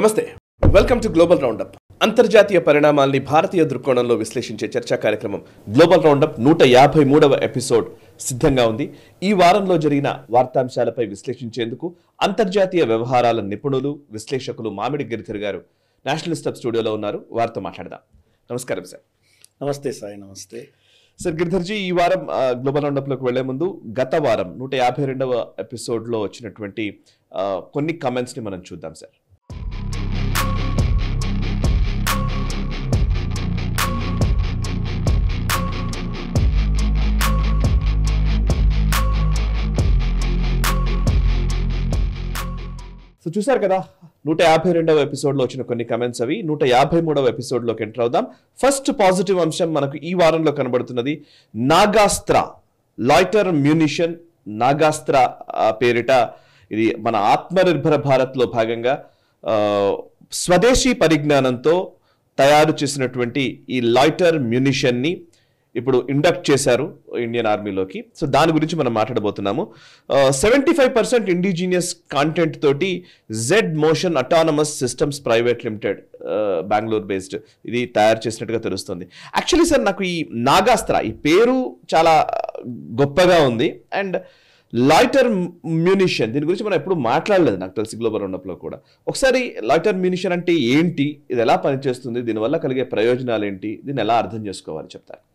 నమస్తే. Welcome to global roundup అంతర్జాతీయ పరిణామాల్ని భారతీయ దృక్కోణంలో విశ్లేషించే చర్చా కార్యక్రమం గ్లోబల్ రౌండప్ నూట యాభై మూడవ ఎపిసోడ్ సిద్ధంగా ఉంది. ఈ వారంలో జరిగిన వార్తాంశాలపై విశ్లేషించేందుకు అంతర్జాతీయ వ్యవహారాల నిపుణులు విశ్లేషకులు మామిడి గిరిధర్ గారు నేషనల్ స్టెప్ స్టూడియోలో ఉన్నారు. వారితో మాట్లాడదాం. నమస్కారం సార్ నమస్తే సాయి. నమస్తే. సార్ గిరిధర్జీ ఈ వారం గ్లోబల్ రౌండప్లోకి వెళ్ళే ముందు గత వారం నూట యాభై రెండవ ఎపిసోడ్లో వచ్చినటువంటి కొన్ని కమెంట్స్ని మనం చూద్దాం సార్ సో చూసారు కదా నూట యాభై రెండవ ఎపిసోడ్లో వచ్చిన కొన్ని కమెంట్స్ అవి. నూట యాభై మూడవ ఎపిసోడ్లోకి ఎంటర్ అవుదాం. ఫస్ట్ పాజిటివ్ అంశం మనకు ఈ వారంలో కనబడుతున్నది నాగాస్త్ర లాయిటర్ మ్యూనిషన్ నాగాస్త్ర పేరిట ఇది మన ఆత్మనిర్భర భారత్లో భాగంగా స్వదేశీ పరిజ్ఞానంతో తయారు చేసినటువంటి ఈ లాయిటర్ మ్యునిషన్ని ఇప్పుడు ఇండక్ట్ చేశారు ఇండియన్ ఆర్మీలోకి. సో దాని గురించి మనం మాట్లాడబోతున్నాము. Seventy five percent indigenous content తోటి Z motion autonomous systems private limited Bengaluru based ఇది తయారు చేసినట్టుగా తెలుస్తుంది. యాక్చువల్లీ సార్ నాకు ఈ నాగాస్త్ర ఈ పేరు చాలా గొప్పగా ఉంది. And loiter munition. దీని గురించి మనం ఎప్పుడు మాట్లాడలేదు నాకు తెలిసి గ్లోబల్ రౌండప్లో కూడా. ఒకసారి లాయిటర్ మ్యూనిషన్ అంటే ఏంటి? ఇది ఎలా పనిచేస్తుంది? దీనివల్ల కలిగే ప్రయోజనాలు ఏంటి? దీన్ని ఎలా అర్థం చేసుకోవాలి చెప్తారు.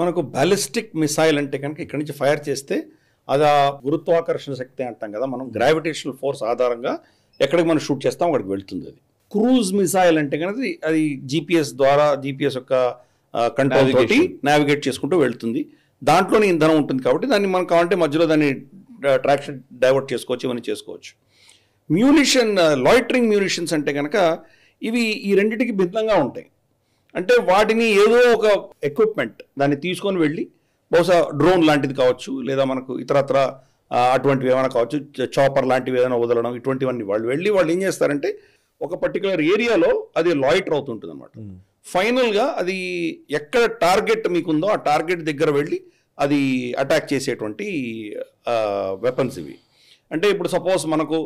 మనకు బ్యాలిస్టిక్ మిసైల్ అంటే కనుక ఇక్కడి నుంచి ఫైర్ చేస్తే అది ఆ గురుత్వాకర్షణ శక్తి అంటాం కదా మనం గ్రావిటేషనల్ ఫోర్స్ ఆధారంగా ఎక్కడికి మనం షూట్ చేస్తాం అక్కడికి వెళ్తుంది అది. క్రూజ్ మిసైల్ అంటే కనుక అది- జీపీఎస్ ద్వారా జీపీఎస్ యొక్క కంట్రోల్ తోటి. నావిగేట్ చేసుకుంటూ వెళ్తుంది. దాంట్లోనే ఇంధనం ఉంటుంది కాబట్టి దాన్ని మనం కావాలంటే మధ్యలో దాన్ని ట్రాక్షన్ డైవర్ట్ చేసుకోవచ్చు ఇవన్నీ చేసుకోవచ్చు. మ్యూనిషన్ లాయిటరింగ్ మ్యూనిషన్స్ అంటే కనుక ఇవి ఈ రెండింటికి భిన్నంగా ఉంటాయి. అంటే వాటిని ఏదో ఒక ఎక్విప్మెంట్ దాన్ని తీసుకొని వెళ్ళి బహుశా డ్రోన్ లాంటిది కావచ్చు లేదా మనకు ఇతరత్ర అటువంటివి ఏమైనా కావచ్చు చాపర్ లాంటివి ఏదైనా వదలడం ఇటువంటివన్నీ వాళ్ళు వెళ్ళి వాళ్ళు ఏం చేస్తారంటే ఒక పర్టికులర్ ఏరియాలో అది లాయిటర్ అవుతుంటుంది అనమాట ఫైనల్గా అది ఎక్కడ టార్గెట్ మీకుందో ఆ టార్గెట్ దగ్గర వెళ్ళి అది అటాక్ చేసేటువంటి వెపన్స్ ఇవి. అంటే ఇప్పుడు సపోజ్ మనకు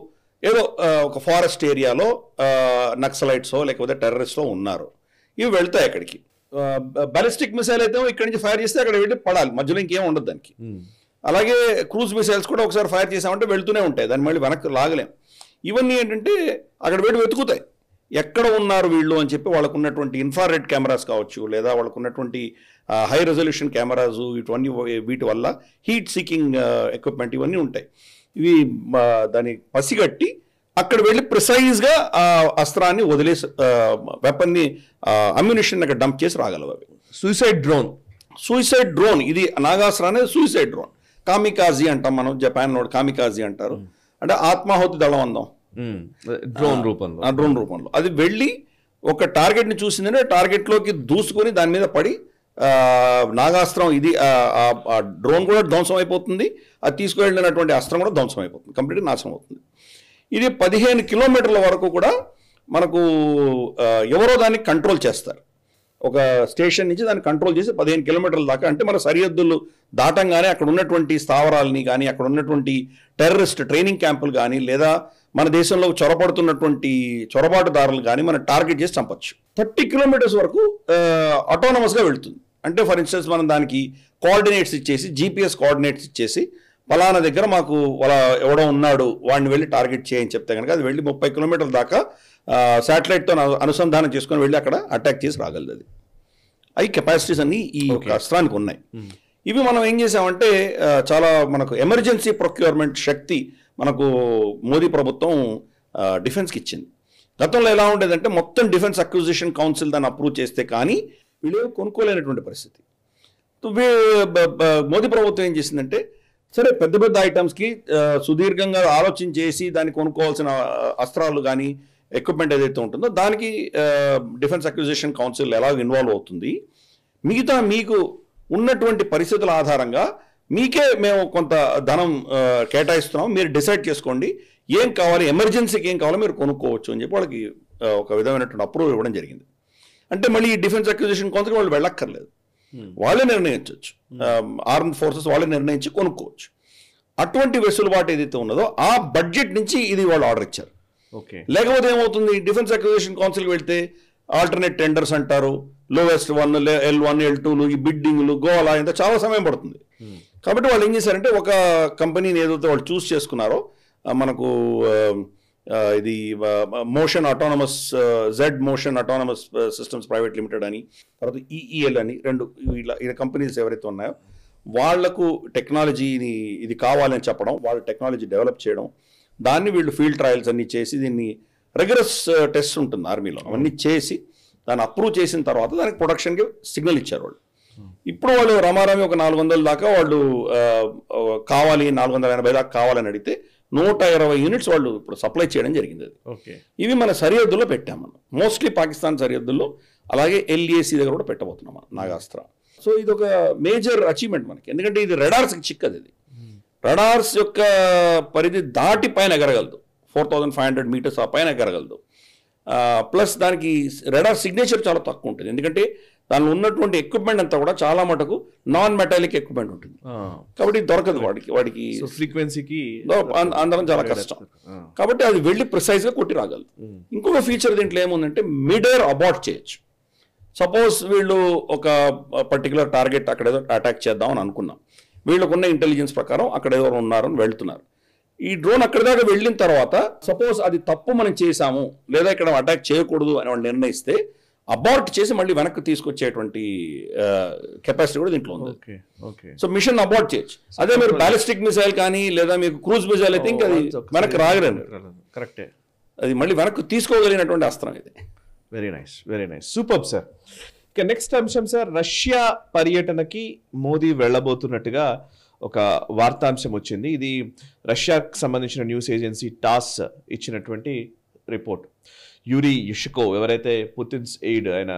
ఏదో ఒక ఫారెస్ట్ ఏరియాలో నక్సలైట్సో లేకపోతే టెర్రరిస్టో ఉన్నారు. ఇవి వెళ్తాయి అక్కడికి. బాలిస్టిక్ మిసైల్ అయితే ఇక్కడి నుంచి ఫైర్ చేస్తే అక్కడ వెళ్ళి పడాలి. మధ్యలో ఇంకేం ఉండదు దానికి. అలాగే క్రూజ్ మిసైల్స్ కూడా ఒకసారి ఫైర్ చేసామంటే వెళ్తూనే ఉంటాయి. దాన్ని మళ్ళీ వెనక్కి లాగలేం. ఇవన్నీ ఏంటంటే అక్కడ వెళ్ళి వెతుకుతాయి. ఎక్కడ ఉన్నారు వీళ్ళు అని చెప్పి వాళ్ళకు ఉన్నటువంటి ఇన్ఫ్రారెడ్ కెమెరాస్ కావచ్చు లేదా వాళ్ళకు ఉన్నటువంటి హై రెజల్యూషన్ కెమెరాస్ ఇవన్నీ వీటి వల్ల హీట్ సీకింగ్ ఎక్విప్మెంట్ ఇవన్నీ ఉంటాయి. ఇవి దాన్ని పసిగట్టి అక్కడ వెళ్ళి ప్రిసైజ్గా ఆ అస్త్రాన్ని వదిలేసి వెపన్ని అమ్యునిషన్ అక్కడ డంప్ చేసి రాగలవు అవి. సూసైడ్ డ్రోన్ సూసైడ్ డ్రోన్ ఇది నాగాస్త్ర అనేది సూసైడ్ డ్రోన్ కామికాజీ అంటాం మనం జపాన్ కామికాజీ అంటారు. అంటే ఆత్మాహుతి దళం అందాం డ్రోన్ రూపంలో. ఆ డ్రోన్ రూపంలో. అది వెళ్ళి ఒక టార్గెట్ని చూసిందంటే టార్గెట్లోకి దూసుకొని దాని మీద పడి నాగాస్త్రం ఇది ఆ డ్రోన్ కూడా ధ్వంసం అయిపోతుంది. అది తీసుకువెళ్ళినటువంటి అస్త్రం కూడా ధ్వంసం అయిపోతుంది. కంప్లీట్ నాశనం అవుతుంది. ఇది పదిహేను కిలోమీటర్ల వరకు కూడా మనకు ఎవరో దాన్ని కంట్రోల్ చేస్తారు. ఒక స్టేషన్ నుంచి దాన్ని కంట్రోల్ చేసి పదిహేను కిలోమీటర్ల దాకా అంటే మన సరిహద్దులు దాటంగానే అక్కడ ఉన్నటువంటి స్థావరాలని కానీ అక్కడ ఉన్నటువంటి టెర్రరిస్ట్ ట్రైనింగ్ క్యాంపులు కానీ లేదా మన దేశంలో చొరబడుతున్నటువంటి చొరబాటుదారులు కానీ మనం టార్గెట్ చేసి చంపచ్చు. థర్టీ కిలోమీటర్స్ వరకు అటోనమస్గా వెళుతుంది. అంటే ఫర్ ఇన్స్టెన్స్ మనం దానికి కోఆర్డినేట్స్ ఇచ్చేసి జీపీఎస్ కోఆర్డినేట్స్ ఇచ్చేసి ఫలానా దగ్గర మాకు వాళ్ళ ఎవడో ఉన్నాడు వాడిని వెళ్ళి టార్గెట్ చేయని చెప్తే కనుక అది వెళ్ళి ముప్పై కిలోమీటర్ల దాకా శాటిలైట్తో అనుసంధానం చేసుకొని వెళ్ళి అక్కడ అటాక్ చేసి రాగలదు అది అవి కెపాసిటీస్ అన్ని ఈ అస్త్రానికి ఉన్నాయి. ఇవి మనం ఏం చేసామంటే చాలా మనకు ఎమర్జెన్సీ ప్రొక్యూర్మెంట్ శక్తి మనకు మోదీ ప్రభుత్వం డిఫెన్స్కి ఇచ్చింది. గతంలో ఎలా ఉండేదంటే మొత్తం డిఫెన్స్ అక్విజిషన్ కౌన్సిల్ దాన్ని అప్రూవ్ చేస్తే కానీ వీళ్ళు కొనుక్కోలేనటువంటి పరిస్థితి. మోదీ ప్రభుత్వం ఏం చేసిందంటే సరే పెద్ద పెద్ద ఐటమ్స్కి సుదీర్ఘంగా ఆలోచన చేసి దాన్ని కొనుక్కోవాల్సిన అస్త్రాలు కానీ ఎక్విప్మెంట్ ఏదైతే ఉంటుందో దానికి డిఫెన్స్ అక్విజిషన్ కౌన్సిల్ ఎలా ఇన్వాల్వ్ అవుతుంది? మిగతా మీకు ఉన్నటువంటి పరిస్థితుల ఆధారంగా మీకే మేము కొంత ధనం కేటాయిస్తున్నాం. మీరు డిసైడ్ చేసుకోండి. ఏం కావాలి? ఎమర్జెన్సీకి ఏం కావాలో మీరు కొనుక్కోవచ్చు అని చెప్పి వాళ్ళకి ఒక విధమైనటువంటి అప్రూవల్ ఇవ్వడం జరిగింది. అంటే మళ్ళీ ఈ డిఫెన్స్ అక్విజిషన్ కౌన్సిల్ వాళ్ళు వెళ్ళక్కర్లేదు. వాళ్ళే నిర్ణయించవచ్చు ఆర్మ్ ఫోర్సెస్ వాళ్ళే నిర్ణయించి కొనుక్కోవచ్చు. అటువంటి వెసులుబాటు ఏదైతే ఉన్నదో ఆ బడ్జెట్ నుంచి ఇది వాళ్ళు ఆర్డర్ ఇచ్చారు. లేకపోతే ఏమవుతుంది? డిఫెన్స్ అక్విజిషన్ కౌన్సిల్కి వెళ్తే ఆల్టర్నేట్ టెండర్స్ అంటారు lowest one L one L tool ఈ బిడ్డింగ్లు గోలా ఇంత చాలా సమయం పడుతుంది. కాబట్టి వాళ్ళు ఏం చేశారంటే ఒక కంపెనీని ఏదైతే వాళ్ళు చూస్ చేసుకున్నారో మనకు ఇది motion autonomous Z motion autonomous systems private limited అని తర్వాత ఈఈఎల్ అని రెండు ఇలా ఇలా కంపెనీస్ ఎవరైతే ఉన్నాయో వాళ్ళకు టెక్నాలజీని ఇది కావాలని చెప్పడం వాళ్ళ టెక్నాలజీ డెవలప్ చేయడం దాన్ని వీళ్ళు ఫీల్డ్ ట్రయల్స్ అన్ని చేసి దీన్ని రెగ్యులస్ టెస్ట్ ఉంటుంది ఆర్మీలో. అవన్నీ చేసి దాన్ని అప్రూవ్ చేసిన తర్వాత దానికి ప్రొడక్షన్కి సిగ్నల్ ఇచ్చారు వాళ్ళు. ఇప్పుడు వాళ్ళు రమారామి ఒక నాలుగు వందల దాకా వాళ్ళు కావాలి నాలుగు వందల ఎనభై దాకా కావాలని అడిగితే నూట ఇరవై యూనిట్స్ వాళ్ళు ఇప్పుడు సప్లై చేయడం జరిగింది అది. ఓకే. ఇవి మన సరిహద్దుల్లో పెట్టాం మనం. మోస్ట్లీ పాకిస్తాన్ సరిహద్దుల్లో అలాగే ఎల్ఏసి దగ్గర కూడా పెట్టబోతున్నాం మనం నాగాస్త్ర. సో ఇది ఒక మేజర్ అచీవ్మెంట్ మనకి. ఎందుకంటే ఇది రెడార్స్కి చిక్కదు ఇది రడార్స్ యొక్క పరిధి దాటి పైన ఎగరగలదు. Four thousand five hundred metres ఆ పైన ఎగరగలదు. ప్లస్ దానికి రెడార్ సిగ్నేచర్ చాలా తక్కువ ఉంటుంది. ఎందుకంటే దానిలో ఉన్నటువంటి ఎక్విప్మెంట్ అంతా కూడా చాలా మటుకు నాన్ మెటాలిక్ ఎక్విప్మెంట్ ఉంటుంది. కాబట్టి దొరకదు వాడికి వాడికి ఫ్రీక్వెన్సీకి అందరం చాలా కష్టం. కాబట్టి అది వెళ్ళి ప్రిసైజ్గా కొట్టి రాగలదు. ఇంకొక ఫీచర్ దీంట్లో ఏముందంటే మిడ్ ఎయిర్ అబార్ట్ చేయొచ్చు. సపోజ్ వీళ్ళు ఒక పర్టికులర్ టార్గెట్ అక్కడ ఏదో అటాక్ చేద్దాం అని అనుకున్నాం వీళ్ళకున్న ఇంటెలిజెన్స్ ప్రకారం అక్కడ ఏదో ఉన్నారు అని వెళ్తున్నారు. ఈ డ్రోన్ అక్కడి దాకా వెళ్ళిన తర్వాత సపోజ్ అది తప్పు మనం చేశాము లేదా ఇక్కడ అటాక్ చేయకూడదు అని వాళ్ళు నిర్ణయిస్తే అబార్ట్ చేసి మళ్ళీ వెనక్కి తీసుకొచ్చేటువంటి కెపాసిటీ కూడా దీంట్లో ఉంది. సో మిషన్ అబార్ట్ చేయొచ్చు. అదే మీరు బ్యాలిస్టిక్ మిసైల్ కానీ లేదా మీకు క్రూజ్ మిసైల్ అయితే ఇంకా అది వెనక్కి రాగరండి కరెక్టే అది మళ్ళీ వెనక్కి తీసుకోగలిగినటువంటి అస్త్రం ఇది. Very nice very nice super sir next అంశం సార్ రష్యా పర్యటనకి మోదీ వెళ్ళబోతున్నట్టుగా ఒక వార్తాంశం వచ్చింది. ఇది రష్యాకు సంబంధించిన న్యూస్ ఏజెన్సీ టాస్ ఇచ్చినటువంటి రిపోర్ట్. యూరి యుషకో ఎవరైతే పుతిన్స్ ఎయిడ్ ఆయన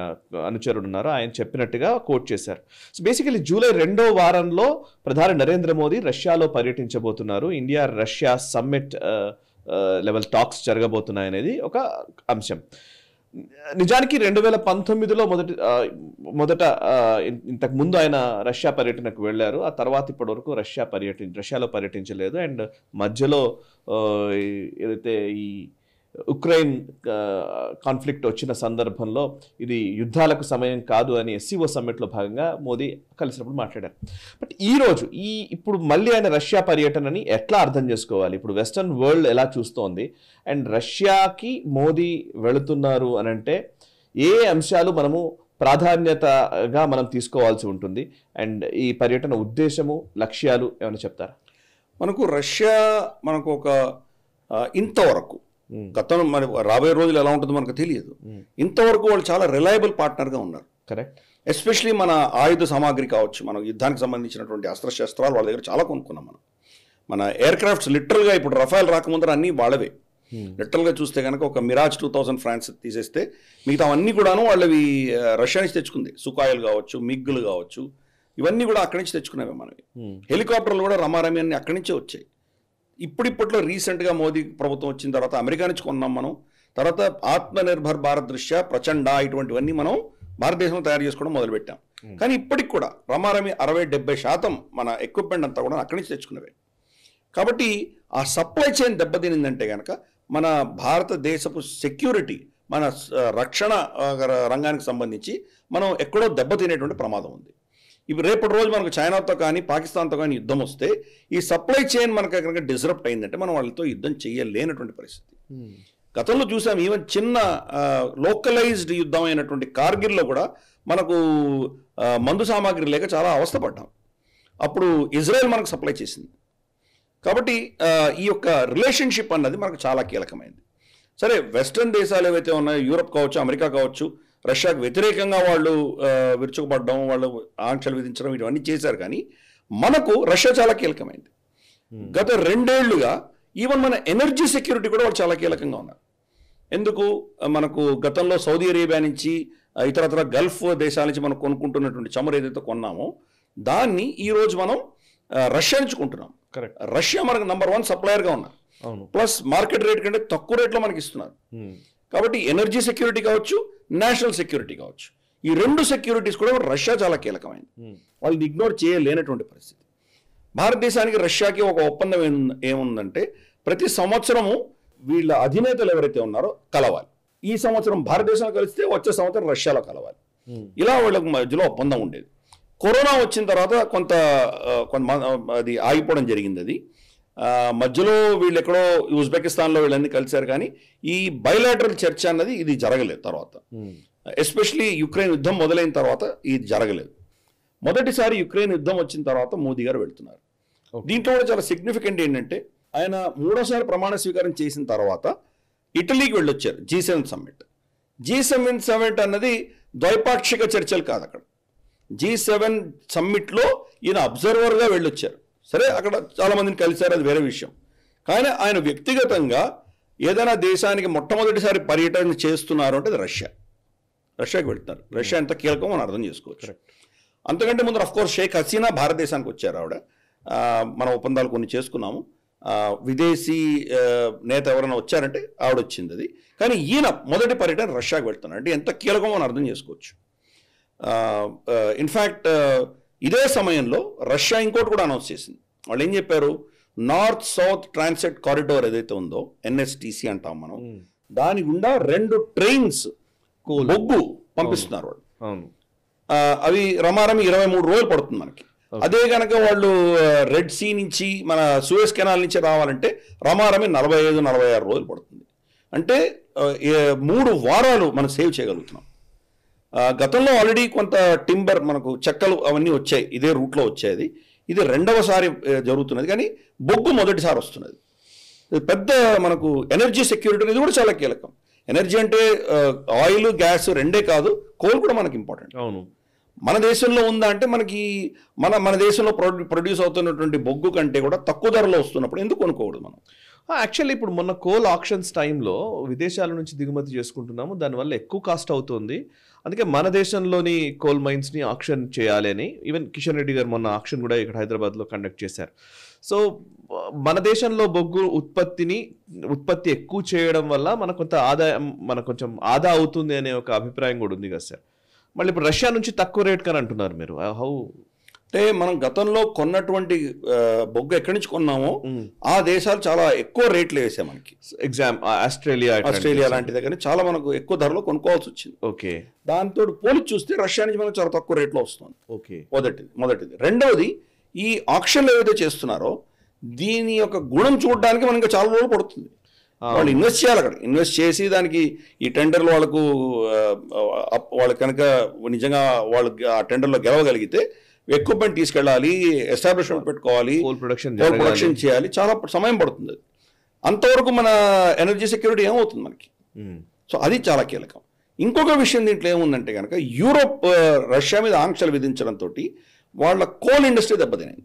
అనుచరుడు ఉన్నారో ఆయన చెప్పినట్టుగా కోట్ చేశారు. సో బేసికలీ జూలై రెండో వారంలో ప్రధాని నరేంద్ర మోదీ రష్యాలో పర్యటించబోతున్నారు. India Russia summit uh, uh, level talks జరగబోతున్నాయనేది ఒక అంశం. నిజానికి రెండు వేల పంతొమ్మిదిలో మొదటి మొదట ఇంతకు ముందు ఆయన రష్యా పర్యటనకు వెళ్ళారు. ఆ తర్వాత ఇప్పటి వరకు రష్యా పర్యటి రష్యాలో పర్యటించలేదు. అండ్ మధ్యలో ఏదైతే ఈ ఉక్రెయిన్ కాన్ఫ్లిక్ట్ వచ్చిన సందర్భంలో ఇది యుద్ధాలకు సమయం కాదు అని ఎస్సీఓ సమ్మిట్లో భాగంగా మోదీ కలిసినప్పుడు మాట్లాడారు. బట్ ఈరోజు ఈ ఇప్పుడు మళ్ళీ ఆయన రష్యా పర్యటనని ఎట్లా అర్థం చేసుకోవాలి? ఇప్పుడు వెస్టర్న్ వరల్డ్ ఎలా చూస్తోంది? అండ్ రష్యాకి మోదీ వెళుతున్నారు అని అంటే ఏ అంశాలు మనము ప్రాధాన్యతగా మనం తీసుకోవాల్సి ఉంటుంది? అండ్ ఈ పర్యటన ఉద్దేశము లక్ష్యాలు ఏమైనా చెప్తారా? మనకు రష్యా మనకు ఒక ఇంతవరకు గతం మరి రాబోయే రోజులు ఎలా ఉంటుందో మనకు తెలియదు. ఇంతవరకు వాళ్ళు చాలా రిలయబుల్ పార్ట్నర్గా ఉన్నారు. కరెక్ట్ ఎస్పెషలీ మన ఆయుధ సామాగ్రి కావచ్చు మన యుద్ధానికి సంబంధించినటువంటి అస్త్రశస్త్రాలు వాళ్ళ దగ్గర చాలా కొనుక్కున్నాం మనం. మన ఎయిర్ క్రాఫ్ట్స్ లిటరల్గా ఇప్పుడు రఫాయల్ రాకముందర అన్నీ వాళ్ళవే. లిటరల్గా చూస్తే కనుక ఒక మిరాజ్ టూ థౌసండ్ ఫ్రాన్స్ తీసేస్తే మిగతా అన్నీ కూడాను వాళ్ళవి రష్యా నుంచి తెచ్చుకుంది. సుకాయలు కావచ్చు మిగ్గులు కావచ్చు ఇవన్నీ కూడా అక్కడి నుంచి తెచ్చుకునేవి మనవి. హెలికాప్టర్లు కూడా రమారమి అన్ని అక్కడి నుంచే వచ్చాయి. ఇప్పుడిప్పట్లో రీసెంట్గా మోదీ ప్రభుత్వం వచ్చిన తర్వాత అమెరికా నుంచి కొన్నాం మనం. తర్వాత ఆత్మనిర్భర్ భారత్ దృష్ట్యా ప్రచండ ఇటువంటివన్నీ మనం భారతదేశంలో తయారు చేసుకోవడం మొదలుపెట్టాం. కానీ ఇప్పటికి కూడా రమారమి అరవై డెబ్బై శాతం మన ఎక్విప్మెంట్ అంతా కూడా అక్కడి నుంచి తెచ్చుకునేవే కాబట్టి ఆ సప్లై చైన్ దెబ్బతినిందంటే కనుక మన భారతదేశపు సెక్యూరిటీ మన రక్షణ రంగానికి సంబంధించి మనం ఎక్కడో దెబ్బతినేటువంటి ప్రమాదం ఉంది. ఇప్పుడు రేపటి రోజు మనకు చైనాతో కానీ పాకిస్తాన్తో కానీ యుద్ధం వస్తే ఈ సప్లై చైన్ మనకు కనుక డిస్రప్ట్ అయిందంటే మనం వాళ్ళతో యుద్ధం చేయలేనటువంటి పరిస్థితి. గతంలో చూసాం ఈవెన్ చిన్న లోకలైజ్డ్ యుద్ధం అయినటువంటి కార్గిల్లో కూడా మనకు మందు సామాగ్రి లేక చాలా అవస్థపడ్డాం. అప్పుడు ఇజ్రాయెల్ మనకు సప్లై చేసింది. కాబట్టి ఈ యొక్క రిలేషన్షిప్ అన్నది మనకు చాలా కీలకమైంది. సరే వెస్ట్రన్ దేశాలు ఏవైతే ఉన్నాయో యూరప్ కావచ్చు అమెరికా కావచ్చు రష్యాకు వ్యతిరేకంగా వాళ్ళు విరుచుకుపడడం వాళ్ళు ఆంక్షలు విధించడం ఇవన్నీ చేశారు కానీ మనకు రష్యా చాలా కీలకమైంది. గత రెండేళ్ళుగా ఈవెన్ మన ఎనర్జీ సెక్యూరిటీ కూడా వాళ్ళు చాలా కీలకంగా ఉన్నారు. ఎందుకు? మనకు గతంలో సౌదీ అరేబియా నుంచి ఇతరత్ర గల్ఫ్ దేశాల నుంచి మనం కొనుక్కుంటున్నటువంటి చమురు ఏదైతే కొన్నామో దాన్ని ఈ రోజు మనం రష్యా నుంచి కొంటున్నాం. కరెక్ట్. రష్యా మనకు నంబర్ వన్ సప్లయర్గా ఉన్నారు. ప్లస్ మార్కెట్ రేట్ కంటే తక్కువ రేట్లో మనకి ఇస్తున్నారు. కాబట్టి ఎనర్జీ సెక్యూరిటీ కావచ్చు నేషనల్ సెక్యూరిటీ కావచ్చు. ఈ రెండు సెక్యూరిటీస్ కూడా రష్యా చాలా కీలకమైంది వాళ్ళని ఇగ్నోర్ చేయలేనటువంటి పరిస్థితి. భారతదేశానికి రష్యాకి ఒక ఒప్పందం ఏముందంటే ప్రతి సంవత్సరము వీళ్ళ అధినేతలు ఎవరైతే ఉన్నారో కలవాలి. ఈ సంవత్సరం భారతదేశంలో కలిస్తే వచ్చే సంవత్సరం రష్యాలో కలవాలి. ఇలా వాళ్ళకి మధ్యలో ఒప్పందం ఉండేది. కరోనా వచ్చిన తర్వాత కొంత కొంత అది ఆగిపోవడం జరిగింది అది. మధ్యలో వీళ్ళు ఎక్కడో ఉజ్బెకిస్తాన్లో వీళ్ళన్నీ కలిశారు కానీ ఈ బయలాటరల్ చర్చ అన్నది ఇది జరగలేదు తర్వాత. ఎస్పెషలీ యుక్రెయిన్ యుద్ధం మొదలైన తర్వాత ఇది జరగలేదు. మొదటిసారి యుక్రెయిన్ యుద్ధం వచ్చిన తర్వాత మోదీ గారు వెళ్తున్నారు. దీంట్లో కూడా చాలా సిగ్నిఫికెంట్ ఏంటంటే ఆయన మూడోసారి ప్రమాణ స్వీకారం చేసిన తర్వాత ఇటలీకి వెళ్ళొచ్చారు G seven summit G seven summit అన్నది ద్వైపాక్షిక చర్చలు కాదు అక్కడ. జీ సెవెన్ సమ్మిట్లో ఈయన అబ్జర్వర్గా వెళ్ళొచ్చారు. సరే అక్కడ చాలా మందిని కలిశారు అది వేరే విషయం. కానీ ఆయన వ్యక్తిగతంగా ఏదైనా దేశానికి మొట్టమొదటిసారి పర్యటన చేస్తున్నారు అంటే అది రష్యా. రష్యాకి వెళ్తున్నారు. రష్యా ఎంత కీలకం మనం అర్థం చేసుకోవచ్చు. అంతకంటే ముందు అఫ్ కోర్స్ షేక్ హసీనా భారతదేశానికి వచ్చారు ఆవిడ. మన ఒప్పందాలు కొన్ని చేసుకున్నాము. విదేశీ నేత ఎవరైనా వచ్చారంటే ఆవిడ వచ్చింది అది. కానీ ఈయన మొదటి పర్యటన రష్యాకి వెళ్తున్నారు. అంటే ఎంత కీలకమో మనం అర్థం చేసుకోవచ్చు. ఇన్ఫ్యాక్ట్ ఇదే సమయంలో రష్యా ఇంకోటి కూడా అనౌన్స్ చేసింది. వాళ్ళు ఏం చెప్పారు? నార్త్ సౌత్ ట్రాన్సిట్ కారిడోర్ ఏదైతే ఉందో ఎన్ఎస్టిసి అంటాం మనం దాని గుండా రెండు ట్రైన్స్. బొగ్గు పంపిస్తున్నారు వాళ్ళు. అవి రమారమి ఇరవై మూడు రోజులు పడుతుంది మనకి. అదే కనుక వాళ్ళు రెడ్ సీ నుంచి మన సూయస్ కెనాల్ నుంచి రావాలంటే రమారమి నలభై ఐదు నలభై ఆరు రోజులు పడుతుంది. అంటే మూడు వారాలు మనం సేవ్ చేయగలుగుతున్నాం. గతంలో ఆల్రెడీ కొంత టింబర్ మనకు చెక్కలు అవన్నీ వచ్చాయి. ఇదే రూట్లో వచ్చేది. ఇది రెండవసారి జరుగుతున్నది. కానీ బొగ్గు మొదటిసారి వస్తున్నది. పెద్ద మనకు ఎనర్జీ సెక్యూరిటీ అనేది కూడా చాలా కీలకం. ఎనర్జీ అంటే ఆయిల్ గ్యాస్ రెండే కాదు కోల్ కూడా మనకి ఇంపార్టెంట్ అవును. మన దేశంలో ఉందా అంటే మనకి మన మన దేశంలో ప్రొడ్యూ ప్రొడ్యూస్ అవుతున్నటువంటి బొగ్గు కంటే కూడా తక్కువ ధరలో వస్తున్నప్పుడు ఎందుకు కొనుక్కోకూడదు మనం? యాక్చువల్లీ ఇప్పుడు మొన్న కోల్ ఆప్షన్స్ టైంలో విదేశాల నుంచి దిగుమతి చేసుకుంటున్నాము. దానివల్ల ఎక్కువ కాస్ట్ అవుతుంది. అందుకే మన దేశంలోని కోల్ మైన్స్ని ఆక్షన్ చేయాలి అని ఈవెన్ కిషన్ రెడ్డి గారు మొన్న ఆక్షన్ కూడా ఇక్కడ హైదరాబాద్లో కండక్ట్ చేశారు. సో మన దేశంలో బొగ్గు ఉత్పత్తిని ఉత్పత్తి ఎక్కువ చేయడం వల్ల మనకు కొంత ఆదాయం మన కొంచెం ఆదా అవుతుంది అనే ఒక అభిప్రాయం కూడా ఉంది కదా సార్. మళ్ళీ ఇప్పుడు రష్యా నుంచి తక్కువ రేట్ కని అంటున్నారు మీరు. హౌ అంటే మనం గతంలో కొన్నటువంటి బొగ్గు ఎక్కడి నుంచి కొన్నామో ఆ దేశాలు చాలా ఎక్కువ రేట్లు వేసాయి మనకి. ఎగ్జామ్ ఆస్ట్రేలియా ఆస్ట్రేలియా లాంటి దగ్గర చాలా మనకు ఎక్కువ ధరలో కొనుక్కోవాల్సి వచ్చింది. ఓకే. దాంతో పోలి చూస్తే రష్యా నుంచి మనకు చాలా తక్కువ రేట్లో వస్తుంది. ఓకే. మొదటిది మొదటిది. రెండవది ఈ ఆక్షన్లు ఏవైతే చేస్తున్నారో దీని యొక్క గుణం చూడడానికి మనకి ఇంకా చాలా రోజులు పడుతుంది. వాళ్ళు ఇన్వెస్ట్ చేయాలి అక్కడ. ఇన్వెస్ట్ చేసి దానికి ఈ టెండర్లు వాళ్ళకు వాళ్ళు కనుక నిజంగా వాళ్ళు ఆ టెండర్లో గెలవగలిగితే ఎక్విప్మెంట్ తీసుకెళ్ళాలి ఎస్టాబ్లిష్మెంట్ పెట్టుకోవాలి ప్రొడక్షన్ ప్రొడక్షన్ చేయాలి. చాలా సమయం పడుతుంది. అంతవరకు మన ఎనర్జీ సెక్యూరిటీ ఏమవుతుంది మనకి? సో అది చాలా కీలకం. ఇంకొక విషయం దీంట్లో ఏముందంటే కనుక యూరోప్ రష్యా మీద ఆంక్షలు విధించడంతో వాళ్ళ కోల్ ఇండస్ట్రీ దెబ్బతినింది.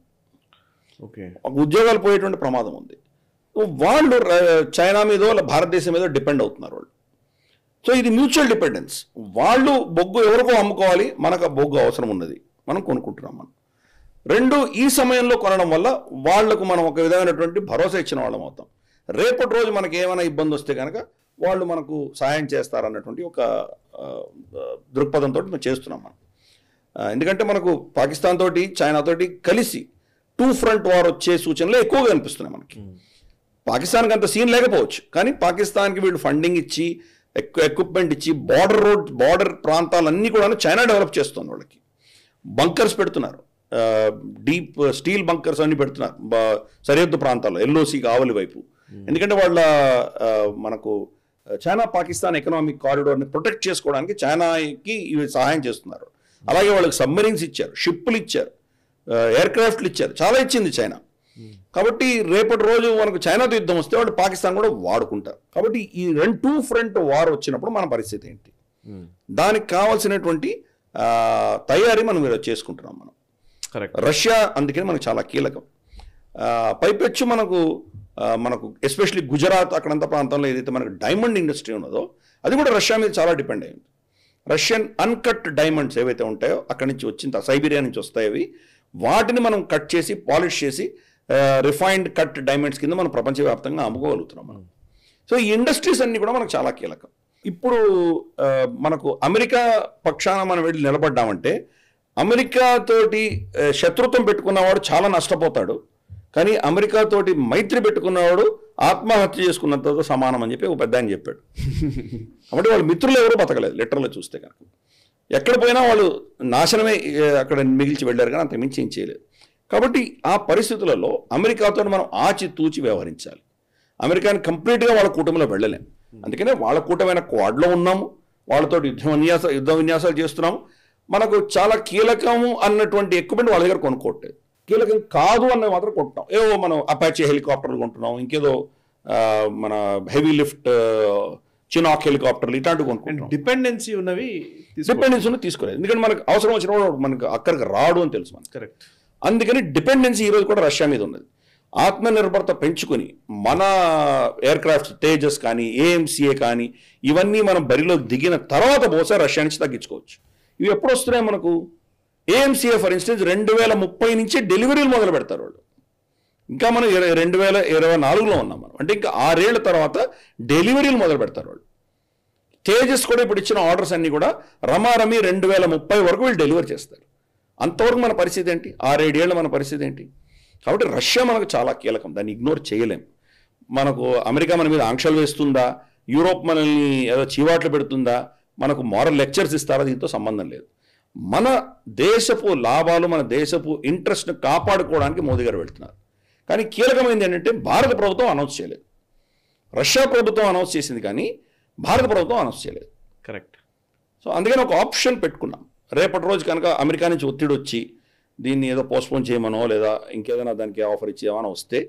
ఓకే ఉద్యోగాలు పోయేటువంటి ప్రమాదం ఉంది. వాళ్ళు చైనా మీదో లేదా భారతదేశం మీదో డిపెండ్ అవుతున్నారు వాళ్ళు. సో ఇది మ్యూచువల్ డిపెండెన్స్ వాళ్ళు బొగ్గు ఎవరికో అమ్ముకోవాలి మనకు ఆ బొగ్గు అవసరం ఉన్నది. మనం కొనుక్కుంటున్నాం మనం. రెండు ఈ సమయంలో కొనడం వల్ల వాళ్ళకు మనం ఒక విధమైనటువంటి భరోసా ఇచ్చిన వాళ్ళం అవుతాం. రేపటి రోజు మనకి ఏమైనా ఇబ్బంది వస్తే కనుక వాళ్ళు మనకు సహాయం చేస్తారన్నటువంటి ఒక దృక్పథంతో మేము చేస్తున్నాం మనం. ఎందుకంటే మనకు పాకిస్తాన్ తోటి చైనా తోటి కలిసి టూ ఫ్రంట్ వార్ వచ్చే సూచనలు ఎక్కువగా కనిపిస్తున్నాయి మనకి. పాకిస్తాన్కి అంత సీన్ లేకపోవచ్చు. కానీ పాకిస్తాన్కి వీళ్ళు ఫండింగ్ ఇచ్చి ఎక్కువ ఎక్విప్మెంట్ ఇచ్చి బార్డర్ రోడ్ బార్డర్ ప్రాంతాలన్నీ కూడా చైనా డెవలప్ చేస్తుంది వాళ్ళకి. బంకర్స్ పెడుతున్నారు. డీప్ స్టీల్ బంకర్స్ అన్ని పెడుతున్నారు. సరిహద్దు ప్రాంతాల్లో ఎల్ఓసికి ఆవలి వైపు. ఎందుకంటే వాళ్ళ మనకు చైనా పాకిస్తాన్ ఎకనామిక్ కారిడోర్ని ప్రొటెక్ట్ చేసుకోవడానికి చైనాకి ఇవి సహాయం చేస్తున్నారు. అలాగే వాళ్ళకి సబ్మెరీన్స్ ఇచ్చారు షిప్పులు ఇచ్చారు ఎయిర్ క్రాఫ్ట్లు ఇచ్చారు. చాలా ఇచ్చింది చైనా. కాబట్టి రేపటి రోజు మనకు చైనాతో యుద్ధం వస్తే వాళ్ళు పాకిస్తాన్ కూడా వాడుకుంటారు. కాబట్టి ఈ రెండు టూ ఫ్రంట్ వార్ వచ్చినప్పుడు మన పరిస్థితి ఏంటి? దానికి కావాల్సినటువంటి తయారీ మనం చేసుకుంటున్నాం మనం. కరెక్ట్. రష్యా అందుకని మనకు చాలా కీలకం. పైపెచ్చు మనకు మనకు ఎస్పెషలీ గుజరాత్ అక్కడంతా ప్రాంతంలో ఏదైతే మనకు డైమండ్ ఇండస్ట్రీ ఉన్నదో అది కూడా రష్యా మీద చాలా డిపెండ్ అయింది. రష్యన్ అన్కట్ డైమండ్స్ ఏవైతే ఉంటాయో అక్కడి నుంచి వచ్చిన సైబీరియా నుంచి వస్తాయి అవి. వాటిని మనం కట్ చేసి పాలిష్ చేసి రిఫైన్డ్ కట్ డైమండ్స్ కింద మనం ప్రపంచవ్యాప్తంగా అమ్ముకోగలుగుతున్నాం మనం. సో ఈ ఇండస్ట్రీస్ అన్ని కూడా మనకు చాలా కీలకం. ఇప్పుడు మనకు అమెరికా పక్షాన మనం వెళ్ళి నిలబడ్డామంటే అమెరికాతోటి శత్రుత్వం పెట్టుకున్నవాడు చాలా నష్టపోతాడు. కానీ అమెరికా తోటి మైత్రి పెట్టుకున్నవాడు ఆత్మహత్య చేసుకున్నంతతో సమానం అని చెప్పి ఒక పెద్ద ఆయన చెప్పాడు. కాబట్టి వాళ్ళ మిత్రులు ఎవరు బతకలేదు లిటరల్లో చూస్తే కనుక. ఎక్కడ పోయినా వాళ్ళు నాశనమే అక్కడ మిగిల్చి వెళ్ళారు కానీ అంత మించి ఏం చేయలేదు. కాబట్టి ఆ పరిస్థితులలో అమెరికాతో మనం ఆచి తూచి వ్యవహరించాలి. అమెరికాని కంప్లీట్గా వాళ్ళ కుటుంబంలో వెళ్ళలేం. అందుకనే వాళ్ళ కూటమైన క్వాడ్లో ఉన్నాము వాళ్ళతో యుద్ధ విన్యాస యుద్ధ విన్యాసాలు చేస్తున్నాము. మనకు చాలా కీలకము అన్నటువంటి ఎక్విప్మెంట్ వాళ్ళ దగ్గర కొనుక్కోవట్లేదు కీలకం కాదు అన్నది మాత్రం కొంటున్నాం ఏవో మనం అపాచే హెలికాప్టర్లు కొంటున్నాం ఇంకేదో మన హెవీ లిఫ్ట్ చినాక్ హెలికాప్టర్లు ఇట్లాంటివి కొనుక్కుంటున్నాం. డిపెండెన్సీ ఉన్నవి డిపెండెన్స్ ఉన్న తీసుకోలేదు. ఎందుకంటే మనకు అవసరం వచ్చినప్పుడు మనకు అక్కడికి రాడు అని తెలుసు మనకు. కరెక్ట్ అందుకని డిపెండెన్సీ ఈరోజు కూడా రష్యా మీద ఉన్నది. ఆత్మనిర్భరత పెంచుకొని మన ఎయిర్ క్రాఫ్ట్ తేజస్ కానీ ఏఎంసీఏ కానీ ఇవన్నీ మనం బరిలో దిగిన తర్వాత బహుశా రష్యా నుంచి తగ్గించుకోవచ్చు. ఇవి ఎప్పుడు వస్తున్నాయి మనకు? ఏఎంసీఏ ఫర్ ఇన్స్టెన్స్ రెండు వేల ముప్పై నుంచి డెలివరీలు మొదలు పెడతారు వాళ్ళు. ఇంకా మనం ఇరవై రెండు వేల ఇరవై నాలుగులో ఉన్నాం మనం. అంటే ఇంకా ఆరేళ్ళ తర్వాత డెలివరీలు మొదలు పెడతారు వాళ్ళు. తేజస్ కూడా ఇప్పుడు ఇచ్చిన ఆర్డర్స్ అన్నీ కూడా రమారమి రెండు వేల ముప్పై వరకు వీళ్ళు డెలివర్ చేస్తారు. అంతవరకు మన పరిస్థితి ఏంటి? ఆరేడేళ్ళ మన పరిస్థితి ఏంటి? కాబట్టి రష్యా మనకు చాలా కీలకం. దాన్ని ఇగ్నోర్ చేయలేం. మనకు అమెరికా మన మీద ఆంక్షలు వేస్తుందా? యూరోప్ మనల్ని ఏదో చీవాట్లు పెడుతుందా? మనకు మారల్ లెక్చర్స్ ఇస్తారా? దీంతో సంబంధం లేదు. మన దేశపు లాభాలు మన దేశపు ఇంట్రెస్ట్ని కాపాడుకోవడానికి మోదీ గారు వెళ్తున్నారు. కానీ కీలకమైనది ఏంటంటే భారత ప్రభుత్వం అనౌన్స్ చేయలేదు. రష్యా ప్రభుత్వం అనౌన్స్ చేసింది కానీ భారత ప్రభుత్వం అనౌన్స్ చేయలేదు. కరెక్ట్ సో అందుకని ఒక ఆప్షన్ పెట్టుకున్నాం. రేపటి రోజు కనుక అమెరికా నుంచి ఒత్తిడి వచ్చి దీన్ని ఏదో పోస్ట్పోన్ చేయమనో లేదా ఇంకేదైనా దానికి ఆఫర్ ఇచ్చేమనో వస్తే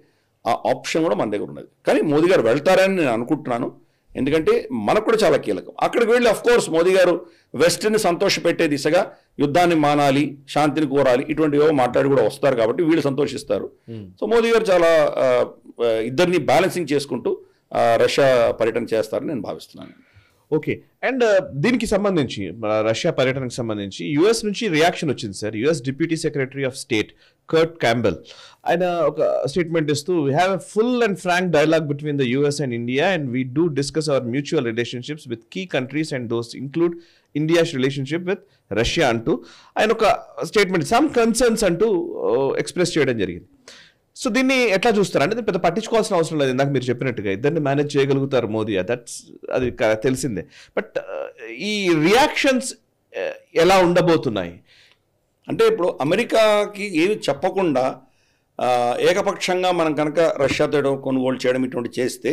ఆ ఆప్షన్ కూడా మన దగ్గర ఉన్నది. కానీ మోదీ గారు వెళ్తారని నేను అనుకుంటున్నాను. ఎందుకంటే మనకు కూడా చాలా కీలకం. అక్కడికి వెళ్ళి అఫ్ కోర్స్ మోదీ గారు వెస్ట్ని సంతోషపెట్టే దిశగా యుద్ధాన్ని మానాలి శాంతిని కోరాలి ఇటువంటివో మాట్లాడి కూడా వస్తారు కాబట్టి వీళ్ళు సంతోషిస్తారు. సో మోదీ గారు చాలా ఇద్దరిని బ్యాలెన్సింగ్ చేసుకుంటూ రష్యా పర్యటన చేస్తారని నేను భావిస్తున్నాను. ఓకే. అండ్ uh, దీనికి సంబంధించి రష్యా పర్యటనకు సంబంధించి యుఎస్ నుంచి రియాక్షన్ వచ్చింది sir. US deputy secretary of state Kurt Campbell ఆయన ఒక స్టేట్మెంట్ ఇస్తూ we have a full and frank dialogue between the US and India and we do discuss our mutual relationships with key countries and those include India's relationship with Russia అంటూ ఆయన ఒక statement some concerns అంటూ uh, express చేయడం జరిగింది. So దీన్ని ఎట్లా చూస్తారు? అంటే పెద్ద పట్టించుకోవాల్సిన అవసరం లేదు ఇందాక మీరు చెప్పినట్టుగా. ఇద్దరిని మేనేజ్ చేయగలుగుతారు మోదీ. దట్స్ అది తెలిసిందే. బట్ ఈ రియాక్షన్స్ ఎలా ఉండబోతున్నాయి? అంటే ఇప్పుడు అమెరికాకి ఏమి చెప్పకుండా ఏకపక్షంగా మనం కనుక రష్యాతో ఏదో కొనుగోలు చేయడం ఇటువంటి చేస్తే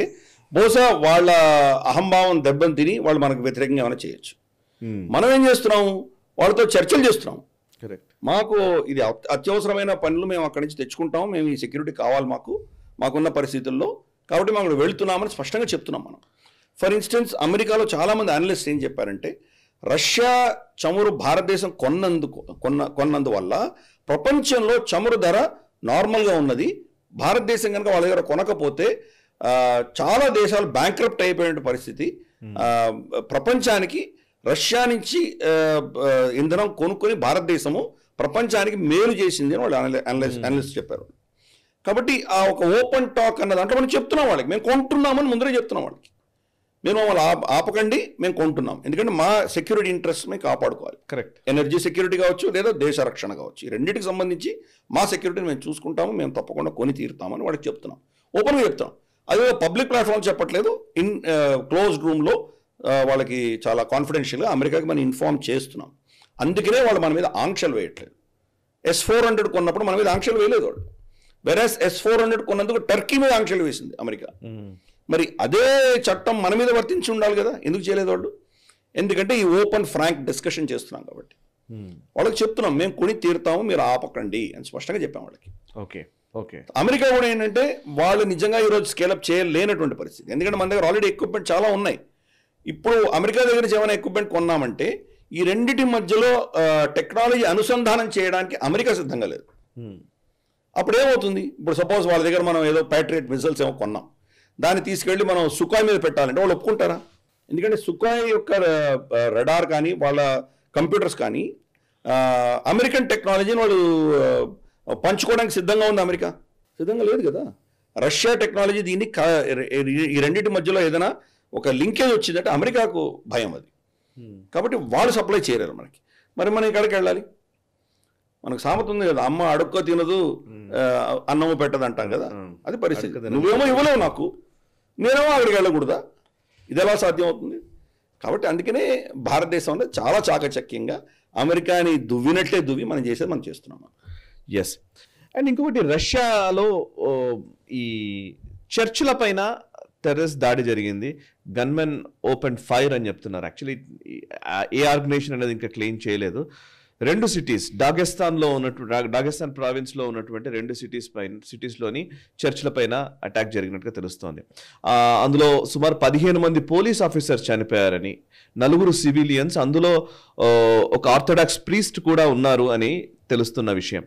బహుశా వాళ్ళ అహంభావం దెబ్బను తిని వాళ్ళు మనకు వ్యతిరేకంగా ఏమైనా చేయొచ్చు. మనం ఏం చేస్తున్నాం వాళ్ళతో చర్చలు చేస్తున్నాం కరెక్ట్ మాకు ఇది అత్య- అత్యవసరమైన పనులు మేము అక్కడి నుంచి తెచ్చుకుంటాం. మేము ఈ సెక్యూరిటీ కావాలి మాకు. మాకున్న పరిస్థితుల్లో కాబట్టి మేము అక్కడ వెళ్తున్నామని స్పష్టంగా చెప్తున్నాం మనం. ఫర్ ఇన్స్టెన్స్ అమెరికాలో చాలామంది అనలిస్ట్ ఏం చెప్పారంటే రష్యా చమురు భారతదేశం కొన్నందుకు కొన్న కొన్నందువల్ల ప్రపంచంలో చమురు ధర నార్మల్గా ఉన్నది. భారతదేశం కనుక వాళ్ళ దగ్గర కొనకపోతే చాలా దేశాలు బ్యాంక్రప్ట్ అయిపోయిన పరిస్థితి. ప్రపంచానికి రష్యా నుంచి ఇంధనం కొనుక్కొని భారతదేశము ప్రపంచానికి మేలు చేసింది అని వాళ్ళు అనలిస్ట్ అనలిస్ట్ చెప్పారు. కాబట్టి ఆ ఒక ఓపెన్ టాక్ అన్న దాంట్లో మనం చెప్తున్నాం వాళ్ళకి. మేము కొంటున్నామని ముందరే చెప్తున్నాం వాళ్ళకి. మేము మమ్మల్ని ఆప- ఆపకండి మేము కొంటున్నాం. ఎందుకంటే మా సెక్యూరిటీ ఇంట్రెస్ట్ మేము కాపాడుకోవాలి. కరెక్ట్ ఎనర్జీ సెక్యూరిటీ కావచ్చు లేదా దేశ రక్షణ కావచ్చు. ఈ రెండింటికి సంబంధించి మా సెక్యూరిటీని మేము చూసుకుంటాము మేము తప్పకుండా కొని తీరుతామని వాళ్ళకి చెప్తున్నాం. ఓపెన్గా చెప్తున్నాం. అదే పబ్లిక్ ప్లాట్ఫామ్ చెప్పట్లేదు. ఇన్ క్లోజ్డ్ రూమ్లో వాళ్ళకి చాలా కాన్ఫిడెన్షియల్గా అమెరికాకి మనం ఇన్ఫార్మ్ చేస్తున్నాం. అందుకనే వాళ్ళు మన మీద ఆంక్షలు వేయట్లేదు. ఎస్ ఫోర్ హండ్రెడ్ కొన్నప్పుడు మన మీద ఆంక్షలు వేయలేదు వాళ్ళు. వెరాస్ ఎస్ ఫోర్ హండ్రెడ్ కొన్నందుకు టర్కీ మీద ఆంక్షలు వేసింది అమెరికా. మరి అదే చట్టం మన మీద వర్తించి ఉండాలి కదా? ఎందుకు చేయలేదు వాళ్ళు? ఎందుకంటే ఈ ఓపెన్ ఫ్రాంక్ డిస్కషన్ చేస్తున్నాం కాబట్టి. వాళ్ళకి చెప్తున్నాం మేము కొని తీరుతాము మీరు ఆపకండి అని స్పష్టంగా చెప్పాం వాళ్ళకి. Okay okay. అమెరికా కూడా ఏంటంటే వాళ్ళు నిజంగా ఈరోజు స్కేలప్ చేయలేనటువంటి పరిస్థితి. ఎందుకంటే మన దగ్గర ఆల్రెడీ ఎక్విప్మెంట్ చాలా ఉన్నాయి. ఇప్పుడు అమెరికా దగ్గర నుంచి ఏమైనా ఎక్విప్మెంట్ కొన్నామంటే ఈ రెండిటి మధ్యలో టెక్నాలజీ అనుసంధానం చేయడానికి అమెరికా సిద్ధంగా లేదు. అప్పుడు ఏమవుతుంది? ఇప్పుడు సపోజ్ వాళ్ళ దగ్గర మనం ఏదో ప్యాట్రియట్ మిసైల్స్ ఏమో కొన్నాం. దాన్ని తీసుకెళ్ళి మనం సుఖాయ్ మీద పెట్టాలంటే వాళ్ళు ఒప్పుకుంటారా? ఎందుకంటే సుఖాయ్ యొక్క రెడార్ కానీ వాళ్ళ కంప్యూటర్స్ కానీ అమెరికన్ టెక్నాలజీని వాళ్ళు పంచుకోవడానికి సిద్ధంగా ఉంది అమెరికా. సిద్ధంగా లేదు కదా. రష్యా టెక్నాలజీ దీన్ని ఈ రెండింటి మధ్యలో ఏదైనా ఒక లింకేజ్ వచ్చిందంటే అమెరికాకు భయం అది. కాబట్టి వాళ్ళు సప్లై చేయలేరు మనకి. మరి మనం ఎక్కడికి వెళ్ళాలి? మనకు సామెత ఉంది కదా అమ్మ అడుక్కో తినదు అన్నము పెట్టదు అంటాం కదా. అది పరిస్థితి. నువ్వేమో ఇవ్వలేవు నాకు నేనేమో అక్కడికి వెళ్ళకూడదా? ఇది ఎలా సాధ్యం అవుతుంది కాబట్టి అందుకనే భారతదేశం అనేది చాలా చాకచక్యంగా అమెరికాని దువ్వినట్లే దువ్వి మనం చేసేది మనం చేస్తున్నాం ఎస్ అండ్ ఇంకొకటి రష్యాలో ఈ చర్చిల పైన టెర్రస్ దాడి జరిగింది. గన్మెన్ ఓపెన్ ఫైర్ అని చెప్తున్నారు. యాక్చువల్లీ ఏ ఆర్గనైజేషన్ అనేది ఇంకా క్లెయిమ్ చేయలేదు. రెండు సిటీస్ డాగెస్తాన్లో ఉన్నటువంటి డాగెస్తాన్ ప్రావిన్స్లో ఉన్నటువంటి రెండు సిటీస్ పైన సిటీస్లోని చర్చ్లపైన అటాక్ జరిగినట్టుగా తెలుస్తోంది. అందులో సుమారు పదిహేను మంది పోలీస్ ఆఫీసర్స్ చనిపోయారని నలుగురు సివిలియన్స్ అందులో ఒక ఆర్థడాక్స్ ప్రీస్ట్ కూడా ఉన్నారు అని తెలుస్తున్న విషయం.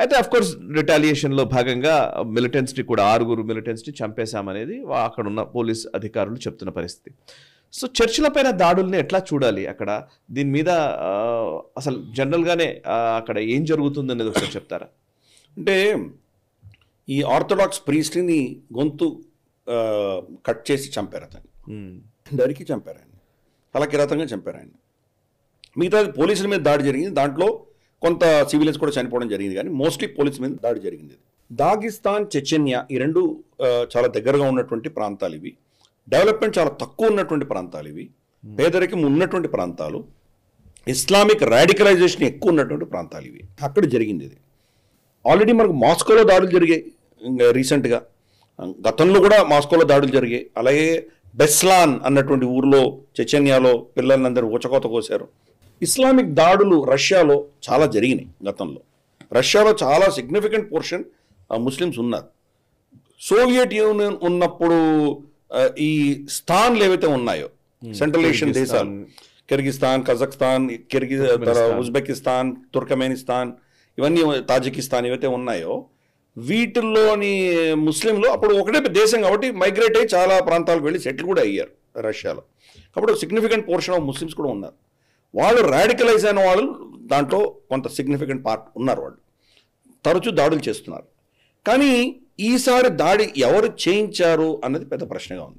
అయితే అఫ్ కోర్స్ రిటాలియేషన్లో భాగంగా మిలిటెంట్స్ని కూడా ఆరుగురు మిలిటెంట్స్ని చంపేశామనేది అక్కడ ఉన్న పోలీస్ అధికారులు చెప్తున్న పరిస్థితి. సో చర్చిల పైన దాడుల్ని ఎట్లా చూడాలి అక్కడ? దీని మీద అసలు జనరల్గానే అక్కడ ఏం జరుగుతుంది అనేది ఒకసారి చెప్తారా? అంటే ఈ ఆర్థడాక్స్ ప్రీస్ట్ని గొంతు కట్ చేసి చంపారు అతన్ని. నరికి చంపారు ఆయన చాలా కిరాతంగా చంపారు ఆయన మిగతా పోలీసుల మీద దాడి జరిగింది. దాంట్లో కొంత సివిలియన్స్ కూడా చనిపోవడం జరిగింది. కానీ మోస్ట్లీ పోలీసుల మీద దాడి జరిగింది. దాగిస్తాన్ చెచెన్యా ఈ రెండు చాలా దగ్గరగా ఉన్నటువంటి ప్రాంతాలు ఇవి. డెవలప్మెంట్ చాలా తక్కువ ఉన్నటువంటి ప్రాంతాలు ఇవి. పేదరికం ఉన్నటువంటి ప్రాంతాలు. ఇస్లామిక్ రాడికలైజేషన్ ఎక్కువ ఉన్నటువంటి ప్రాంతాలు ఇవి. అక్కడ జరిగింది ఇది. ఆల్రెడీ మనకు మాస్కోలో దాడులు జరిగాయి ఇంకా రీసెంట్గా. గతంలో కూడా మాస్కోలో దాడులు జరిగాయి. అలాగే బెస్లాన్ అన్నటువంటి ఊర్లో చెచెన్యాలో పిల్లలందరూ ఊచకోత కోసారు ఇస్లామిక్ దాడులు రష్యాలో చాలా జరిగినాయి గతంలో. రష్యాలో చాలా సిగ్నిఫికెంట్ పోర్షన్ ముస్లిమ్స్ ఉన్నారు. సోవియట్ యూనియన్ ఉన్నప్పుడు ఈ స్థాన్లు ఏవైతే ఉన్నాయో సెంట్రల్ ఏషియన్ దేశాలు కిర్గిస్తాన్ కజాక్స్తాన్ కిర్గి. ఉజ్బెకిస్తాన్. తుర్కమెనిస్తాన్ ఇవన్నీ తాజికిస్తాన్ ఏవైతే ఉన్నాయో వీటిల్లోని ముస్లింలు అప్పుడు ఒకటే దేశం కాబట్టి మైగ్రేట్ అయ్యి చాలా ప్రాంతాలకు వెళ్ళి సెటిల్ కూడా అయ్యారు రష్యాలో. కాబట్టి సిగ్నిఫికెంట్ పోర్షన్ ఆఫ్ ముస్లిమ్స్ కూడా ఉన్నారు. వాళ్ళు రాడికలైజ్ అయిన వాళ్ళు దాంట్లో కొంత సిగ్నిఫికెంట్ పార్ట్ ఉన్నారు వాళ్ళు. తరచూ దాడులు చేస్తున్నారు. కానీ ఈసారి దాడి ఎవరు చేయించారు అన్నది పెద్ద ప్రశ్నగా ఉంది.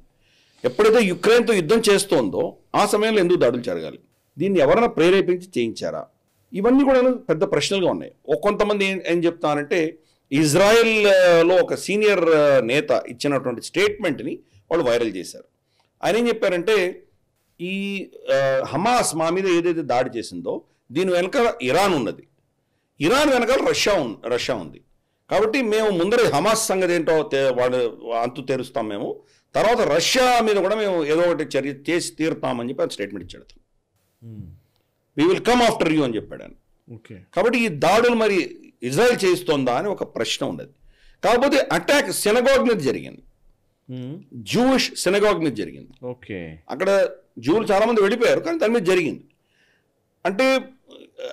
ఎప్పుడైతే యుక్రెయిన్తో యుద్ధం చేస్తోందో ఆ సమయంలో ఎందుకు దాడులు జరగాలి? దీన్ని ఎవరైనా ప్రేరేపించి చేయించారా? ఇవన్నీ కూడా పెద్ద ప్రశ్నలుగా ఉన్నాయి. ఒక కొంతమంది ఏం చెప్తానంటే ఇజ్రాయెల్లో ఒక సీనియర్ నేత ఇచ్చినటువంటి స్టేట్మెంట్ని వాళ్ళు వైరల్ చేశారు. ఆయన ఏం చెప్పారంటే ఈ హమాస్ మా మీద ఏదైతే దాడి చేసిందో దీని వెనకాల ఇరాన్ ఉన్నది. ఇరాన్ వెనకాల రష్యా రష్యా ఉంది. కాబట్టి మేము ముందర హమాస్ సంగతి ఏంటో వాళ్ళు అంతు తెరుస్తాం మేము. తర్వాత రష్యా మీద కూడా మేము ఏదో ఒకటి చర్య చేసి తీరుతామని చెప్పి స్టేట్మెంట్ ఇచ్చాడు we will come after you అని చెప్పాడు ఆయన. ఓకే కాబట్టి ఈ దాడులు మరి ఇజ్రాయెల్ చేయిస్తోందా అని ఒక ప్రశ్న ఉన్నది కాకపోతే అటాక్ సెనగాగ్ మీద జరిగింది. జూయిష్ సెనగాగ్ మీద జరిగింది. ఓకే అక్కడ జూలు చాలా మంది వెళ్ళిపోయారు కానీ దాని మీద జరిగింది. అంటే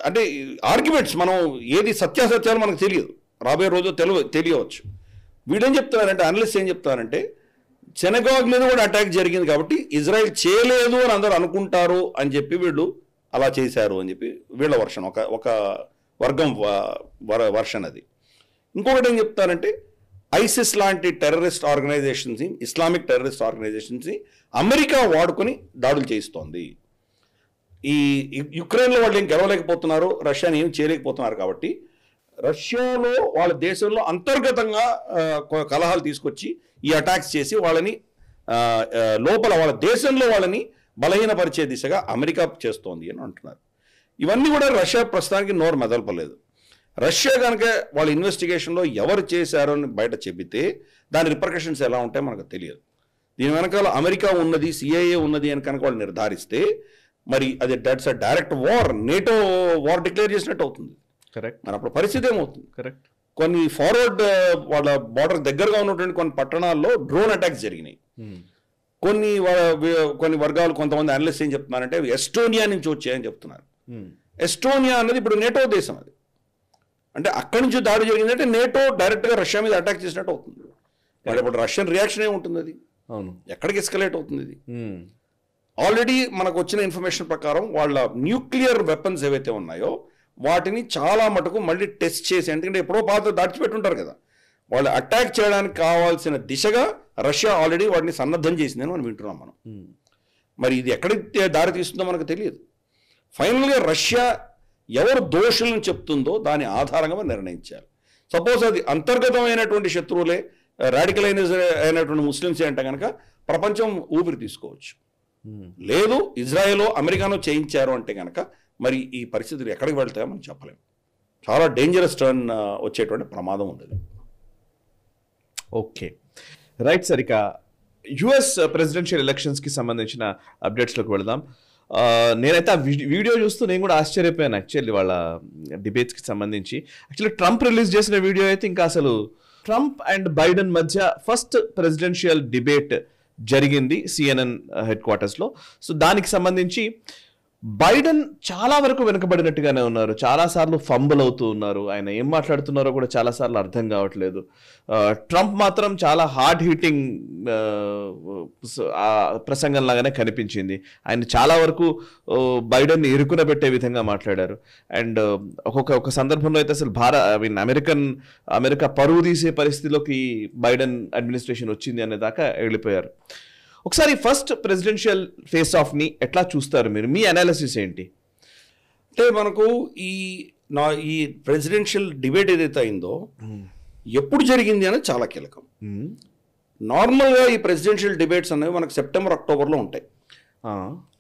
అంటే ఆర్గ్యుమెంట్స్ మనం ఏది సత్యాసత్యాలు మనకు తెలియదు. రాబోయే రోజు తెలియ తెలియవచ్చు. వీడేం చెప్తున్నారంటే అనలిస్ట్ ఏం చెప్తున్నారంటే సెనగాగ్ మీద కూడా అటాక్ జరిగింది కాబట్టి ఇజ్రాయెల్ చేయలేదు అని అందరూ అనుకుంటారు అని చెప్పి వీళ్ళు అలా చేశారు అని చెప్పి వీళ్ళ వర్షన్ ఒక ఒక వర్గం వర్షన్ అది. ఇంకొకటి ఏం చెప్తారంటే ఐసిస్ లాంటి టెర్రరిస్ట్ ఆర్గనైజేషన్స్ని ఇస్లామిక్ టెర్రరిస్ట్ ఆర్గనైజేషన్స్ని అమెరికా వాడుకొని దాడులు చేయిస్తోంది. ఈ యుక్రెయిన్లో వాళ్ళు ఏం గెలవలేకపోతున్నారు రష్యాని ఏం చేయలేకపోతున్నారు కాబట్టి రష్యాలో వాళ్ళ దేశంలో అంతర్గతంగా కలహాలు తీసుకొచ్చి ఈ అటాక్స్ చేసి వాళ్ళని లోపల వాళ్ళ దేశంలో వాళ్ళని బలహీనపరిచే దిశగా అమెరికా చేస్తోంది అని అంటున్నారు. ఇవన్నీ కూడా రష్యా ప్రస్తుతానికి నోరు మెదలపలేదు. రష్యా కనుక వాళ్ళ ఇన్వెస్టిగేషన్లో ఎవరు చేశారో అని బయట చెబితే దాని రిప్రికాషన్స్ ఎలా ఉంటాయో మనకు తెలియదు. దీని వెనకాల అమెరికా ఉన్నది సిఐఏ ఉన్నది అని కనుక వాళ్ళు నిర్ధారిస్తే మరి అది that's a direct war NATO war declare చేసినట్టు అవుతుంది. కరెక్ట్ మరి అప్పుడు పరిస్థితి ఏమవుతుంది? కరెక్ట్ కొన్ని ఫార్వర్డ్ వాళ్ళ బార్డర్ దగ్గరగా ఉన్నటువంటి కొన్ని పట్టణాల్లో డ్రోన్ అటాక్స్ జరిగినాయి. కొన్ని వ- వి- కొన్ని వర్గాలు కొంతమంది అనలిస్ట్ ఏం చెప్తున్నారంటే ఎస్టోనియా నుంచి వచ్చాయని చెప్తున్నారు. ఎస్టోనియా అనేది ఇప్పుడు నేటో దేశం అది. అంటే అక్కడి నుంచి దాడి జరిగిందంటే నేటో డైరెక్ట్గా రష్యా మీద అటాక్ చేసినట్టు అవుతుంది. మరి ఇప్పుడు రష్యన్ రియాక్షన్ ఏముంటుంది అది? అవును. ఎక్కడికి ఎస్కలేట్ అవుతుంది ఇది? ఆల్రెడీ మనకు వచ్చిన ఇన్ఫర్మేషన్ ప్రకారం వాళ్ళ న్యూక్లియర్ వెపన్స్ ఏవైతే ఉన్నాయో వాటిని చాలా మటుకు మళ్ళీ టెస్ట్ చేసి ఎందుకంటే ఎప్పుడో పాత దాచిపెట్టుంటారు కదా. వాళ్ళు అటాక్ చేయడానికి కావాల్సిన దిశగా రష్యా ఆల్రెడీ వాటిని సన్నద్ధం చేసిందని మనం వింటున్నాం మనం. మరి ఇది ఎక్కడికి దారి తీస్తుందో మనకు తెలియదు. ఫైనల్గా రష్యా ఎవరు దోషులను చెప్తుందో దాని ఆధారంగా మనం నిర్ణయించాలి. సపోజ్ అది అంతర్గతమైనటువంటి శత్రువులే రాడికలైన అయినటువంటి ముస్లిమ్స్ అంటే కనుక ప్రపంచం ఊపిరి తీసుకోవచ్చు. లేదు ఇజ్రాయెలో అమెరికానో చేయించారు అంటే కనుక మరి ఈ పరిస్థితులు ఎక్కడికి వెళ్తాయో మనం చెప్పలేము చాలా డేంజరస్ టర్న్ వచ్చేటువంటి ప్రమాదం ఉంది ఓకే. రైట్ సార్ ఇక యుఎస్ ప్రెసిడెన్షియల్ ఎలక్షన్స్కి సంబంధించిన అప్డేట్స్లోకి వెళదాం. నేనైతే ఆ వీడియో చూస్తూ నేను కూడా ఆశ్చర్యపోయాను యాక్చువల్లీ వాళ్ళ డిబేట్స్కి సంబంధించి. యాక్చువల్లీ ట్రంప్ రిలీజ్ చేసిన వీడియో అయితే ఇంకా అసలు ట్రంప్ అండ్ బైడెన్ మధ్య ఫస్ట్ ప్రెసిడెన్షియల్ డిబేట్ జరిగింది సిఎన్ఎన్ హెడ్ క్వార్టర్స్లో సో దానికి సంబంధించి బైడెన్ చాలా వరకు వెనుకబడినట్టుగానే ఉన్నారు. చాలా సార్లు ఫంబుల్ అవుతూ ఉన్నారు. ఆయన ఏం మాట్లాడుతున్నారో కూడా చాలా సార్లు అర్థం కావట్లేదు. ట్రంప్ మాత్రం చాలా హార్డ్ హీటింగ్ ప్రసంగం లాగానే కనిపించింది. ఆయన చాలా వరకు బైడెన్ ఇరుకున పెట్టే విధంగా మాట్లాడారు. అండ్ ఒక్కొక్క ఒక సందర్భంలో అయితే అసలు భారత ఐ మీన్ అమెరికన్ అమెరికా పరువు తీసే పరిస్థితిలోకి బైడెన్ అడ్మినిస్ట్రేషన్ వచ్చింది అనే దాకా వెళ్ళిపోయారు. ఒకసారి ఫస్ట్ ప్రెసిడెన్షియల్ ఫేస్ ఆఫ్ని ఎట్లా చూస్తారు మీరు? మీ అనాలిసిస్ ఏంటి? అంటే మనకు ఈ నా ఈ ప్రెసిడెన్షియల్ డిబేట్ ఏదైతే అయిందో ఎప్పుడు జరిగింది అనేది చాలా కీలకం. నార్మల్గా ఈ ప్రెసిడెన్షియల్ డిబేట్స్ అనేవి మనకు సెప్టెంబర్ అక్టోబర్లో ఉంటాయి.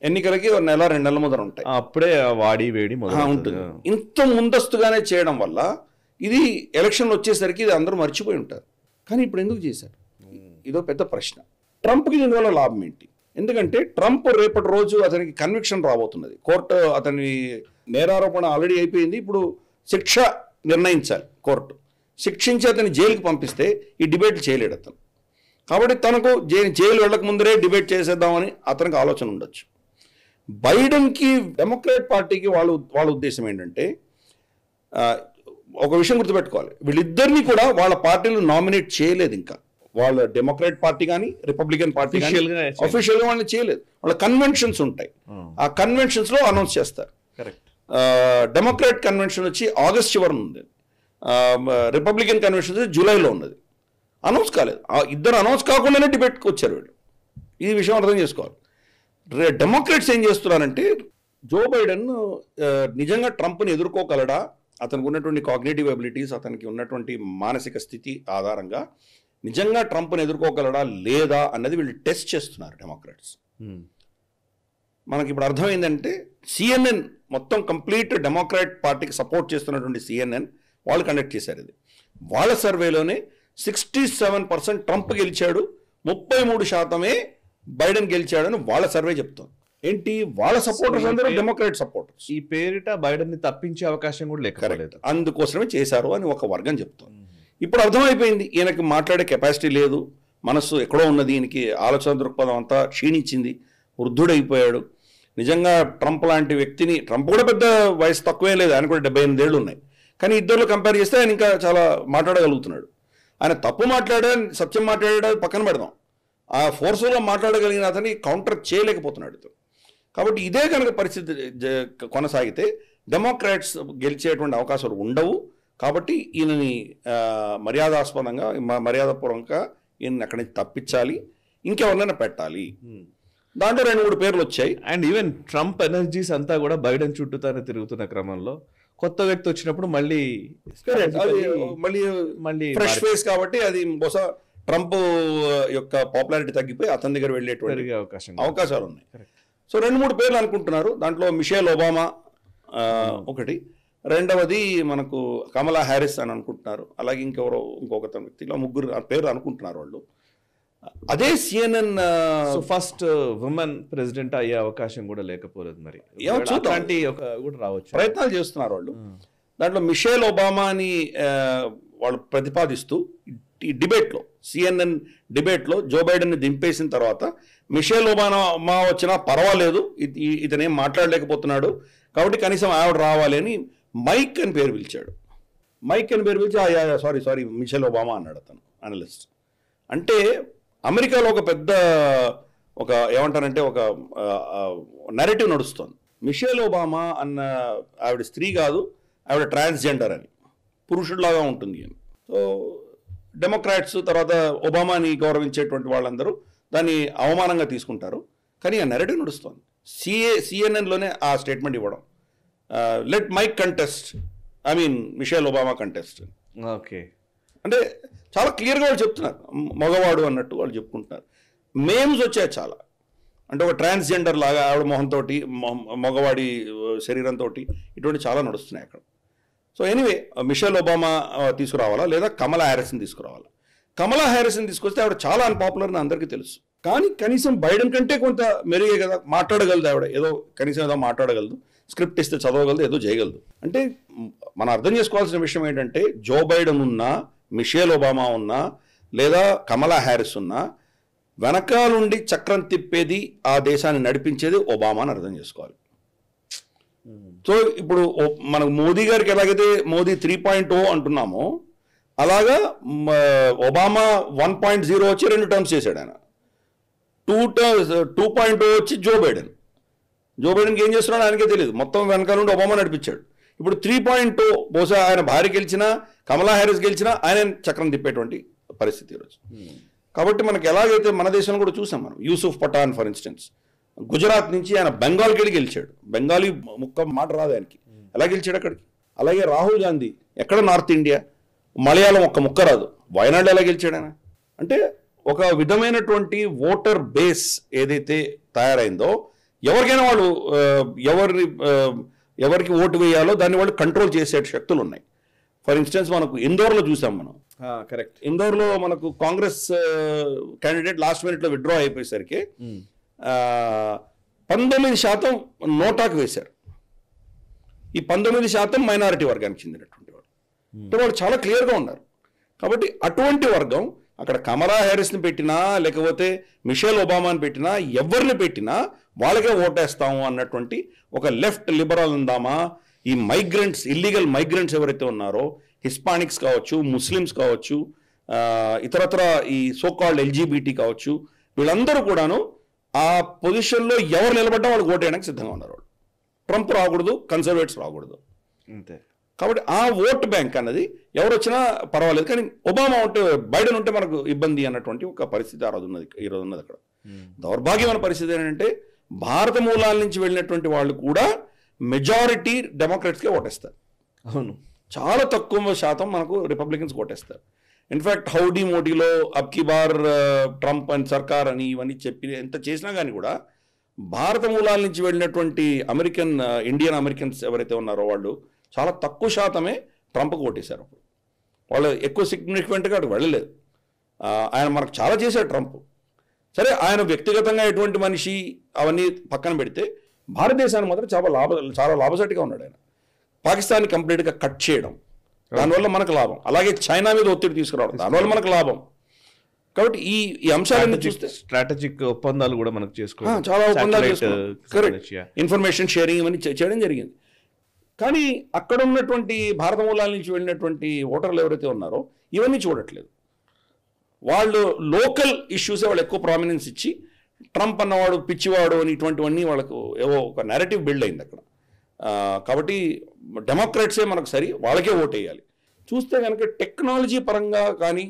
ఎన్నికలకి ఒక నెల రెండు నెలల ముందర ఉంటాయి. అప్పుడే వాడి వేడి ఉంటుంది. ఇంత ముందస్తుగానే చేయడం వల్ల ఇది ఎలక్షన్ వచ్చేసరికి ఇది అందరూ మర్చిపోయి ఉంటారు. కానీ ఇప్పుడు ఎందుకు చేశారు? ఇదో పెద్ద ప్రశ్న. ట్రంప్కి దీనివల్ల లాభం ఏంటి? ఎందుకంటే ట్రంప్ రేపటి రోజు అతనికి కన్విక్షన్ రాబోతున్నది. కోర్టు అతని నేరారోపణ ఆల్రెడీ అయిపోయింది. ఇప్పుడు శిక్ష నిర్ణయించాలి కోర్టు. శిక్షించి అతని జైలుకి పంపిస్తే ఈ డిబేట్ చేయలేడు అతను. కాబట్టి తనకు జై- జైలు వెళ్ళక ముందరే డిబేట్ చేసేద్దామని అతనికి ఆలోచన ఉండొచ్చు. బైడెన్కి డెమోక్రాట్ పార్టీకి వాళ్ళు వాళ్ళ ఉద్దేశం ఏంటంటే ఒక విషయం గుర్తుపెట్టుకోవాలి. వీళ్ళిద్దరినీ కూడా వాళ్ళ పార్టీలు నామినేట్ చేయలేదు ఇంకా. వాళ్ళ డెమోక్రాట్ పార్టీ కానీ రిపబ్లికన్ పార్టీ. అఫీషియల్గా వాళ్ళని చేయలేదు. వాళ్ళ కన్వెన్షన్స్ ఉంటాయి. ఆ. కన్వెన్షన్స్లో అనౌన్స్ చేస్తారు. డెమోక్రాట్ కన్వెన్షన్ వచ్చి ఆగస్ట్ చివరిన ఉంది. రిపబ్లికన్ కన్వెన్షన్ వచ్చి జూలైలో ఉన్నది. అనౌన్స్ కాలేదు. ఇద్దరు అనౌన్స్ కాకుండానే డిబేట్కి వచ్చారు వీళ్ళు. ఈ విషయం అర్థం చేసుకోవాలి. రే- డెమోక్రాట్స్ ఏం చేస్తున్నారంటే జో బైడెన్ నిజంగా ట్రంప్ని ఎదుర్కోగలడా? అతనికి ఉన్నటువంటి కాగ్నేటివ్ అబిలిటీస్ అతనికి ఉన్నటువంటి మానసిక స్థితి ఆధారంగా నిజంగా ట్రంప్ని ఎదుర్కోగలడా లేదా అన్నది వీళ్ళు టెస్ట్ చేస్తున్నారు డెమోక్రాట్స్. మనకి ఇప్పుడు అర్థమైందంటే సిఎన్ఎన్ మొత్తం కంప్లీట్ డెమోక్రాట్ పార్టీకి సపోర్ట్ చేస్తున్నటువంటి సిఎన్ఎన్ వాళ్ళు కండక్ట్ చేశారు ఇది. వాళ్ళ సర్వేలోనే సిక్స్టీ సెవెన్ పర్సెంట్ ట్రంప్ గెలిచాడు ముప్పై మూడు శాతమే బైడెన్ గెలిచాడని వాళ్ళ సర్వే చెప్తుంది. ఏంటి? వాళ్ళ సపోర్టర్స్ అందరూ డెమోక్రాట్ సపోర్టర్స్. ఈ పేరిట బైడెన్ని తప్పించే అవకాశం కూడా లేకపోలేదు. అందుకోసమే చేశారు అని ఒక వర్గం చెప్తుంది. ఇప్పుడు అర్థమైపోయింది. ఈయనకి మాట్లాడే కెపాసిటీ లేదు. మనస్సు ఎక్కడో ఉన్నది. ఈయనకి ఆలోచన దృక్పథం అంతా క్షీణించింది. వృద్ధుడైపోయాడు. నిజంగా ట్రంప్ లాంటి వ్యక్తిని ట్రంప్ కూడా పెద్ద వయసు తక్కువే లేదు. ఆయన కూడా డెబ్బై ఎనిమిది ఏళ్ళు ఉన్నాయి. కానీ ఇద్దరిలో కంపేర్ చేస్తే ఆయన ఇంకా చాలా మాట్లాడగలుగుతున్నాడు. ఆయన తప్పు మాట్లాడా సత్యం మాట్లాడా పక్కన పెడదాం. ఆ ఫోర్స్లో మాట్లాడగలిగిన అతని కౌంటర్ చేయలేకపోతున్నాడు కాబట్టి ఇదే కనుక పరిస్థితి కొనసాగితే డెమోక్రాట్స్ గెలిచేటువంటి అవకాశాలు ఉండవు. కాబట్టి ఈయనని మర్యాదాస్పదంగా మర్యాదపూర్వకంగా ఈయన అక్కడి నుంచి తప్పించాలి. ఇంకెవరినైనా పెట్టాలి. దాంట్లో రెండు మూడు పేర్లు వచ్చాయి. అండ్ ఈవెన్ ట్రంప్ ఎనర్జీస్ అంతా కూడా బైడెన్ చుట్టూతానే తిరుగుతున్న క్రమంలో కొత్త వ్యక్తి వచ్చినప్పుడు మళ్ళీ మళ్ళీ మళ్ళీ ఫ్రెష్ ఫేస్ కాబట్టి అది బహుశా ట్రంప్ యొక్క పాపులారిటీ తగ్గిపోయి అతని దగ్గర వెళ్ళేటువంటి అవకాశం. అవకాశాలు ఉన్నాయి. సో రెండు మూడు పేర్లు అనుకుంటున్నారు. దాంట్లో మిషేల్ ఒబామా ఆ, ఒకటి. రెండవది మనకు కమలా హ్యారిస్ అని అనుకుంటున్నారు. అలాగే ఇంకెవరో ఇంకొక వ్యక్తి ఇలా ముగ్గురు పేరు అనుకుంటున్నారు వాళ్ళు. అదే సిఎన్ఎన్ ఫస్ట్ ఉమెన్ ప్రెసిడెంట్ అయ్యే అవకాశం కూడా లేకపోలేదు మరి. ఒక కూడా రావచ్చు. ప్రయత్నాలు చేస్తున్నారు వాళ్ళు. దాంట్లో మిషేల్ ఒబామా అని వాళ్ళు ప్రతిపాదిస్తూ ఈ డిబేట్లో సిఎన్ఎన్ డిబేట్లో జో బైడెన్ని దింపేసిన తర్వాత మిషేల్ ఒబామా వచ్చినా పర్వాలేదు. ఇతను మాట్లాడలేకపోతున్నాడు. కాబట్టి కనీసం ఆవిడ రావాలి అని మైక్ అని పేరు పిలిచాడు. మైక్ అని పేరు పిలిచి సారీ సారీ మిషెల్ ఒబామా అన్నాడు అతను అనలిస్ట్ అంటే అమెరికాలో ఒక పెద్ద ఒక ఏమంటారంటే ఒక నెరేటివ్ నడుస్తుంది. మిషేల్ ఒబామా అన్న ఆవిడ స్త్రీ కాదు ఆవిడ ట్రాన్స్జెండర్ అని పురుషుడిలాగా ఉంటుంది అని సో డెమోక్రాట్స్ తర్వాత ఒబామాని గౌరవించేటువంటి వాళ్ళందరూ దాన్ని అవమానంగా తీసుకుంటారు. కానీ ఆ నెరేటివ్ నడుస్తుంది. సిఏ సిఎన్ఎన్లోనే ఆ స్టేట్మెంట్ ఇవ్వడం. Let Mike contest I mean Michelle Obama contest okay అంటే చాలా క్లియర్గా వాళ్ళు చెప్తున్నారు. మగవాడు అన్నట్టు వాళ్ళు చెప్పుకుంటున్నారు. మేమ్స్ వచ్చాయి చాలా. అంటే ఒక ట్రాన్స్జెండర్ లాగా ఆవిడ మొహంతో మగవాడి శరీరంతో ఇటువంటి చాలా నడుస్తున్నాయి అక్కడ. సో ఎనీవే మిషేల్ ఒబామా తీసుకురావాలా? లేదా కమలా హ్యారిస్ని తీసుకురావాలా? కమలా హ్యారిస్ని తీసుకొస్తే ఆవిడ చాలా అన్పాపులర్ అని అందరికీ తెలుసు. కానీ కనీసం బైడెన్ కంటే కొంత మెరుగే కదా మాట్లాడగలదు ఆవిడ. ఏదో కనీసం ఏదో మాట్లాడగలదు. స్క్రిప్ట్ ఇస్తే చదవగలదు ఏదో చేయగలదు. అంటే మనం అర్థం చేసుకోవాల్సిన విషయం ఏంటంటే జో బైడెన్ ఉన్నా మిషేల్ ఒబామా ఉన్నా లేదా కమలా హ్యారిస్ ఉన్నా వెనకాలండి చక్రం తిప్పేది ఆ దేశాన్ని నడిపించేది ఒబామా అని అర్థం చేసుకోవాలి. సో ఇప్పుడు మనకు మోదీ గారికి ఎలాగైతే మోదీ త్రీ పాయింట్ ఓ అంటున్నామో అలాగా ఒబామా వన్ పాయింట్ జీరో వచ్చి రెండు టర్మ్స్ చేశాడు ఆయన. టూ టూ పాయింట్ ఓ వచ్చి జో బైడెన్. జో బైడెన్కి ఏం చేస్తున్నాడో ఆయనకే తెలియదు మొత్తం వెనకాల నుండి ఒబామా నడిపించాడు. ఇప్పుడు త్రీ పాయింట్ టూ బహుశా ఆయన భార్య గెలిచినా కమలా హ్యారిస్ గెలిచినా ఆయన చక్రం తిప్పేటువంటి పరిస్థితి ఈరోజు. కాబట్టి మనకి ఎలాగైతే మన దేశంలో కూడా చూసాం మనం యూసుఫ్ పఠాన్ ఫర్ ఇన్స్టెన్స్ గుజరాత్ నుంచి ఆయన బెంగాల్కి వెళ్ళి గెలిచాడు. బెంగాలీ ముక్క మాట రాదు ఆయనకి. ఎలా గెలిచాడు అక్కడికి? అలాగే రాహుల్ గాంధీ. ఎక్కడ నార్త్ ఇండియా? మలయాళం ఒక్క ముక్క రాదు. వయనాడు ఎలా గెలిచాడు ఆయన? అంటే ఒక విధమైనటువంటి ఓటర్ బేస్ ఏదైతే తయారైందో ఎవరికైనా వాళ్ళు ఆ, ఎవరికి ఓటు వేయాలో దాన్ని వాళ్ళు కంట్రోల్ చేసే శక్తులు ఉన్నాయి ఫర్ ఇన్స్టెన్స్ మనకు ఇందోర్లో చూసాం మనం. కరెక్ట్ ఇందోర్లో మనకు కాంగ్రెస్ క్యాండిడేట్ లాస్ట్ మినిట్లో విత్డ్రా అయిపోయేసరికి పంతొమ్మిది శాతం నోటాకు వేశారు. ఈ పంతొమ్మిది శాతం మైనారిటీ వర్గానికి చెందినటువంటి వాళ్ళు. అంటే వాళ్ళు చాలా క్లియర్గా ఉన్నారు. కాబట్టి అటువంటి వర్గం అక్కడ కమలా హ్యారిస్ని పెట్టినా లేకపోతే మిషేల్ ఒబామాని పెట్టినా ఎవరిని పెట్టినా వాళ్ళకే ఓటేస్తాము అన్నటువంటి ఒక లెఫ్ట్ లిబరల్ ఉందామా? ఈ మైగ్రెంట్స్ ఇల్లీగల్ మైగ్రెంట్స్ ఎవరైతే ఉన్నారో హిస్పానిక్స్ కావచ్చు ముస్లిమ్స్ కావచ్చు ఇతరత్ర ఈ సోకాల్డ్ ఎల్జీబీటీ కావచ్చు వీళ్ళందరూ కూడాను ఆ పొజిషన్లో ఎవరు నిలబడ్డా వాళ్ళు ఓటేయడానికి సిద్ధంగా ఉన్నారు వాళ్ళు. ట్రంప్ రాకూడదు కన్సర్వేటివ్స్ రాకూడదు. అంతే. కాబట్టి ఆ ఓట్ బ్యాంక్ అన్నది ఎవరు వచ్చినా పర్వాలేదు కానీ ఒబామా ఉంటే బైడెన్ ఉంటే మనకు ఇబ్బంది అన్నటువంటి ఒక పరిస్థితి ఆ రోజు ఉన్నది ఈ రోజు ఉన్నది అక్కడ. దౌర్భాగ్యమైన పరిస్థితి ఏంటంటే భారత మూలాల నుంచి వెళ్ళినటువంటి వాళ్ళు కూడా మెజారిటీ డెమోక్రాట్స్కే ఓటేస్తారు. అవును. చాలా తక్కువ శాతం మనకు రిపబ్లికన్స్ ఓటేస్తారు. ఇన్ఫ్యాక్ట్ హౌడీ మోడీలో అబ్కి బార్ ట్రంప్ అండ్ సర్కార్ అని ఇవన్నీ చెప్పి ఎంత చేసినా కానీ కూడా భారత మూలాల నుంచి వెళ్ళినటువంటి అమెరికన్ ఇండియన్ అమెరికన్స్ ఎవరైతే ఉన్నారో వాళ్ళు చాలా తక్కువ శాతమే ట్రంప్కి ఓటేశారు అప్పుడు. వాళ్ళు ఎక్కువ సిగ్నిఫికెంట్గా అటు వెళ్ళలేదు. ఆ, ఆయన మనకు చాలా చేశాడు ట్రంప్ సరే ఆయన వ్యక్తిగతంగా ఎటువంటి మనిషి అవన్నీ పక్కన పెడితే భారతదేశాన్ని మాత్రం చాలా లాభ చాలా లాభసాటిగా ఉన్నాడు ఆయన. పాకిస్తాన్ని కంప్లీట్గా కట్ చేయడం. దానివల్ల మనకు లాభం. అలాగే చైనా మీద ఒత్తిడి తీసుకురావడం. దానివల్ల మనకు లాభం. కాబట్టి ఈ ఈ అంశాలన్నీ చూస్తే స్ట్రాటజిక్ ఒప్పందాలు కూడా మనకు చేసుకోవాలి చాలా ఒప్పందాలు కరెక్ట్. ఇన్ఫర్మేషన్ షేరింగ్ ఇవన్నీ చేయడం జరిగింది. కానీ అక్కడ ఉన్నటువంటి భారత మూలాల నుంచి వెళ్ళినటువంటి ఓటర్లు ఎవరైతే ఉన్నారో ఇవన్నీ చూడట్లేదు. వాళ్ళు లోకల్ ఇష్యూసే వాళ్ళు ఎక్కువ ప్రామినెన్స్ ఇచ్చి ట్రంప్ అన్నవాడు పిచ్చివాడు అని ఇటువంటివన్నీ వాళ్ళకు ఏవో ఒక నెరటివ్ బిల్డ్ అయింది అక్కడ. కాబట్టి డెమోక్రాట్సే మనకు సరి వాళ్ళకే ఓట్ వేయాలి చూస్తే కనుక టెక్నాలజీ పరంగా కానీ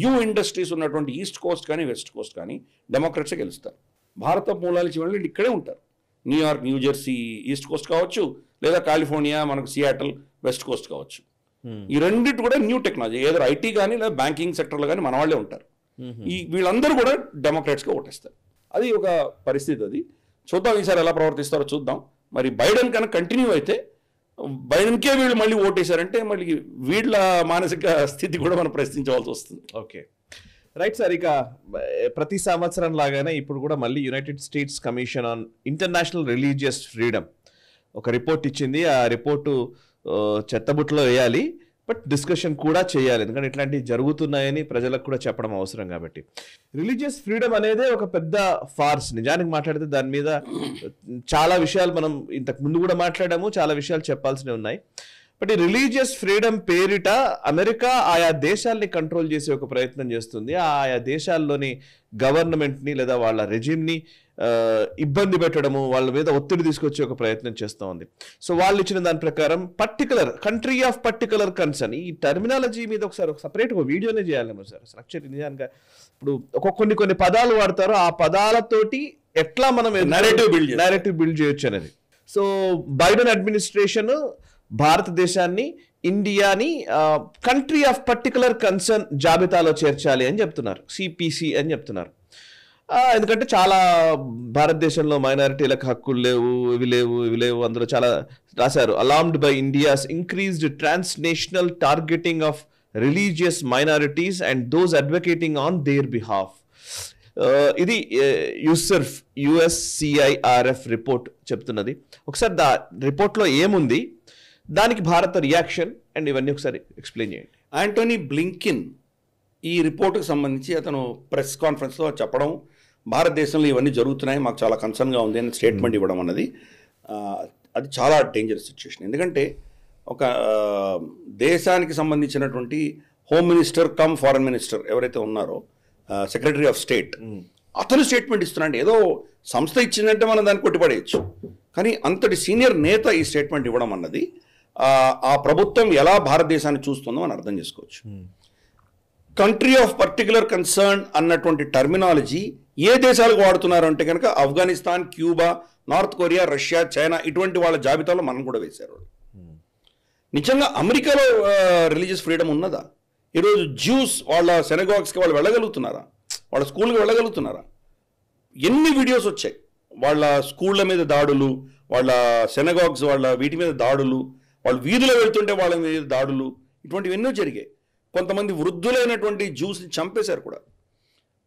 న్యూ ఇండస్ట్రీస్ ఉన్నటువంటి ఈస్ట్ కోస్ట్ కానీ వెస్ట్ కోస్ట్ కానీ డెమోక్రాట్సే గెలుస్తారు. భారత మూలాల వాళ్ళు ఇక్కడే ఉంటారు. New York New Jersey east coast కావచ్చు లేదా కాలిఫోర్నియా మనకు సియాటల్ వెస్ట్ కోస్ట్ కావచ్చు. ఈ రెండింటి కూడా న్యూ టెక్నాలజీ ఏదో ఐటీ కానీ లేదా బ్యాంకింగ్ సెక్టర్లో కానీ మన వాళ్ళే ఉంటారు. ఈ వీళ్ళందరూ కూడా డెమోక్రాట్స్గా ఓటేస్తారు. అది ఒక పరిస్థితి అది. చూద్దాం ఈసారి ఎలా ప్రవర్తిస్తారో చూద్దాం. మరి బైడెన్ కనుక కంటిన్యూ అయితే బైడెన్కే వీళ్ళు మళ్ళీ ఓటేశారంటే మళ్ళీ వీళ్ళ మానసిక స్థితి కూడా మనం ప్రశ్నించవలసి వస్తుంది. ఓకే. రైట్ సార్ ఇక ప్రతి సంవత్సరం లాగానే ఇప్పుడు కూడా మళ్ళీ United States commission on international religious freedom ఒక రిపోర్ట్ ఇచ్చింది. ఆ రిపోర్టు ఆ, చెత్తబుట్టలో వేయాలి. బట్ డిస్కషన్ కూడా చేయాలి. ఎందుకంటే ఇట్లాంటివి జరుగుతున్నాయని ప్రజలకు కూడా చెప్పడం అవసరం కాబట్టి. రిలీజియస్ ఫ్రీడమ్ అనేదే ఒక పెద్ద ఫార్స్. నిజానికి మాట్లాడితే దాని మీద చాలా విషయాలు మనం ఇంతకు ముందు కూడా మాట్లాడాము చాలా విషయాలు చెప్పాల్సినవి ఉన్నాయి. బట్ ఈ రిలీజియస్ ఫ్రీడమ్ పేరిట అమెరికా ఆయా దేశాల్ని కంట్రోల్ చేసే ఒక ప్రయత్నం చేస్తుంది. ఆయా దేశాల్లోని గవర్నమెంట్ని లేదా వాళ్ళ రెజిమ్ని ఇబ్బంది పెట్టడము వాళ్ళ మీద ఒత్తిడి తీసుకొచ్చే ఒక ప్రయత్నం చేస్తూ ఉంది. సో వాళ్ళు ఇచ్చిన దాని ప్రకారం particular country of particular concern. ఈ టర్మినాలజీ మీద ఒకసారి ఒక సపరేట్ ఒక వీడియోనే చేయాలేమో సార్. స్ట్రక్చర్ నిజానికి ఇప్పుడు ఒక కొన్ని కొన్ని పదాలు వాడతారు. ఆ పదాలతోటి ఎట్లా మనం build చేస్తాం. narrative బిల్డ్ చేయొచ్చు అనేది. సో బైడెన్ అడ్మినిస్ట్రేషన్ భారతదేశాన్ని ఇండియాని కంట్రీ ఆఫ్ పర్టికులర్ కన్సర్న్ జాబితాలో చేర్చాలి అని చెప్తున్నారు. సిపిసి అని చెప్తున్నారు. ఎందుకంటే చాలా భారతదేశంలో మైనారిటీలకు హక్కులు లేవు ఇవి లేవు ఇవి లేవు. అందులో చాలా రాశారు. Alarmed by India's increased transnational targeting of religious minorities and those advocating on their behalf ఇది యూసర్ఫ్ యుఎస్సిఐఆర్ఎఫ్ రిపోర్ట్ చెప్తున్నది. ఒకసారి దా రిపోర్ట్లో ఏముంది? దానికి భారత రియాక్షన్ అండ్ ఇవన్నీ ఒకసారి ఎక్స్ప్లెయిన్ చేయండి. యాంటోనీ బ్లింకిన్ ఈ రిపోర్టుకు సంబంధించి అతను ప్రెస్ కాన్ఫరెన్స్లో చెప్పడం భారతదేశంలో ఇవన్నీ జరుగుతున్నాయి మాకు చాలా కన్సర్న్గా ఉంది అని స్టేట్మెంట్ ఇవ్వడం అన్నది అది చాలా డేంజరస్ సిచ్యుయేషన్ ఎందుకంటే ఒక దేశానికి సంబంధించినటువంటి home minister cum foreign minister ఎవరైతే ఉన్నారో సెక్రటరీ ఆఫ్ స్టేట్ అతను స్టేట్మెంట్ ఇస్తున్నాడు. ఏదో సంస్థ ఇచ్చిందంటే మనం దాన్ని కొట్టిపడేయచ్చు. కానీ అంతటి సీనియర్ నేత ఈ స్టేట్మెంట్ ఇవ్వడం అన్నది ఆ, ప్రభుత్వం ఎలా భారతదేశాన్ని చూస్తుందో మనం అర్థం చేసుకోవచ్చు. కంట్రీ ఆఫ్ పర్టికులర్ కన్సర్న్ అన్నటువంటి టర్మినాలజీ ఏ దేశాలకు వాడుతున్నారు అంటే కనుక Afghanistan Cuba North Korea Russia China ఇటువంటి వాళ్ళ జాబితాలో మనం కూడా వేశారు వాళ్ళు. నిజంగా అమెరికాలో రిలీజియస్ ఫ్రీడమ్ ఉన్నదా? ఈరోజు జ్యూస్ వాళ్ళ సెనగాక్స్కి వాళ్ళు వెళ్ళగలుగుతున్నారా? వాళ్ళ స్కూల్కి వెళ్ళగలుగుతున్నారా? ఎన్ని వీడియోస్ వచ్చాయి? వాళ్ళ స్కూళ్ళ మీద దాడులు వాళ్ళ సెనగాగ్స్ వాళ్ళ వీటి మీద దాడులు వాళ్ళు వీధిలో వెళ్తుంటే వాళ్ళ మీద దాడులు ఇటువంటివి ఎన్నో జరిగాయి. కొంతమంది వృద్ధులైనటువంటి జ్యూస్ని చంపేశారు కూడా.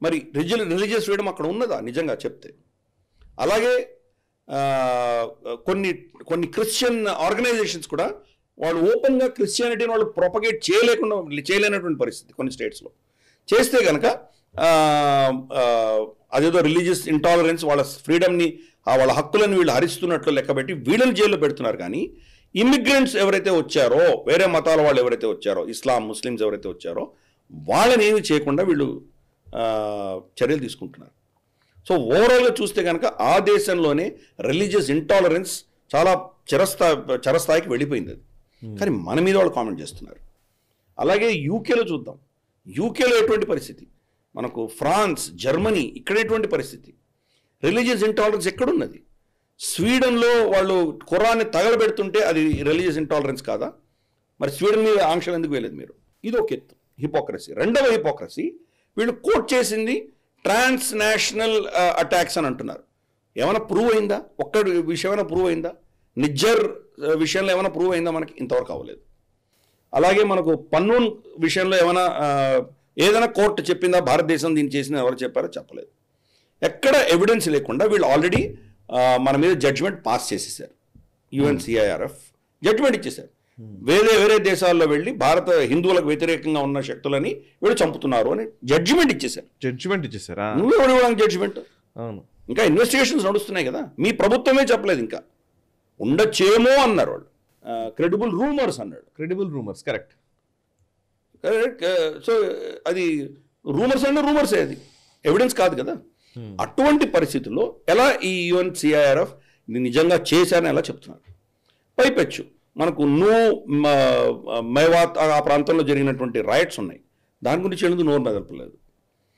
మరి రిజి రిలీజియస్ ఫ్రీడమ్ అక్కడ ఉన్నదా? నిజంగా చెప్తే. అలాగే కొన్ని కొన్ని క్రిస్టియన్ ఆర్గనైజేషన్స్ కూడా వాళ్ళు ఓపెన్గా క్రిస్టియానిటీని వాళ్ళు ప్రొపగేట్ చేయలేకుండా చేయలేనటువంటి పరిస్థితి కొన్ని స్టేట్స్లో. చేస్తే కనుక అదేదో రిలీజియస్ ఇంటాలరెన్స్ వాళ్ళ ఫ్రీడమ్ని వాళ్ళ హక్కులను వీళ్ళు హరిస్తున్నట్లు లెక్కబెట్టి వీళ్ళని జైల్లో పెడుతున్నారు. కానీ ఇమ్మిగ్రెంట్స్ ఎవరైతే వచ్చారో వేరే మతాల వాళ్ళు ఎవరైతే వచ్చారో ఇస్లాం ముస్లిమ్స్ ఎవరైతే వచ్చారో వాళ్ళని ఏమి చేయకుండా వీళ్ళు చర్యలు తీసుకుంటున్నారు. సో ఓవరాల్గా చూస్తే కనుక ఆ దేశంలోనే రిలీజియస్ ఇంటాలరెన్స్ చాలా చిరస్థా చిరస్థాయికి వెళ్ళిపోయింది అది. కానీ మన మీద వాళ్ళు కామెంట్ చేస్తున్నారు. అలాగే యూకేలో చూద్దాం. యూకేలో ఎటువంటి పరిస్థితి? మనకు ఫ్రాన్స్ జర్మనీ ఇక్కడ ఎటువంటి పరిస్థితి. రిలీజియస్ ఇంటాలరెన్స్ ఎక్కడున్నది? స్వీడన్లో వాళ్ళు కురాన్ని తగలబెడుతుంటే అది రిలీజియస్ ఇంటాలరెన్స్ కాదా? మరి స్వీడన్ మీద ఆంక్షలు ఎందుకు వేయలేదు మీరు? ఇది ఒక ఎత్తు. హిపోక్రసీ రెండవ హిపోక్రసీ వీళ్ళు కోట్ చేసింది ట్రాన్స్ నేషనల్ అటాక్స్ అని అంటున్నారు. ఏమైనా ప్రూవ్ అయిందా? ఒక్క విషయం ఏమైనా ప్రూవ్ అయిందా? నిజ్జర్ uh, విషయంలో ఏమైనా ప్రూవ్ అయిందా మనకి? ఇంతవరకు అవ్వలేదు. అలాగే మనకు పన్నూన్ విషయంలో ఏమైనా uh, ఏదైనా కోర్టు చెప్పిందా? భారతదేశం దీన్ని చేసిందా? ఎవరు చెప్పారో చెప్పలేదు. ఎక్కడ ఎవిడెన్స్ లేకుండా వీళ్ళు ఆల్రెడీ మన మీద జడ్జిమెంట్ పాస్ చేసేసారు. యుఎన్సిఐఆర్ఎఫ్ జడ్జిమెంట్ ఇచ్చేశారు వేరే వేరే దేశాల్లో వెళ్ళి భారత హిందువులకు వ్యతిరేకంగా ఉన్న శక్తులని వీళ్ళు చంపుతున్నారు అని జడ్జిమెంట్ ఇచ్చేశారు జడ్జిమెంట్ ఇచ్చేసారా? నువ్వు ఎవరు జడ్జిమెంట్ అవును. ఇంకా ఇన్వెస్టిగేషన్స్ నడుస్తున్నాయి కదా. మీ ప్రభుత్వమే చెప్పలేదు ఇంకా. ఉండొచ్చేమో అన్నారు వాళ్ళు. క్రెడిబుల్ రూమర్స్ అన్నాడు. క్రెడిబుల్ రూమర్స్ కరెక్ట్ సో అది రూమర్స్ అంటే రూమర్సే అది? ఎవిడెన్స్ కాదు కదా. అటువంటి పరిస్థితుల్లో ఎలా ఈ యుఎన్సిఐఆర్ఎఫ్ ఇది నిజంగా చేశారని ఎలా చెప్తున్నారు? పైపెచ్చు. మనకు నూ మేవాత్ ఆ ప్రాంతంలో జరిగినటువంటి రైట్స్ ఉన్నాయి. దాని గురించి ఎందుకు నోరు మెదపలేదు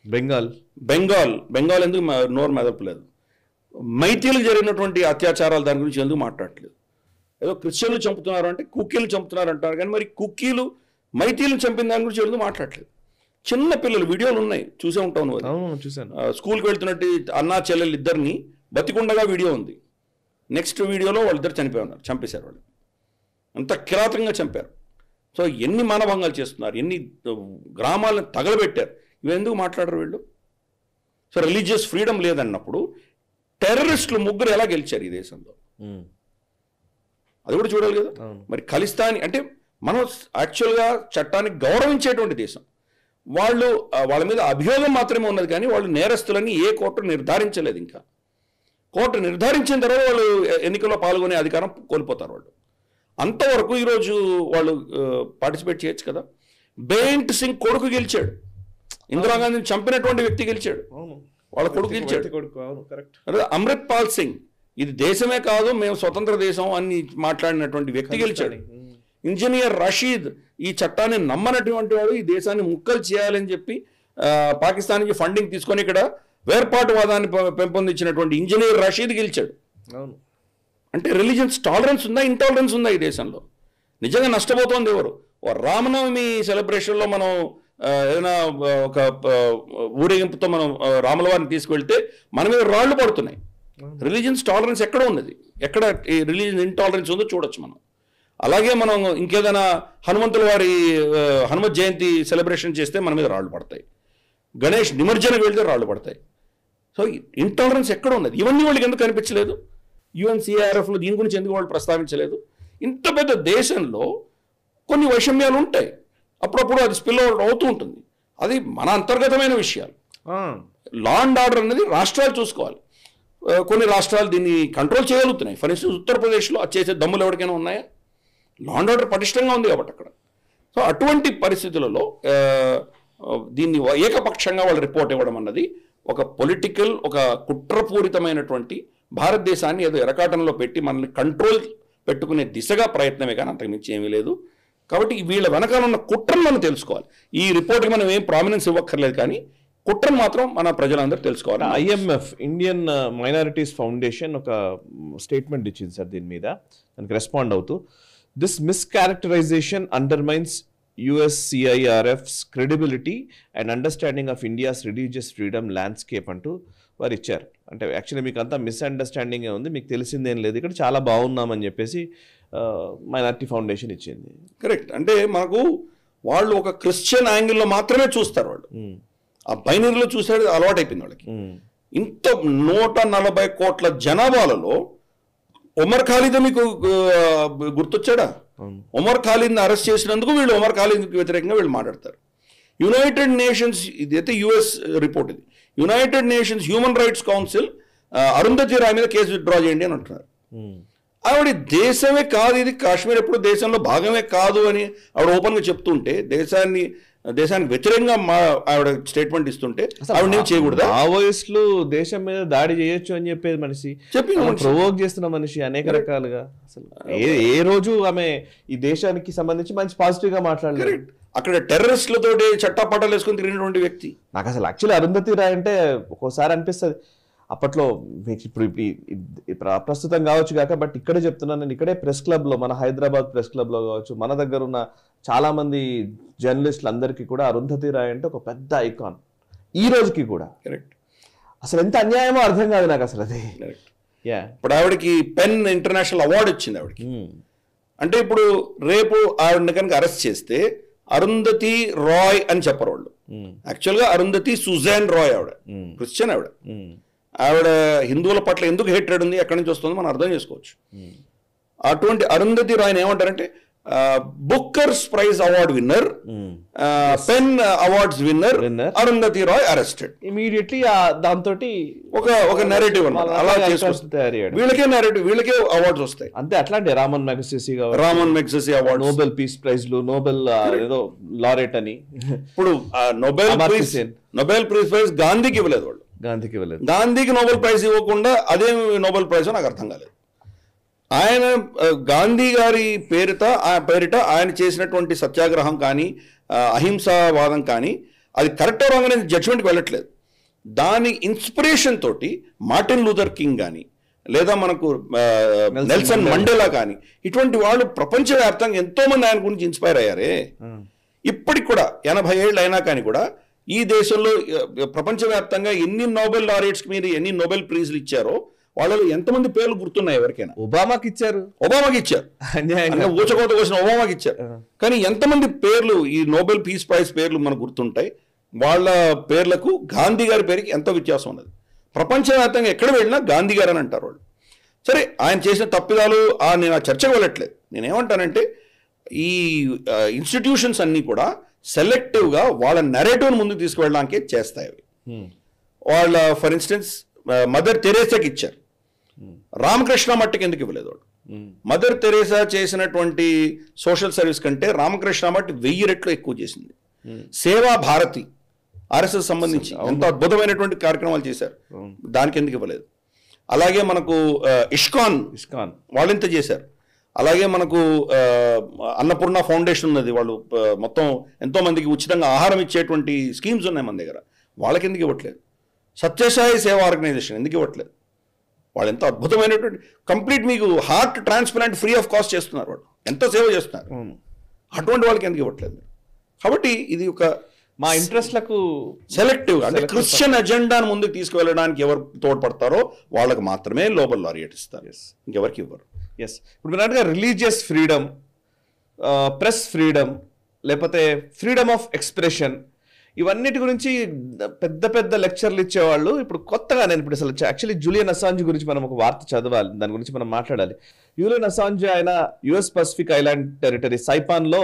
బెంగాల్. బెంగాల్. బెంగాల్ ఎందుకు నోరు మెదపలేదు మైతీలకు జరిగినటువంటి అత్యాచారాలు దాని గురించి ఎందుకు మాట్లాడట్లేదు? ఏదో క్రిస్టియన్లు చంపుతున్నారు అంటే కుక్కీలు చంపుతున్నారు అంటారు కానీ మరి కుక్కీలు మైతీలను చంపిన దాని గురించి ఎందుకు మాట్లాడలేదు చిన్న పిల్లలు వీడియోలు ఉన్నాయి. చూసే ఉంటావు నువ్వు ఆ, స్కూల్కి వెళ్తున్నట్టు అన్నా చెల్లెలు ఇద్దరిని బతికుండగా వీడియో ఉంది. నెక్స్ట్ వీడియోలో వాళ్ళిద్దరు చనిపోయి ఉన్నారు చంపేశారు వాళ్ళు. అంత కిరాతకంగా చంపారు. సో ఎన్ని మానభంగాలు చేస్తున్నారు ఎన్ని గ్రామాలను తగలబెట్టారు. ఇవి ఎందుకు మాట్లాడరు వీళ్ళు? సో రిలీజియస్ ఫ్రీడమ్ లేదన్నప్పుడు టెర్రరిస్టులు ముగ్గురు ఎలా గెలిచారు ఈ దేశంలో? అది కూడా చూడాలి కదా. మరి ఖలిస్తాని అంటే మనం యాక్చువల్గా చట్టాన్ని గౌరవించేటువంటి దేశం. వాళ్ళు వాళ్ళ మీద అభియోగం మాత్రమే ఉన్నది కానీ వాళ్ళు నేరస్తులని ఏ కోర్టు నిర్ధారించలేదు ఇంకా. కోర్టు నిర్ధారించిన తర్వాత వాళ్ళు ఎన్నికల్లో పాల్గొనే అధికారం కోల్పోతారు వాళ్ళు. అంతవరకు ఈరోజు వాళ్ళు పార్టిసిపేట్ చేయొచ్చు కదా. బేంట్ సింగ్ కొడుకు గెలిచాడు. ఇందిరాగాంధీని చంపినటువంటి వ్యక్తి గెలిచాడు. వాళ్ళ కొడుకు గెలిచాడు. కొడుకు అమృత్ పాల్ సింగ్. ఇది దేశమే కాదు మేము స్వతంత్ర దేశం అని మాట్లాడినటువంటి వ్యక్తి గెలిచాడు. ఇంజనీర్ రషీద్ ఈ చట్టాన్ని నమ్మనటువంటి వాడు ఈ దేశాన్ని ముక్కలు చేయాలని చెప్పి పాకిస్తాన్కి ఫండింగ్ తీసుకొని ఇక్కడ వేర్పాటువాదాన్ని పెంపొందించినటువంటి ఇంజనీర్ రషీద్ గెలిచాడు. అవును. అంటే రిలీజియన్స్ టాలరెన్స్ ఉందా ఇంటాలరెన్స్ ఉందా ఈ దేశంలో? నిజంగా నష్టపోతోంది ఎవరు? రామనవమి సెలబ్రేషన్లో మనం ఏదైనా ఒక ఊరేగింపుతో మనం ఆ, రాముల వారిని తీసుకువెళ్తే మన మీద రాళ్ళు పడుతున్నాయి. రిలీజియన్స్ టాలరెన్స్ ఎక్కడ ఉన్నది? ఎక్కడ ఈ రిలీజియన్ ఇంటాలరెన్స్ ఉందో చూడొచ్చు మనం. అలాగే మనం ఇంకేదైనా హనుమంతుల వారి హనుమత్ జయంతి సెలబ్రేషన్ చేస్తే మన మీద రాళ్ళు పడతాయి. గణేష్ నిమజ్జనకు వెళ్తే రాళ్ళు పడతాయి. సో ఇంటాలరెన్స్ ఎక్కడ ఉన్నది. ఇవన్నీ వాళ్ళకి ఎందుకు కనిపించలేదు? యుఎన్సిఆర్ఎఫ్లో దీని గురించి ఎందుకు వాళ్ళు ప్రస్తావించలేదు? ఇంత పెద్ద దేశంలో కొన్ని వైషమ్యాలు ఉంటాయి. అప్పుడప్పుడు అది స్పిల్ అవుట్ అవుతూ ఉంటుంది. అది మన అంతర్గతమైన విషయాలు. లా అండ్ ఆర్డర్ అనేది రాష్ట్రాలు చూసుకోవాలి. కొన్ని రాష్ట్రాలు దీన్ని కంట్రోల్ చేయగలుగుతున్నాయి. ఫర్ ఇన్స్టెన్స్ ఉత్తరప్రదేశ్లో అది చేసే దమ్ములు ఎవరికైనా ఉన్నాయా? లా అండ్ ఆర్డర్ పటిష్టంగా ఉంది కాబట్టి అక్కడ. సో అటువంటి పరిస్థితులలో దీన్ని ఏకపక్షంగా వాళ్ళు రిపోర్ట్ ఇవ్వడం అన్నది ఒక పొలిటికల్ ఒక కుట్రపూరితమైనటువంటి భారతదేశాన్ని ఏదో ఎరకాటంలో పెట్టి మనల్ని కంట్రోల్ పెట్టుకునే దిశగా ప్రయత్నమే కానీ అంతకుమించి ఏమీ లేదు. కాబట్టి వీళ్ళ వెనకాల ఉన్న కుట్రను మనం తెలుసుకోవాలి. ఈ రిపోర్ట్కి మనం ఏం ప్రామినెన్స్ ఇవ్వక్కర్లేదు కానీ కుట్రను మాత్రం మన ప్రజలందరూ తెలుసుకోవాలి. ఐఎంఎఫ్ ఇండియన్ మైనారిటీస్ ఫౌండేషన్ ఒక స్టేట్మెంట్ ఇచ్చింది సార్ దీని మీద. దానికి రెస్పాండ్ అవుతూ this mischaracterization undermines USCIRF's credibility and understanding of India's religious freedom landscape అంటూ వారు ఇచ్చారు. అంటే యాక్చువల్లీ మీకు అంతా మిస్అండర్స్టాండింగ్ ఉంది మీకు తెలిసిందేం లేదు. ఇక్కడ చాలా బాగున్నామని చెప్పేసి మైనారిటీ ఫౌండేషన్ ఇచ్చింది. కరెక్ట్ అంటే మనకు వాళ్ళు ఒక క్రిస్టియన్ యాంగిల్లో మాత్రమే చూస్తారు వాళ్ళు. మ్మ్. ఆ బైనరీలో చూసేది అలవాటైపోయింది వాళ్ళకి. మ్మ్. ఇంత నూట నలభై కోట్ల జనాభాలలో ఉమర్ ఖాళీద్ మీకు గుర్తొచ్చాడా. ఉమర్ ఖాళీద్ని అరెస్ట్ చేసినందుకు వీళ్ళు ఉమర్ ఖాళీద్కి వ్యతిరేకంగా వీళ్ళు మాట్లాడతారు యునైటెడ్ నేషన్స్ ఇదైతే యుఎస్ రిపోర్ట్ ఇది United Nations human rights council Arundhati Roy మీద కేసు విత్డ్రా చేయండి అని అంటున్నారు. ఆవిడ దేశమే కాదు ఇది కాశ్మీర్ ఎప్పుడు దేశంలో భాగమే కాదు అని ఆవిడ ఓపెన్గా చెప్తుంటే దేశాన్ని దేశానికి వ్యతిరేకంగా మా ఆవిడ స్టేట్మెంట్ ఇస్తుంటే ఆవిడ నేను చేయకూడదా? మావోయిస్టులు దేశం మీద దాడి చేయొచ్చు అని చెప్పేది మనిషి. మనిషి. ప్రొవోక్ చేస్తున్న మనిషి అనేక రకాలుగా. అసలు ఏ ఏ రోజు ఆమె ఈ దేశానికి సంబంధించి మంచి పాజిటివ్గా మాట్లాడలేదు అక్కడ టెర్రరిస్టులతో చట్టాపట్టాలు వేసుకొని తిరిగినటువంటి వ్యక్తి. నాకు అసలు యాక్చువల్లీ అరుంధతి రాయ్ అంటే ఒక్కోసారి అనిపిస్తుంది. అప్పట్లో మీకు ఇప్పుడు ప్రస్తుతం కావచ్చు కాక బట్ ఇక్కడే చెప్తున్నాను నేను ఇక్కడే ప్రెస్ క్లబ్లో మన హైదరాబాద్ ప్రెస్ క్లబ్లో కావచ్చు మన దగ్గర ఉన్న చాలా మంది జర్నలిస్టులు అందరికీ కూడా అరుంధతి రాయ్ అంటే ఒక పెద్ద ఐకాన్. ఈ రోజుకి కూడా. కరెక్ట్. అసలు ఎంత అన్యాయమో అర్థం కాదు నాకు అసలు అది. ఇప్పుడు ఆవిడకి పెన్ ఇంటర్నేషనల్ అవార్డు వచ్చింది ఆవిడకి. అంటే ఇప్పుడు రేపు ఆవిడని కనుక అరెస్ట్ చేస్తే అరుంధతి రాయ్ అని చెప్పరు వాళ్ళు. యాక్చువల్గా అరుంధతి సుజాన్ రాయ్ ఆవిడ. క్రిస్టియన్ ఆవిడ. ఆవిడ హిందువుల పట్ల ఎందుకు హేట్రెడ్ ఉంది ఎక్కడి నుంచి వస్తుందో మనం అర్థం చేసుకోవచ్చు. అటువంటి అరుంధతి రాయ్ని ఏమంటారంటే Booker's prize award winner PEN awards winner. Arundhati Roy arrested. Immediately దాంతో ఒక ఒక నెరేటివ్ అలా వీళ్ళకే నెరేటివ్ వీళ్ళకే అవార్డ్స్ వస్తాయి. అంతే అట్లాంటి Ramon Magsaysay Ramon Magsaysay awards Nobel peace ప్రైజ్లు నోబెల్ ఆ, ఏదో లారెట్ అని. ఇప్పుడు Nobel prize. Nobel prize prize గాంధీకి ఇవ్వలేదు వాళ్ళు. గాంధీకి వెళ్ళలేదు గాంధీకి నోబెల్ ప్రైజ్ ఇవ్వకుండా అదే నోబెల్ ప్రైజ్ నాకు అర్థం కాలేదు. ఆయన గాంధీ గారి పేరిట ఆ పేరిట ఆయన చేసినటువంటి సత్యాగ్రహం కానీ అహింసావాదం కానీ అది కరెక్ట్ రాంగ్ అనేది జడ్జ్మెంట్కి వెళ్ళట్లేదు. దాని ఇన్స్పిరేషన్ తోటి మార్టిన్ లూథర్ కింగ్ కానీ లేదా మనకు నెల్సన్ మండేలా. కానీ ఇటువంటి వాళ్ళు ప్రపంచవ్యాప్తంగా ఎంతో మంది ఆయన గురించి ఇన్స్పైర్ అయ్యారే. ఇప్పటికి కూడా ఎనభై ఏళ్ళు అయినా కానీ కూడా ఈ దేశంలో ప్రపంచవ్యాప్తంగా ఎన్ని నోబెల్ లారెట్స్కి మీరు ఎన్ని నోబెల్ ప్రైజ్లు ఇచ్చారో వాళ్ళలో ఎంతమంది పేర్లు గుర్తున్నాయి ఎవరికైనా? ఒబామాకి ఇచ్చారు. ఒబామాకి ఇచ్చారు. ఊచకోత కోసిన ఒబామాకి ఇచ్చారు. కానీ ఎంతమంది పేర్లు ఈ నోబెల్ పీస్ ప్రైజ్ పేర్లు మనకు గుర్తుంటాయి? వాళ్ళ పేర్లకు గాంధీ గారి పేరుకి ఎంతో వ్యత్యాసం ఉన్నది. ప్రపంచవ్యాప్తంగా ఎక్కడ వెళ్ళినా గాంధీ గారు అని అంటారు వాళ్ళు. సరే ఆయన చేసిన తప్పిదాలు ఆ నేను ఆ చర్చకు వెళ్ళట్లేదు. నేనేమంటానంటే ఈ ఇన్స్టిట్యూషన్స్ అన్నీ కూడా సెలెక్టివ్గా వాళ్ళ నెరేటివ్ని ముందుకు తీసుకువెళ్ళడానికే చేస్తాయి అవి. వాళ్ళ ఫర్ ఇన్స్టెన్స్ మదర్ తెరేసాకి ఇచ్చారు. రామకృష్ణ మట్టికి ఎందుకు ఇవ్వలేదు వాడు? మదర్ తెరేసా చేసినటువంటి సోషల్ సర్వీస్ కంటే రామకృష్ణ మట్టి వెయ్యి రెట్లు ఎక్కువ చేసింది. సేవా భారతి ఆర్ఎస్ఎస్ సంబంధించి ఎంతో అద్భుతమైనటువంటి కార్యక్రమాలు చేశారు. దానికి ఎందుకు ఇవ్వలేదు? అలాగే మనకు ఇష్కాన్ ఇస్కాన్ వాళ్ళింత చేశారు? అలాగే మనకు అన్నపూర్ణ ఫౌండేషన్ ఉన్నది. వాళ్ళు మొత్తం ఎంతో మందికి ఉచితంగా ఆహారం ఇచ్చేటువంటి స్కీమ్స్ ఉన్నాయి మన దగ్గర. వాళ్ళకి ఎందుకు ఇవ్వట్లేదు? సత్యసాయి సేవా ఆర్గనైజేషన్ ఎందుకు ఇవ్వట్లేదు? వాళ్ళు ఎంత అద్భుతమైనటువంటి కంప్లీట్ మీకు heart transplant free of cost చేస్తున్నారు వాళ్ళు. ఎంత సేవ చేస్తున్నారు. అటువంటి వాళ్ళకి ఎందుకు ఇవ్వట్లేదు? కాబట్టి ఇది ఒక మా ఇంట్రెస్ట్లకు సెలెక్టివ్ అంటే క్రిస్టియన్ అజెండాను ముందుకు తీసుకువెళ్ళడానికి ఎవరు తోడ్పడతారో వాళ్ళకి మాత్రమే లోబల్ లారియట్ ఇస్తారు. ఇంకెవరికి ఇవ్వరు. ఎస్ ఇప్పుడు మీరు అన్నట్టుగా రిలీజియస్ ఫ్రీడమ్ ప్రెస్ ఫ్రీడమ్ లేకపోతే ఫ్రీడమ్ ఆఫ్ ఎక్స్ప్రెషన్ ఇవన్నిటి గురించి పెద్ద పెద్ద లెక్చర్లు ఇచ్చేవాళ్ళు ఇప్పుడు కొత్తగా నేను ఇప్పుడు అసలు యాక్చువల్లీ జూలియన్ అసాంజ్ గురించి మనం ఒక వార్త చదవాలి దాని గురించి మనం మాట్లాడాలి. జూలియన్ అసాంజ్ ఆయన యుఎస్ పసిఫిక్ ఐలాండ్ టెరిటరీ సైపాన్లో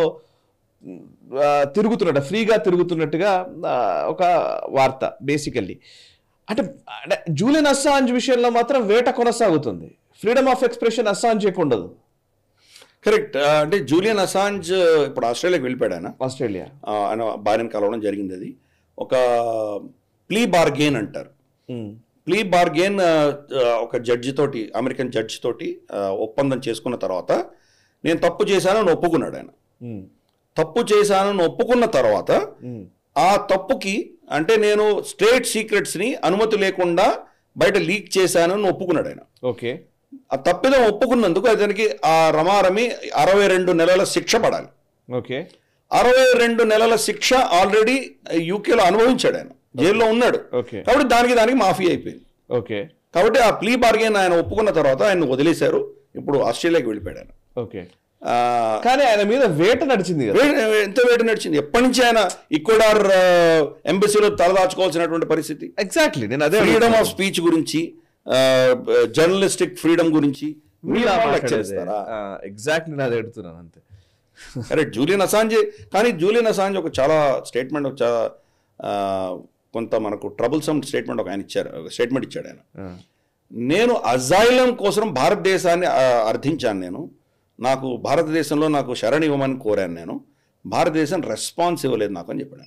తిరుగుతున్నట్టు ఫ్రీగా తిరుగుతున్నట్టుగా ఒక వార్త బేసికల్లీ అంటే అంటే జూలియన్ అసాంజ్ విషయంలో మాత్రం వేట కొనసాగుతుంది. ఫ్రీడమ్ ఆఫ్ ఎక్స్ప్రెషన్ అస్సాంజ్ ఉండదు. కరెక్ట్ అంటే జూలియన్ అసాంజ్ ఇప్పుడు ఆస్ట్రేలియాకి వెళ్ళిపోయాడు ఆయన. ఆస్ట్రేలియా. ఆ, ఆయన భార్యను కలవడం జరిగింది అది. ఒక ప్లీ బార్గెన్ అంటారు. ప్లీ బార్గెన్ ఒక జడ్జి తోటి అమెరికన్ జడ్జి తోటి ఒప్పందం చేసుకున్న తర్వాత నేను తప్పు చేశానని ఒప్పుకున్నాడు ఆయన. తప్పు చేశానని ఒప్పుకున్న తర్వాత ఆ తప్పుకి అంటే నేను స్టేట్ సీక్రెట్స్ని అనుమతి లేకుండా బయట లీక్ చేశానని ఒప్పుకున్నాడు ఆయన. ఓకే ఆ తప్పిదం ఒప్పుకున్నందుకు అతనికి ఆ రమారమి అరవై రెండు నెలల శిక్ష పడాలి. ఓకే. అరవై రెండు నెలల శిక్ష ఆల్రెడీ యూకేలో అనుభవించాడు ఆయన. జైల్లో ఉన్నాడు. కాబట్టి దానికి దానికి మాఫీ అయిపోయింది. ఓకే. కాబట్టి ఆ ప్లీ బార్గెన్ ఆయన ఒప్పుకున్న తర్వాత ఆయన వదిలేశారు. ఇప్పుడు ఆస్ట్రేలియాకి వెళ్ళిపోయాడు ఆయన. ఓకే. కానీ ఆయన మీద వేట నడిచింది ఎంత వేట నడిచింది? ఎప్పటి నుంచి ఆయన ఈక్వడార్ ఎంబసీలో తలదాచుకోవాల్సినటువంటి పరిస్థితి? ఎగ్జాక్ట్లీ నేను అదే ఫ్రీడమ్ ఆఫ్ స్పీచ్ గురించి జర్నలిస్టిక్ ఫ్రీడమ్ గురించి? ఎగ్జాక్ట్లీ నేను అదే అడుగుతున్నాను అంతే. అరే జూలియన్ అసాంజే కానీ జూలియన్ అసాంజ్ ఒక చాలా స్టేట్మెంట్ ఒక చాలా కొంత మనకు ట్రబుల్సమ్ స్టేట్మెంట్ ఒక ఆయన ఇచ్చారు ఒక స్టేట్మెంట్ ఇచ్చాడు ఆయన. నేను అజైలం కోసం భారతదేశాన్ని అర్థించాను నేను. నాకు భారతదేశంలో నాకు శరణ్ ఇవ్వమని కోరాను నేను. భారతదేశం రెస్పాన్స్ ఇవ్వలేదు నాకు అని చెప్పాడు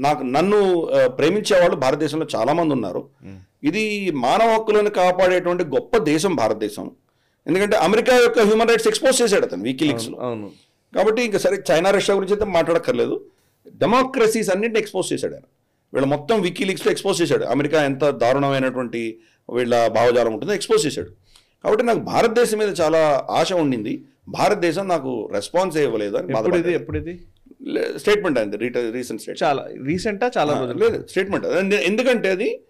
నాకు నన్ను ప్రేమించే వాళ్ళు భారతదేశంలో చాలామంది ఉన్నారు. ఇది మానవ హక్కులను కాపాడేటువంటి గొప్ప దేశం భారతదేశం. ఎందుకంటే అమెరికా యొక్క హ్యూమన్ రైట్స్ ఎక్స్పోజ్ చేశాడు అతను వీకీలిక్స్లో. అవును కాబట్టి ఇంకా సరే చైనా రష్యా గురించి అయితే మాట్లాడక్కర్లేదు. డెమోక్రసీస్ అన్నింటిని ఎక్స్పోజ్ చేశాడు ఆయన. వీళ్ళ మొత్తం వికీలీక్స్లో ఎక్స్పోజ్ చేశాడు. అమెరికా ఎంత దారుణమైనటువంటి వీళ్ళ భావజాలం ఉంటుందో ఎక్స్పోజ్ చేశాడు. కాబట్టి నాకు భారతదేశం మీద చాలా ఆశ ఉండింది. భారతదేశం నాకు రెస్పాన్స్ ఇవ్వలేదు అని ఎప్పుడు ఇది బాధపడ్డాడు. ఎప్పుడు ఇది లే- స్టేట్మెంట్ అయింది రీసెంట్ స్టేట్మెంట్. చాలా రీసెంటా చాలా లేదు స్టేట్మెంట్. ఎందుకంటే అది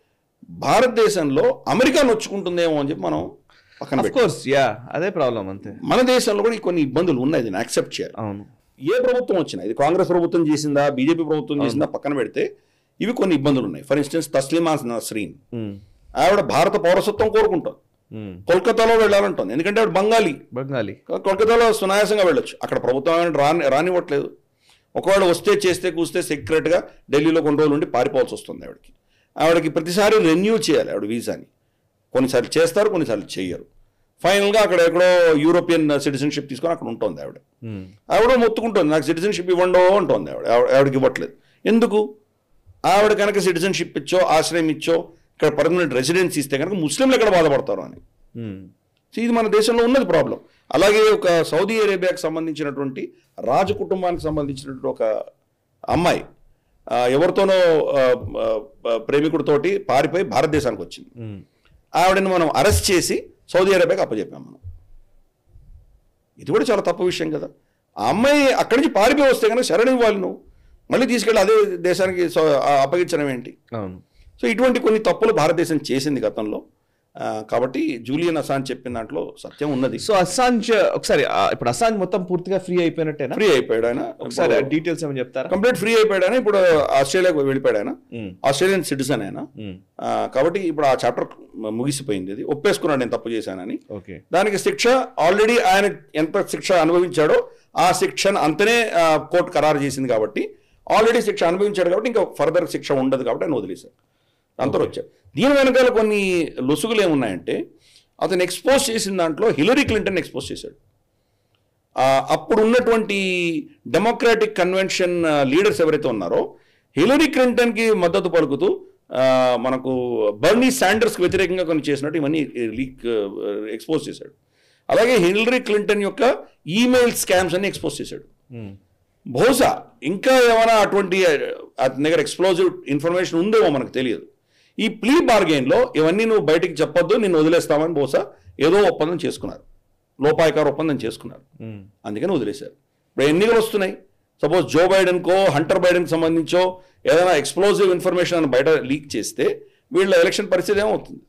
భారతదేశంలో అమెరికా నొచ్చుకుంటుందేమో అని చెప్పి మనం పక్కన కోర్స్ యా అదే ప్రాబ్లం అంతే. మన దేశంలో కూడా ఈ కొన్ని ఇబ్బందులు ఉన్నాయి దీన్ని యాక్సెప్ట్ చేయాలి. అవును. ఏ ప్రభుత్వం వచ్చినా ఇది కాంగ్రెస్ ప్రభుత్వం చేసిందా బీజేపీ ప్రభుత్వం చేసిందా పక్కన పెడితే ఇవి కొన్ని ఇబ్బందులు ఉన్నాయి. ఫర్ ఇన్స్టెన్స్ తస్లిమా నస్రీన్ ఆవిడ భారత పౌరసత్వం కోరుకుంటాం ఉమ్. కోల్కతాలో వెళ్ళాలంటుంది. ఎందుకంటే ఆవిడ బంగాళీ. బెంగాలీ కోల్కతాలో సునాయాసంగా వెళ్ళొచ్చు. అక్కడ ప్రభుత్వం రాని రానివ్వట్లేదు. ఒకవేళ వస్తే చేస్తే కూస్తే సీక్రెట్గా ఢిల్లీలో కొన్ని రోజులు ఉండి పారిపోవాల్సి వస్తుంది ఆవిడకి. ఆవిడకి ప్రతిసారి రెన్యూ చేయాలి ఆవిడ వీసాని. కొన్నిసార్లు చేస్తారు కొన్నిసార్లు చేయరు ఫైనల్గా అక్కడ ఎక్కడో యూరోపియన్ సిటిజన్షిప్ తీసుకొని అక్కడ ఉంటుంది ఆవిడ. ఉమ్, ఆవిడ మొత్తుకుంటుంది నాకు సిటిజన్షిప్ ఇవ్వండో అంటుంది ఆవిడ. ఆవిడ- ఆవిడకి ఇవ్వట్లేదు. ఎందుకు? ఆవిడ కనుక సిటిజన్షిప్ ఇచ్చో ఆశ్రయం ఇచ్చో ఇక్కడ పర్మనెంట్ రెసిడెన్సీ ఇస్తే కనుక ముస్లింలు ఎక్కడ బాధపడతారు అని. సో ఇది మన దేశంలో ఉన్నది ప్రాబ్లం అలాగే ఒక సౌదీ అరేబియాకి సంబంధించినటువంటి రాజ కుటుంబానికి సంబంధించినటువంటి ఒక అమ్మాయి ఎవరితోనో ప్రేమికుడితోటి పారిపోయి భారతదేశానికి వచ్చింది. ఆవిడని మనం అరెస్ట్ చేసి సౌదీ అరేబియాకి అప్పచెప్పాం మనం. ఇది కూడా చాలా తప్పు విషయం కదా. ఆ అమ్మాయి అక్కడి నుంచి పారిపోయి వస్తే కనుక శరణ్ ఇవ్వాలి నువ్వు. మళ్ళీ తీసుకెళ్ళి అదే దేశానికి అప్పగించడం ఏంటి? సో ఇటువంటి కొన్ని తప్పులు భారతదేశం చేసింది గతంలో. కాబట్టి జూలియన్ అసాన్ చెప్పిన దాంట్లో సత్యం ఉన్నది. సో అస్సాంజ్ ఒకసారి ఇప్పుడు అస్సాంజ్ మొత్తం పూర్తిగా ఫ్రీ అయిపోయినట్టేనా? ఫ్రీ అయిపోయాడు ఆయన. ఒకసారి డీటెయిల్స్ ఏమైనా చెప్తారా? కంప్లీట్ ఫ్రీ అయిపోయాడు ఆయన. ఇప్పుడు ఆస్ట్రేలియాకు వెళ్ళిపోయాడు ఆయన. ఆస్ట్రేలియన్ సిటిజన్ ఆయన. కాబట్టి ఇప్పుడు ఆ చాప్టర్ ముగిసిపోయింది అది. ఒప్పేసుకున్నాడు నేను తప్పు చేశానని. ఓకే. దానికి శిక్ష ఆల్రెడీ ఆయన ఎంత శిక్ష అనుభవించాడో ఆ శిక్షను అంతనే కోర్టు ఖరారు చేసింది కాబట్టి ఆల్రెడీ శిక్ష అనుభవించాడు కాబట్టి ఇంకా ఫర్దర్ శిక్ష ఉండదు కాబట్టి ఆయన వదిలేశారు. వచ్చారు. దీని వెనకాల కొన్ని లొసుగులు ఏమున్నాయంటే అతను ఎక్స్పోజ్ చేసిన దాంట్లో హిలరీ క్లింటన్ ఎక్స్పోజ్ చేశాడు. అప్పుడు ఉన్నటువంటి డెమోక్రాటిక్ కన్వెన్షన్ లీడర్స్ ఎవరైతే ఉన్నారో హిలరీ క్లింటన్కి మద్దతు పలుకుతూ మనకు బర్నీ శాండర్స్కి వ్యతిరేకంగా కొన్ని చేసినట్టు ఇవన్నీ లీక్ ఎక్స్పోజ్ చేశాడు. అలాగే హిలరీ క్లింటన్ యొక్క ఈమెయిల్ స్కామ్స్ అన్ని ఎక్స్పోజ్ చేశాడు. బహుశా ఇంకా ఏమైనా అటువంటి అతని దగ్గర ఎక్స్ప్లోజివ్ ఇన్ఫర్మేషన్ ఉందేమో మనకు తెలియదు. ఈ ప్లీ బార్గెయిన్లో ఇవన్నీ నువ్వు బయటికి చెప్పొద్దు నిన్ను వదిలేస్తామని బహుశా ఏదో ఒప్పందం చేసుకున్నారు. లోపాయకార ఒప్పందం చేసుకున్నారు. అందుకని వదిలేశారు. ఇప్పుడు ఎన్నికలు వస్తున్నాయి? సపోజ్ జో బైడెన్కో హంటర్ బైడెన్కి సంబంధించో ఏదైనా ఎక్స్ప్లోజివ్ ఇన్ఫర్మేషన్ అని బయట లీక్ చేస్తే వీళ్ళ ఎలక్షన్ పరిస్థితి ఏమవుతుంది?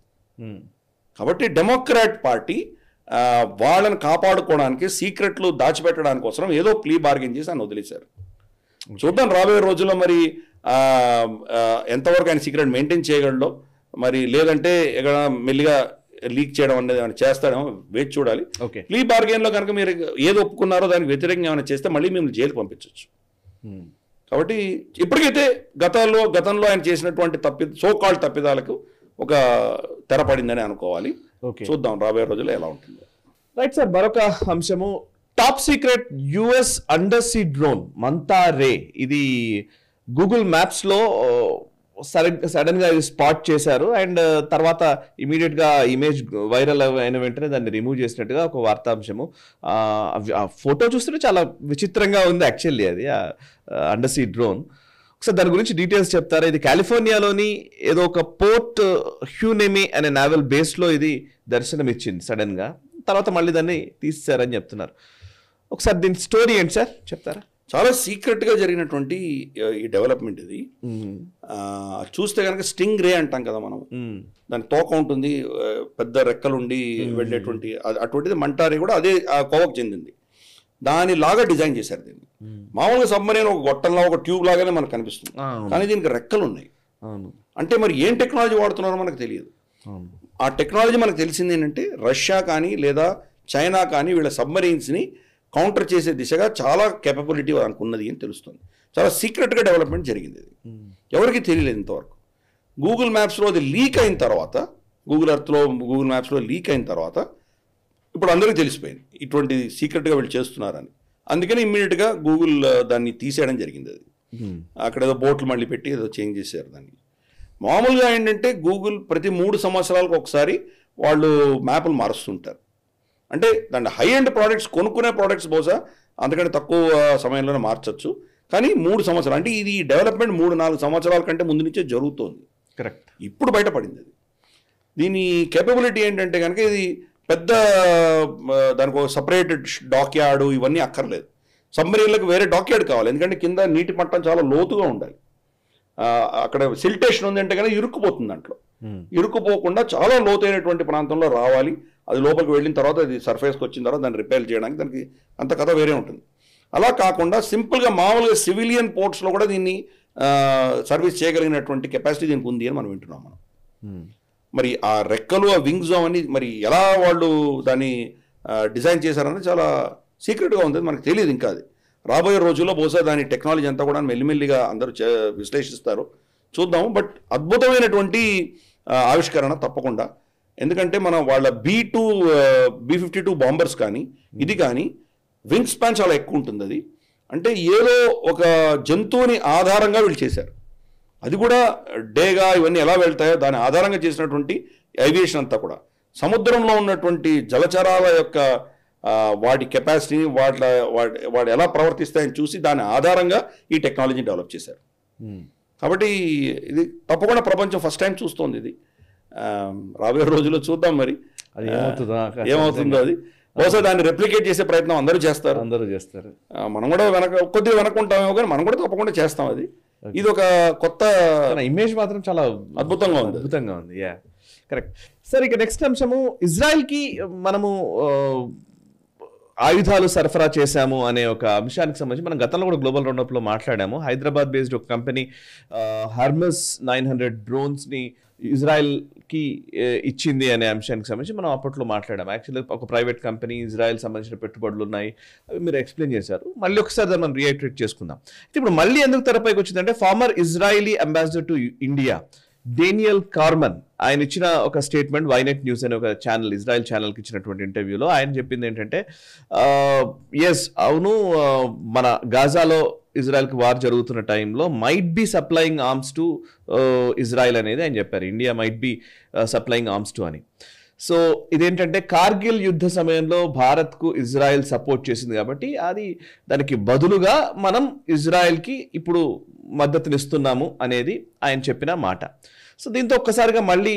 కాబట్టి డెమోక్రాట్ పార్టీ వాళ్ళని కాపాడుకోవడానికి సీక్రెట్లు దాచిపెట్టడానికి కోసం ఏదో ప్లీ బార్గెన్ చేసి ఆయన వదిలేశారు. చూద్దాం రాబోయే రోజుల్లో మరి ఎంతవరకు ఆయన సీక్రెట్ మెయింటైన్ చేయగలడో మరి లేదంటే ఎక్కడ మెల్లిగా లీక్ చేయడం అనేది ఏమైనా చేస్తాడేమో వేచి చూడాలి. ఓకే. ప్లీ బార్గెన్లో కనుక మీరు ఏది ఒప్పుకున్నారో దానికి వ్యతిరేకంగా ఏమైనా చేస్తే మళ్ళీ మిమ్మల్ని జైలు పంపించవచ్చు కాబట్టి ఇప్పటికైతే గతంలో గతంలో ఆయన చేసినటువంటి తప్పి సో కాల్డ్ తప్పిదాలకు ఒక తెర పడిందని అనుకోవాలి. ఓకే. చూద్దాం రాబోయే రోజుల్లో ఎలా ఉంటుంది. రైట్ సార్ మరొక అంశము. Top secret US undersea drone Manta Ray ఇది గూగుల్ మ్యాప్స్లో లో సడన్గా ఇది స్పాట్ చేశారు. అండ్ తర్వాత ఇమీడియట్గా ఇమేజ్ వైరల్ అయిన వెంటనే దాన్ని రిమూవ్ చేసినట్టుగా ఒక వార్తాంశము. ఆ, ఫోటో చూస్తుంటే చాలా విచిత్రంగా ఉంది యాక్చువల్లీ అది అండర్సీ డ్రోన్. ఒకసారి దాని గురించి డీటెయిల్స్ చెప్తారా? ఇది కాలిఫోర్నియాలోని ఏదో ఒక పోర్ట్ హ్యూనెమి అనే నావెల్ బేస్లో ఇది దర్శనం ఇచ్చింది సడన్గా. తర్వాత మళ్ళీ దాన్ని తీసేశారని చెప్తున్నారు. ఒకసారి దీని స్టోరీ ఏంటి సార్? చెప్తారా? చాలా సీక్రెట్గా జరిగినటువంటి ఈ డెవలప్మెంట్ ఇది. చూస్తే కనుక స్టింగ్ రే అంటాం కదా మనం. దాని తోక ఉంటుంది పెద్ద రెక్కలుండి వెళ్ళేటువంటి అటువంటిది మంటారే కూడా అదే ఆ కోవకు చెందింది. దానిలాగా డిజైన్ చేశారు దీన్ని. మామూలుగా సబ్మరీన్ ఒక గొట్టంలా ఒక ట్యూబ్ లాగానే మనకు కనిపిస్తుంది. కానీ దీనికి రెక్కలు ఉన్నాయి అంటే మరి ఏం టెక్నాలజీ వాడుతున్నారో మనకు తెలియదు. ఆ టెక్నాలజీ మనకు తెలిసింది ఏంటంటే రష్యా కానీ లేదా చైనా కానీ వీళ్ళ సబ్మరీన్స్ని కౌంటర్ చేసే దిశగా చాలా కేపబిలిటీ వాళ్ళకి ఉన్నది అని తెలుస్తుంది. చాలా సీక్రెట్గా డెవలప్మెంట్ జరిగింది ఇది. ఎవరికి తెలియలేదు ఇంతవరకు. గూగుల్ మ్యాప్స్లో అది లీక్ అయిన తర్వాత గూగుల్ ఎర్త్లో గూగుల్ మ్యాప్స్లో లీక్ అయిన తర్వాత ఇప్పుడు అందరికీ తెలిసిపోయింది. ఇటువంటి సీక్రెట్గా వీళ్ళు చేస్తున్నారని. అందుకని ఇమ్మీడియట్గా గూగుల్ దాన్ని తీసేయడం జరిగింది అది. అక్కడ ఏదో బోట్లు మళ్ళీ పెట్టి ఏదో చేంజ్ చేశారు దాన్ని. మామూలుగా ఏంటంటే గూగుల్ ప్రతి మూడు సంవత్సరాలకు ఒకసారి వాళ్ళు మ్యాప్లు మారుస్తుంటారు. అంటే దాంట్లో హై ఎండ్ ప్రోడక్ట్స్ కొనుక్కునే ప్రోడక్ట్స్ బహుశా అంతకంటే తక్కువ సమయంలోనే మార్చొచ్చు. కానీ మూడు సంవత్సరాలు అంటే ఇది డెవలప్మెంట్ మూడు నాలుగు సంవత్సరాల కంటే ముందు నుంచే జరుగుతోంది. కరెక్ట్ ఇప్పుడు బయటపడింది అది. దీని కేపబిలిటీ ఏంటంటే కనుక ఇది పెద్ద దానికి ఒక సపరేటెడ్ డాక్ యార్డ్ ఇవన్నీ అక్కర్లేదు. సబ్మరీన్లకు వేరే డాక్ యార్డ్ కావాలి. ఎందుకంటే కింద నీటి మట్టం చాలా లోతుగా ఉండాలి. అక్కడ సిల్టేషన్ ఉంది అంటే కనుక ఇరుక్కుపోతుంది దాంట్లో. ఇరుక్కుపోకుండా చాలా లోతైనటువంటి ప్రాంతంలో రావాలి. అది లోపలికి వెళ్ళిన తర్వాత అది సర్ఫేస్కి వచ్చిన తర్వాత దాన్ని రిపేర్ చేయడానికి దానికి అంత కథ వేరే ఉంటుంది. అలా కాకుండా సింపుల్గా మామూలుగా సివిలియన్ పోర్ట్స్లో కూడా దీన్ని సర్వీస్ చేయగలిగినటువంటి కెపాసిటీ దీనికి ఉంది అని మనం వింటున్నాం మనం. మరి ఆ రెక్కలు ఆ వింగ్స్ అవన్నీ మరి ఎలా వాళ్ళు దాన్ని డిజైన్ చేశారన్నది చాలా సీక్రెట్గా ఉంది మనకు తెలియదు ఇంకా అది. రాబోయే రోజుల్లో బహుశా దాని టెక్నాలజీ అంతా కూడా మెల్లిమెల్లిగా అందరూ విశ్లేషిస్తారు. చూద్దాం బట్ అద్భుతమైనటువంటి ఆవిష్కరణ తప్పకుండా. ఎందుకంటే మనం వాళ్ళ B two B fifty two bombers కానీ ఇది కానీ వింగ్ స్పాన్ చాలా ఎక్కువ ఉంటుంది అది. అంటే ఏదో ఒక జంతువుని ఆధారంగా వీళ్ళు చేశారు. అది కూడా డేగా ఇవన్నీ ఎలా వెళ్తాయో దాని ఆధారంగా చేసినటువంటి ఏవియేషన్ అంతా కూడా. సముద్రంలో ఉన్నటువంటి జలచరాల యొక్క వాటి కెపాసిటీని వాటి వాటి వాడు ఎలా ప్రవర్తిస్తాయని చూసి దాని ఆధారంగా ఈ టెక్నాలజీని డెవలప్ చేశారు. కాబట్టి ఇది తప్పకుండా ప్రపంచం ఫస్ట్ టైం చూస్తోంది ఇది. రాబోయే రోజుల్లో చూద్దాం మరి. అది ఏమవుతుందో ఏమవుతుందో అది. బహుశా దాన్ని రెప్లికేట్ చేసే ప్రయత్నం అందరూ చేస్తారు. అందరూ చేస్తారు. మనం కూడా వెనక కొద్దిగా వెనకుంటామేమో కానీ మనం కూడా తప్పకుండా చేస్తాం అది. ఇది ఒక కొత్త ఇమేజ్ మాత్రం చాలా అద్భుతంగా ఉంది. అద్భుతంగా ఉంది. యా కరెక్ట్ సరే ఇక నెక్స్ట్ అంశము ఇజ్రాయెల్కి మనము ఆయుధాలు సరఫరా చేశాము అనే ఒక అంశానికి సంబంధించి మనం గతంలో కూడా గ్లోబల్ రౌండప్లో మాట్లాడాము. హైదరాబాద్ బేస్డ్ ఒక company Hermes nine hundred drones ఇజ్రాయెల్కి ఇచ్చింది అనే అంశానికి సంబంధించి మనం అప్పట్లో మాట్లాడాము యాక్చువల్లీ ఒక ప్రైవేట్ కంపెనీ ఇజ్రాయెల్ సంబంధించిన పెట్టుబడులు ఉన్నాయి. అవి మీరు ఎక్స్ప్లెయిన్ చేశారు. మళ్ళీ ఒకసారి దాన్ని మనం రియాక్టరేట్ చేసుకుందాం. అయితే ఇప్పుడు మళ్ళీ ఎందుకు తెరపైకి వచ్చిందంటే former Israeli ambassador to India Daniel Carmon ఆయన ఇచ్చిన ఒక స్టేట్మెంట్ వైనెట్ న్యూస్ అనే ఒక ఛానల్ ఇజ్రాయెల్ ఛానల్కి ఇచ్చినటువంటి ఇంటర్వ్యూలో ఆయన చెప్పింది ఏంటంటే ఎస్ అవును మన గాజాలో ఇజ్రాయెల్కి వార్ జరుగుతున్న టైంలో might be supplying arms to Israel అనేది ఆయన చెప్పారు. India might be supplying arms to అని. సో ఇదేంటంటే కార్గిల్ యుద్ధ సమయంలో భారత్కు ఇజ్రాయెల్ సపోర్ట్ చేసింది కాబట్టి అది దానికి బదులుగా మనం ఇజ్రాయెల్కి ఇప్పుడు మద్దతునిస్తున్నాము అనేది ఆయన చెప్పిన మాట. సో దీంతో ఒక్కసారిగా మళ్ళీ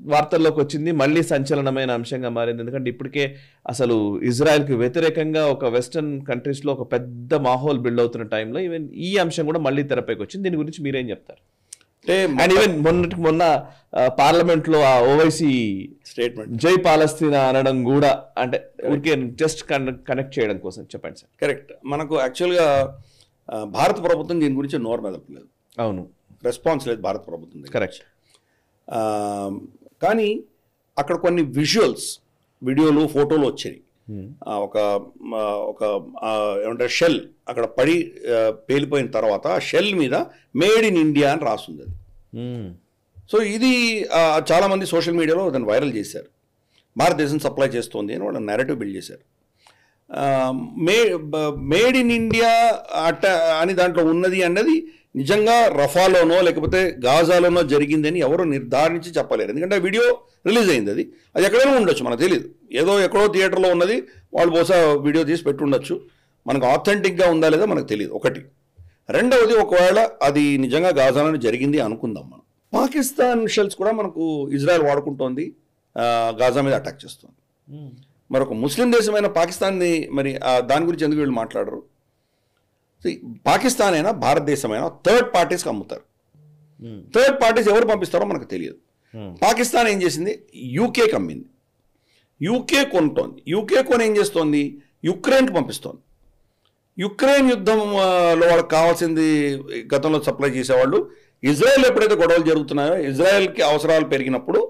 వార్తల్లోకి వచ్చింది. మళ్ళీ సంచలనమైన అంశంగా మారింది. ఎందుకంటే ఇప్పటికే అసలు ఇజ్రాయెల్కి వ్యతిరేకంగా ఒక వెస్టర్న్ కంట్రీస్లో ఒక పెద్ద మాహోల్ బిల్డ్ అవుతున్న టైంలో ఈవెన్ ఈ అంశం కూడా మళ్ళీ తెరపైకి వచ్చింది. దీని గురించి మీరేం చెప్తారు? అంటే అండ్ ఈవెన్ మొన్నటికి మొన్న పార్లమెంట్లో ఆ ఓవైసీ స్టేట్మెంట్. జై పాలస్తీనా అనడం కూడా అంటే ఊరికే జస్ట్ కనెక్ట్ చేయడం కోసం చెప్పండి సార్. కరెక్ట్. మనకు యాక్చువల్గా భారత ప్రభుత్వం దీని గురించి నోరు మెదపలేదు. అవును. రెస్పాన్స్ లేదు భారత ప్రభుత్వం. కరెక్ట్. కానీ అక్కడ కొన్ని విజువల్స్ వీడియోలు ఫోటోలు వచ్చాయి. ఒక ఒక ఆ, ఏమంటారు షెల్ అక్కడ పడి పేలిపోయిన తర్వాత ఆ షెల్ మీద మేడ్ ఇన్ ఇండియా అని రాస్తుంది అది. సో ఇది చాలామంది సోషల్ మీడియాలో దాన్ని వైరల్ చేశారు. భారతదేశం సప్లై చేస్తోంది అని వాళ్ళు నెరేటివ్ బిల్డ్ చేశారు. మే మేడ్ ఇన్ ఇండియా అట్ట అని దాంట్లో ఉన్నది అన్నది నిజంగా రఫాలోనో లేకపోతే గాజాలోనో జరిగిందని ఎవరు నిర్ధారించి చెప్పలేరు. ఎందుకంటే ఆ వీడియో రిలీజ్ అయింది అది. అది ఎక్కడైనా ఉండొచ్చు మనకు తెలియదు ఏదో ఎక్కడో థియేటర్లో ఉన్నది వాళ్ళు బహుశా వీడియో తీసి పెట్టి ఉండొచ్చు. మనకు ఆథెంటిక్గా ఉందా లేదా మనకు తెలియదు ఒకటి. రెండవది ఒకవేళ అది నిజంగా గాజాలోనే జరిగింది అనుకుందాం మనం. పాకిస్తాన్ షెల్స్ కూడా మనకు ఇజ్రాయెల్ వాడుకుంటోంది గాజా మీద అటాక్ చేస్తుంది. మరొక ముస్లిం దేశమైన పాకిస్తాన్ని మరి దాని గురించి ఎందుకు వీళ్ళు మాట్లాడరు? పాకిస్తాన్ అయినా భారతదేశమైనా థర్డ్ పార్టీస్కి అమ్ముతారు. థర్డ్ పార్టీస్ ఎవరు పంపిస్తారో మనకు తెలియదు. పాకిస్తాన్ ఏం చేసింది? యూకేకి అమ్మింది. యూకే కొంటోంది యూకే కొని ఏం చేస్తోంది? యుక్రెయిన్కి పంపిస్తోంది. యుక్రెయిన్ యుద్ధంలో వాళ్ళకి కావాల్సింది గతంలో సప్లై చేసేవాళ్ళు. ఇజ్రాయెల్ ఎప్పుడైతే గొడవలు జరుగుతున్నాయో ఇజ్రాయెల్కి అవసరాలు పెరిగినప్పుడు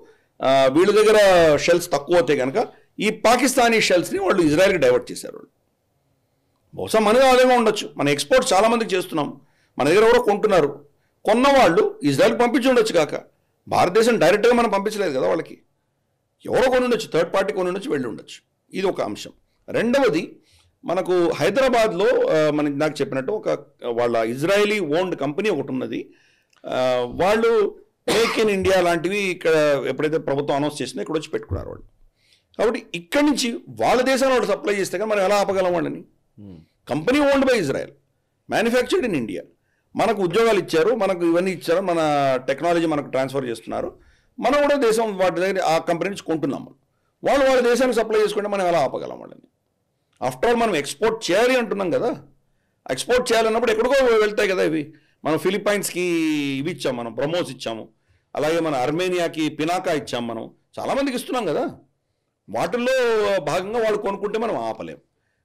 వీళ్ళ దగ్గర షెల్స్ తక్కువ అవుతాయి కనుక ఈ పాకిస్తానీ షెల్స్ని వాళ్ళు ఇజ్రాయెల్కి డైవర్ట్ చేశారు వాళ్ళు. బహుశా మనది అదేగా ఉండొచ్చు. మన ఎక్స్పోర్ట్ చాలామందికి చేస్తున్నాం. మన దగ్గర ఎవరో కొంటున్నారు. కొన్న వాళ్ళు ఇజ్రాయల్కి పంపించి ఉండొచ్చు కాక. భారతదేశం డైరెక్ట్గా మనం పంపించలేదు కదా వాళ్ళకి. ఎవరో కొని ఉండొచ్చు థర్డ్ పార్టీ కొని ఉండొచ్చు వెళ్ళి ఉండొచ్చు. ఇది ఒక అంశం. రెండవది మనకు హైదరాబాద్లో మన మనకి నాకు చెప్పినట్టు ఒక వాళ్ళ ఇజ్రాయలీ ఓన్డ్ కంపెనీ ఒకటి ఉన్నది. వాళ్ళు మేక్ ఇన్ ఇండియా లాంటివి ఇక్కడ ఎప్పుడైతే ప్రభుత్వం అనౌన్స్ చేసిందో ఇక్కడ వచ్చి పెట్టుకున్నారు వాళ్ళు. కాబట్టి ఇక్కడి నుంచి వాళ్ళ దేశంలో వాళ్ళు సప్లై చేస్తే కానీ మనం ఎలా ఆపగలం వాళ్ళని? Company owned by Israel. Manufactured in India. మనకు ఉద్యోగాలు ఇచ్చారు మనకు ఇవన్నీ ఇచ్చారు మన టెక్నాలజీ మనకు ట్రాన్స్ఫర్ చేస్తున్నారు. మనం కూడా దేశం వాటి దగ్గర ఆ కంపెనీ నుంచి కొంటున్నాం మనం. వాళ్ళు వాళ్ళ దేశానికి సప్లై చేసుకుంటే మనం ఎలా ఆపగలం వాళ్ళని? ఆఫ్టర్ ఆల్ మనం ఎక్స్పోర్ట్ చేయాలి అంటున్నాం కదా. ఎక్స్పోర్ట్ చేయాలన్నప్పుడు ఎక్కడికో వెళ్తాయి కదా ఇవి. మనం ఫిలిప్పైన్స్కి ఇవి ఇచ్చాం మనం బ్రహ్మోస్ ఇచ్చాము. అలాగే మన అర్మేనియాకి పినాకా ఇచ్చాం మనం. చాలామందికి ఇస్తున్నాం కదా. వాటిల్లో భాగంగా వాళ్ళు కొనుక్కుంటే మనం ఆపలేం.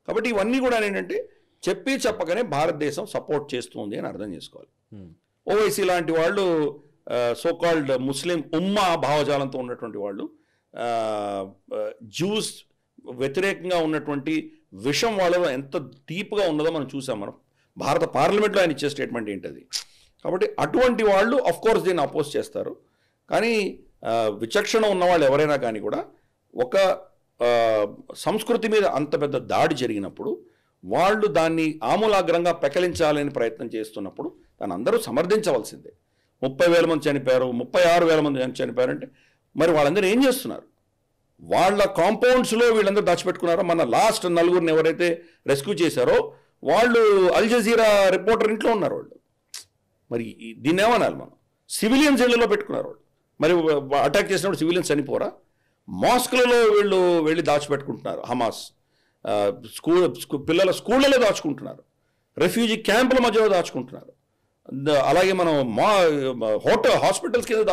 కాబట్టి ఇవన్నీ కూడా ఏంటంటే చెప్పి చెప్పకనే భారతదేశం సపోర్ట్ చేస్తుంది అని అర్థం చేసుకోవాలి. ఓవైసీ లాంటి వాళ్ళు సోకాల్డ్ ముస్లిం ఉమ్మా భావజాలంతో ఉన్నటువంటి వాళ్ళు జ్యూస్ వ్యతిరేకంగా ఉన్నటువంటి విషం వాళ్ళలో ఎంత డీప్గా ఉన్నదో మనం చూసాం మనం. భారత పార్లమెంట్లో ఆయన ఇచ్చే స్టేట్మెంట్ ఏంటది? కాబట్టి అటువంటి వాళ్ళు అఫ్ కోర్స్ దీన్ని అపోజ్ చేస్తారు. కానీ విచక్షణ ఉన్న వాళ్ళు ఎవరైనా కానీ కూడా ఒక సంస్కృతి మీద అంత పెద్ద దాడి జరిగినప్పుడు వాళ్ళు దాన్ని ఆమూలాగ్రంగా పెకలించాలని ప్రయత్నం చేస్తున్నప్పుడు దాన్ని అందరూ సమర్థించవలసిందే. ముప్పై వేల మంది చనిపోయారు ముప్పై ఆరు వేల మంది చనిపోయారంటే మరి వాళ్ళందరూ ఏం చేస్తున్నారు? వాళ్ళ కాంపౌండ్స్లో వీళ్ళందరూ దాచిపెట్టుకున్నారో? మన లాస్ట్ నలుగురిని ఎవరైతే రెస్క్యూ చేశారో వాళ్ళు అల్ జజీరా రిపోర్టర్ ఇంట్లో ఉన్నారు వాళ్ళు. మరి దీన్ని ఏమనాలి మనం? సివిలియన్స్ ఇళ్ళలో పెట్టుకున్నారు వాళ్ళు. మరి అటాక్ చేసినప్పుడు సివిలియన్స్ చనిపోరా? మాస్కులలో వీళ్ళు వెళ్ళి దాచిపెట్టుకుంటున్నారు. హమాస్ స్కూల్ పిల్లల స్కూళ్ళలో దాచుకుంటున్నారు. రెఫ్యూజీ క్యాంపుల మధ్యలో దాచుకుంటున్నారు. అలాగే మనం మా హోటల్ హాస్పిటల్స్ కింద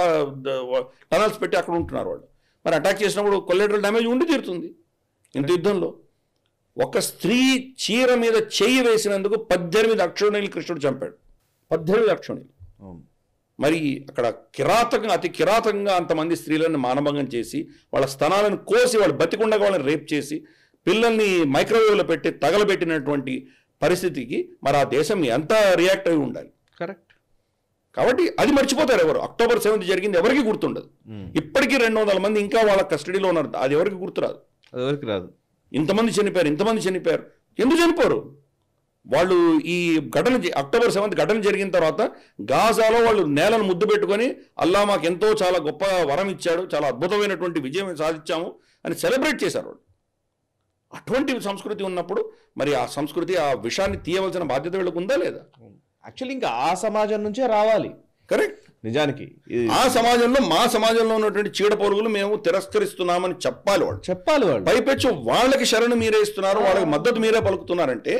టనల్స్ పెట్టి అక్కడ ఉంటున్నారు వాళ్ళు. మరి అటాక్ చేసినప్పుడు కొల్లెటరల్ డ్యామేజ్ ఉండి తీరుతుంది. ఇంత యుద్ధంలో. ఒక స్త్రీ చీర మీద చేయి వేసినందుకు పద్దెనిమిది అక్షోణీలు కృష్ణుడు చంపాడు. పద్దెనిమిది అక్షోణీలు. మరి అక్కడ కిరాతకంగా అతి కిరాతకంగా అంతమంది స్త్రీలను మానభంగం చేసి వాళ్ళ స్తనాలను కోసి వాళ్ళు బతికుండగా వాళ్ళని రేప్ చేసి పిల్లల్ని మైక్రోవేవ్లో పెట్టి తగలబెట్టినటువంటి పరిస్థితికి మరి ఆ దేశం ఎంత రియాక్ట్ అయి ఉండాలి? కరెక్ట్. కాబట్టి అది మర్చిపోతారు ఎవరు. అక్టోబర్ సెవెంత్ జరిగింది ఎవరికి గుర్తుండదు. ఇప్పటికీ రెండు వందల మంది ఇంకా వాళ్ళ కస్టడీలో ఉన్నారు. అది ఎవరికి గుర్తురాదు. అది ఎవరికి రాదు. ఇంతమంది చనిపోయారు ఇంతమంది చనిపోయారు. ఎందుకు చనిపోరు? వాళ్ళు ఈ ఘటన అక్టోబర్ సెవెంత్ ఘటన జరిగిన తర్వాత గాజాలో వాళ్ళు నేలను ముద్దు పెట్టుకొని అల్లా మాకు ఎంతో చాలా గొప్ప వరం ఇచ్చాడు చాలా అద్భుతమైనటువంటి విజయం సాధించాము అని సెలబ్రేట్ చేశారు వాళ్ళు. అటువంటి సంస్కృతి ఉన్నప్పుడు మరి ఆ సంస్కృతి ఆ విషయాన్ని తీయవలసిన బాధ్యత వీళ్ళకు ఉందా లేదా? యాక్చువల్లీ ఇంకా ఆ సమాజం నుంచే రావాలి. కరెక్ట్. నిజానికి ఆ సమాజంలో మా సమాజంలో ఉన్నటువంటి చీడ పొరుగులు మేము తిరస్కరిస్తున్నామని చెప్పాలి వాళ్ళు. చెప్పాలి వాళ్ళు. పైపెచ్చు వాళ్ళకి శరణు మీరే ఇస్తున్నారు వాళ్ళకి మద్దతు మీరే పలుకుతున్నారంటే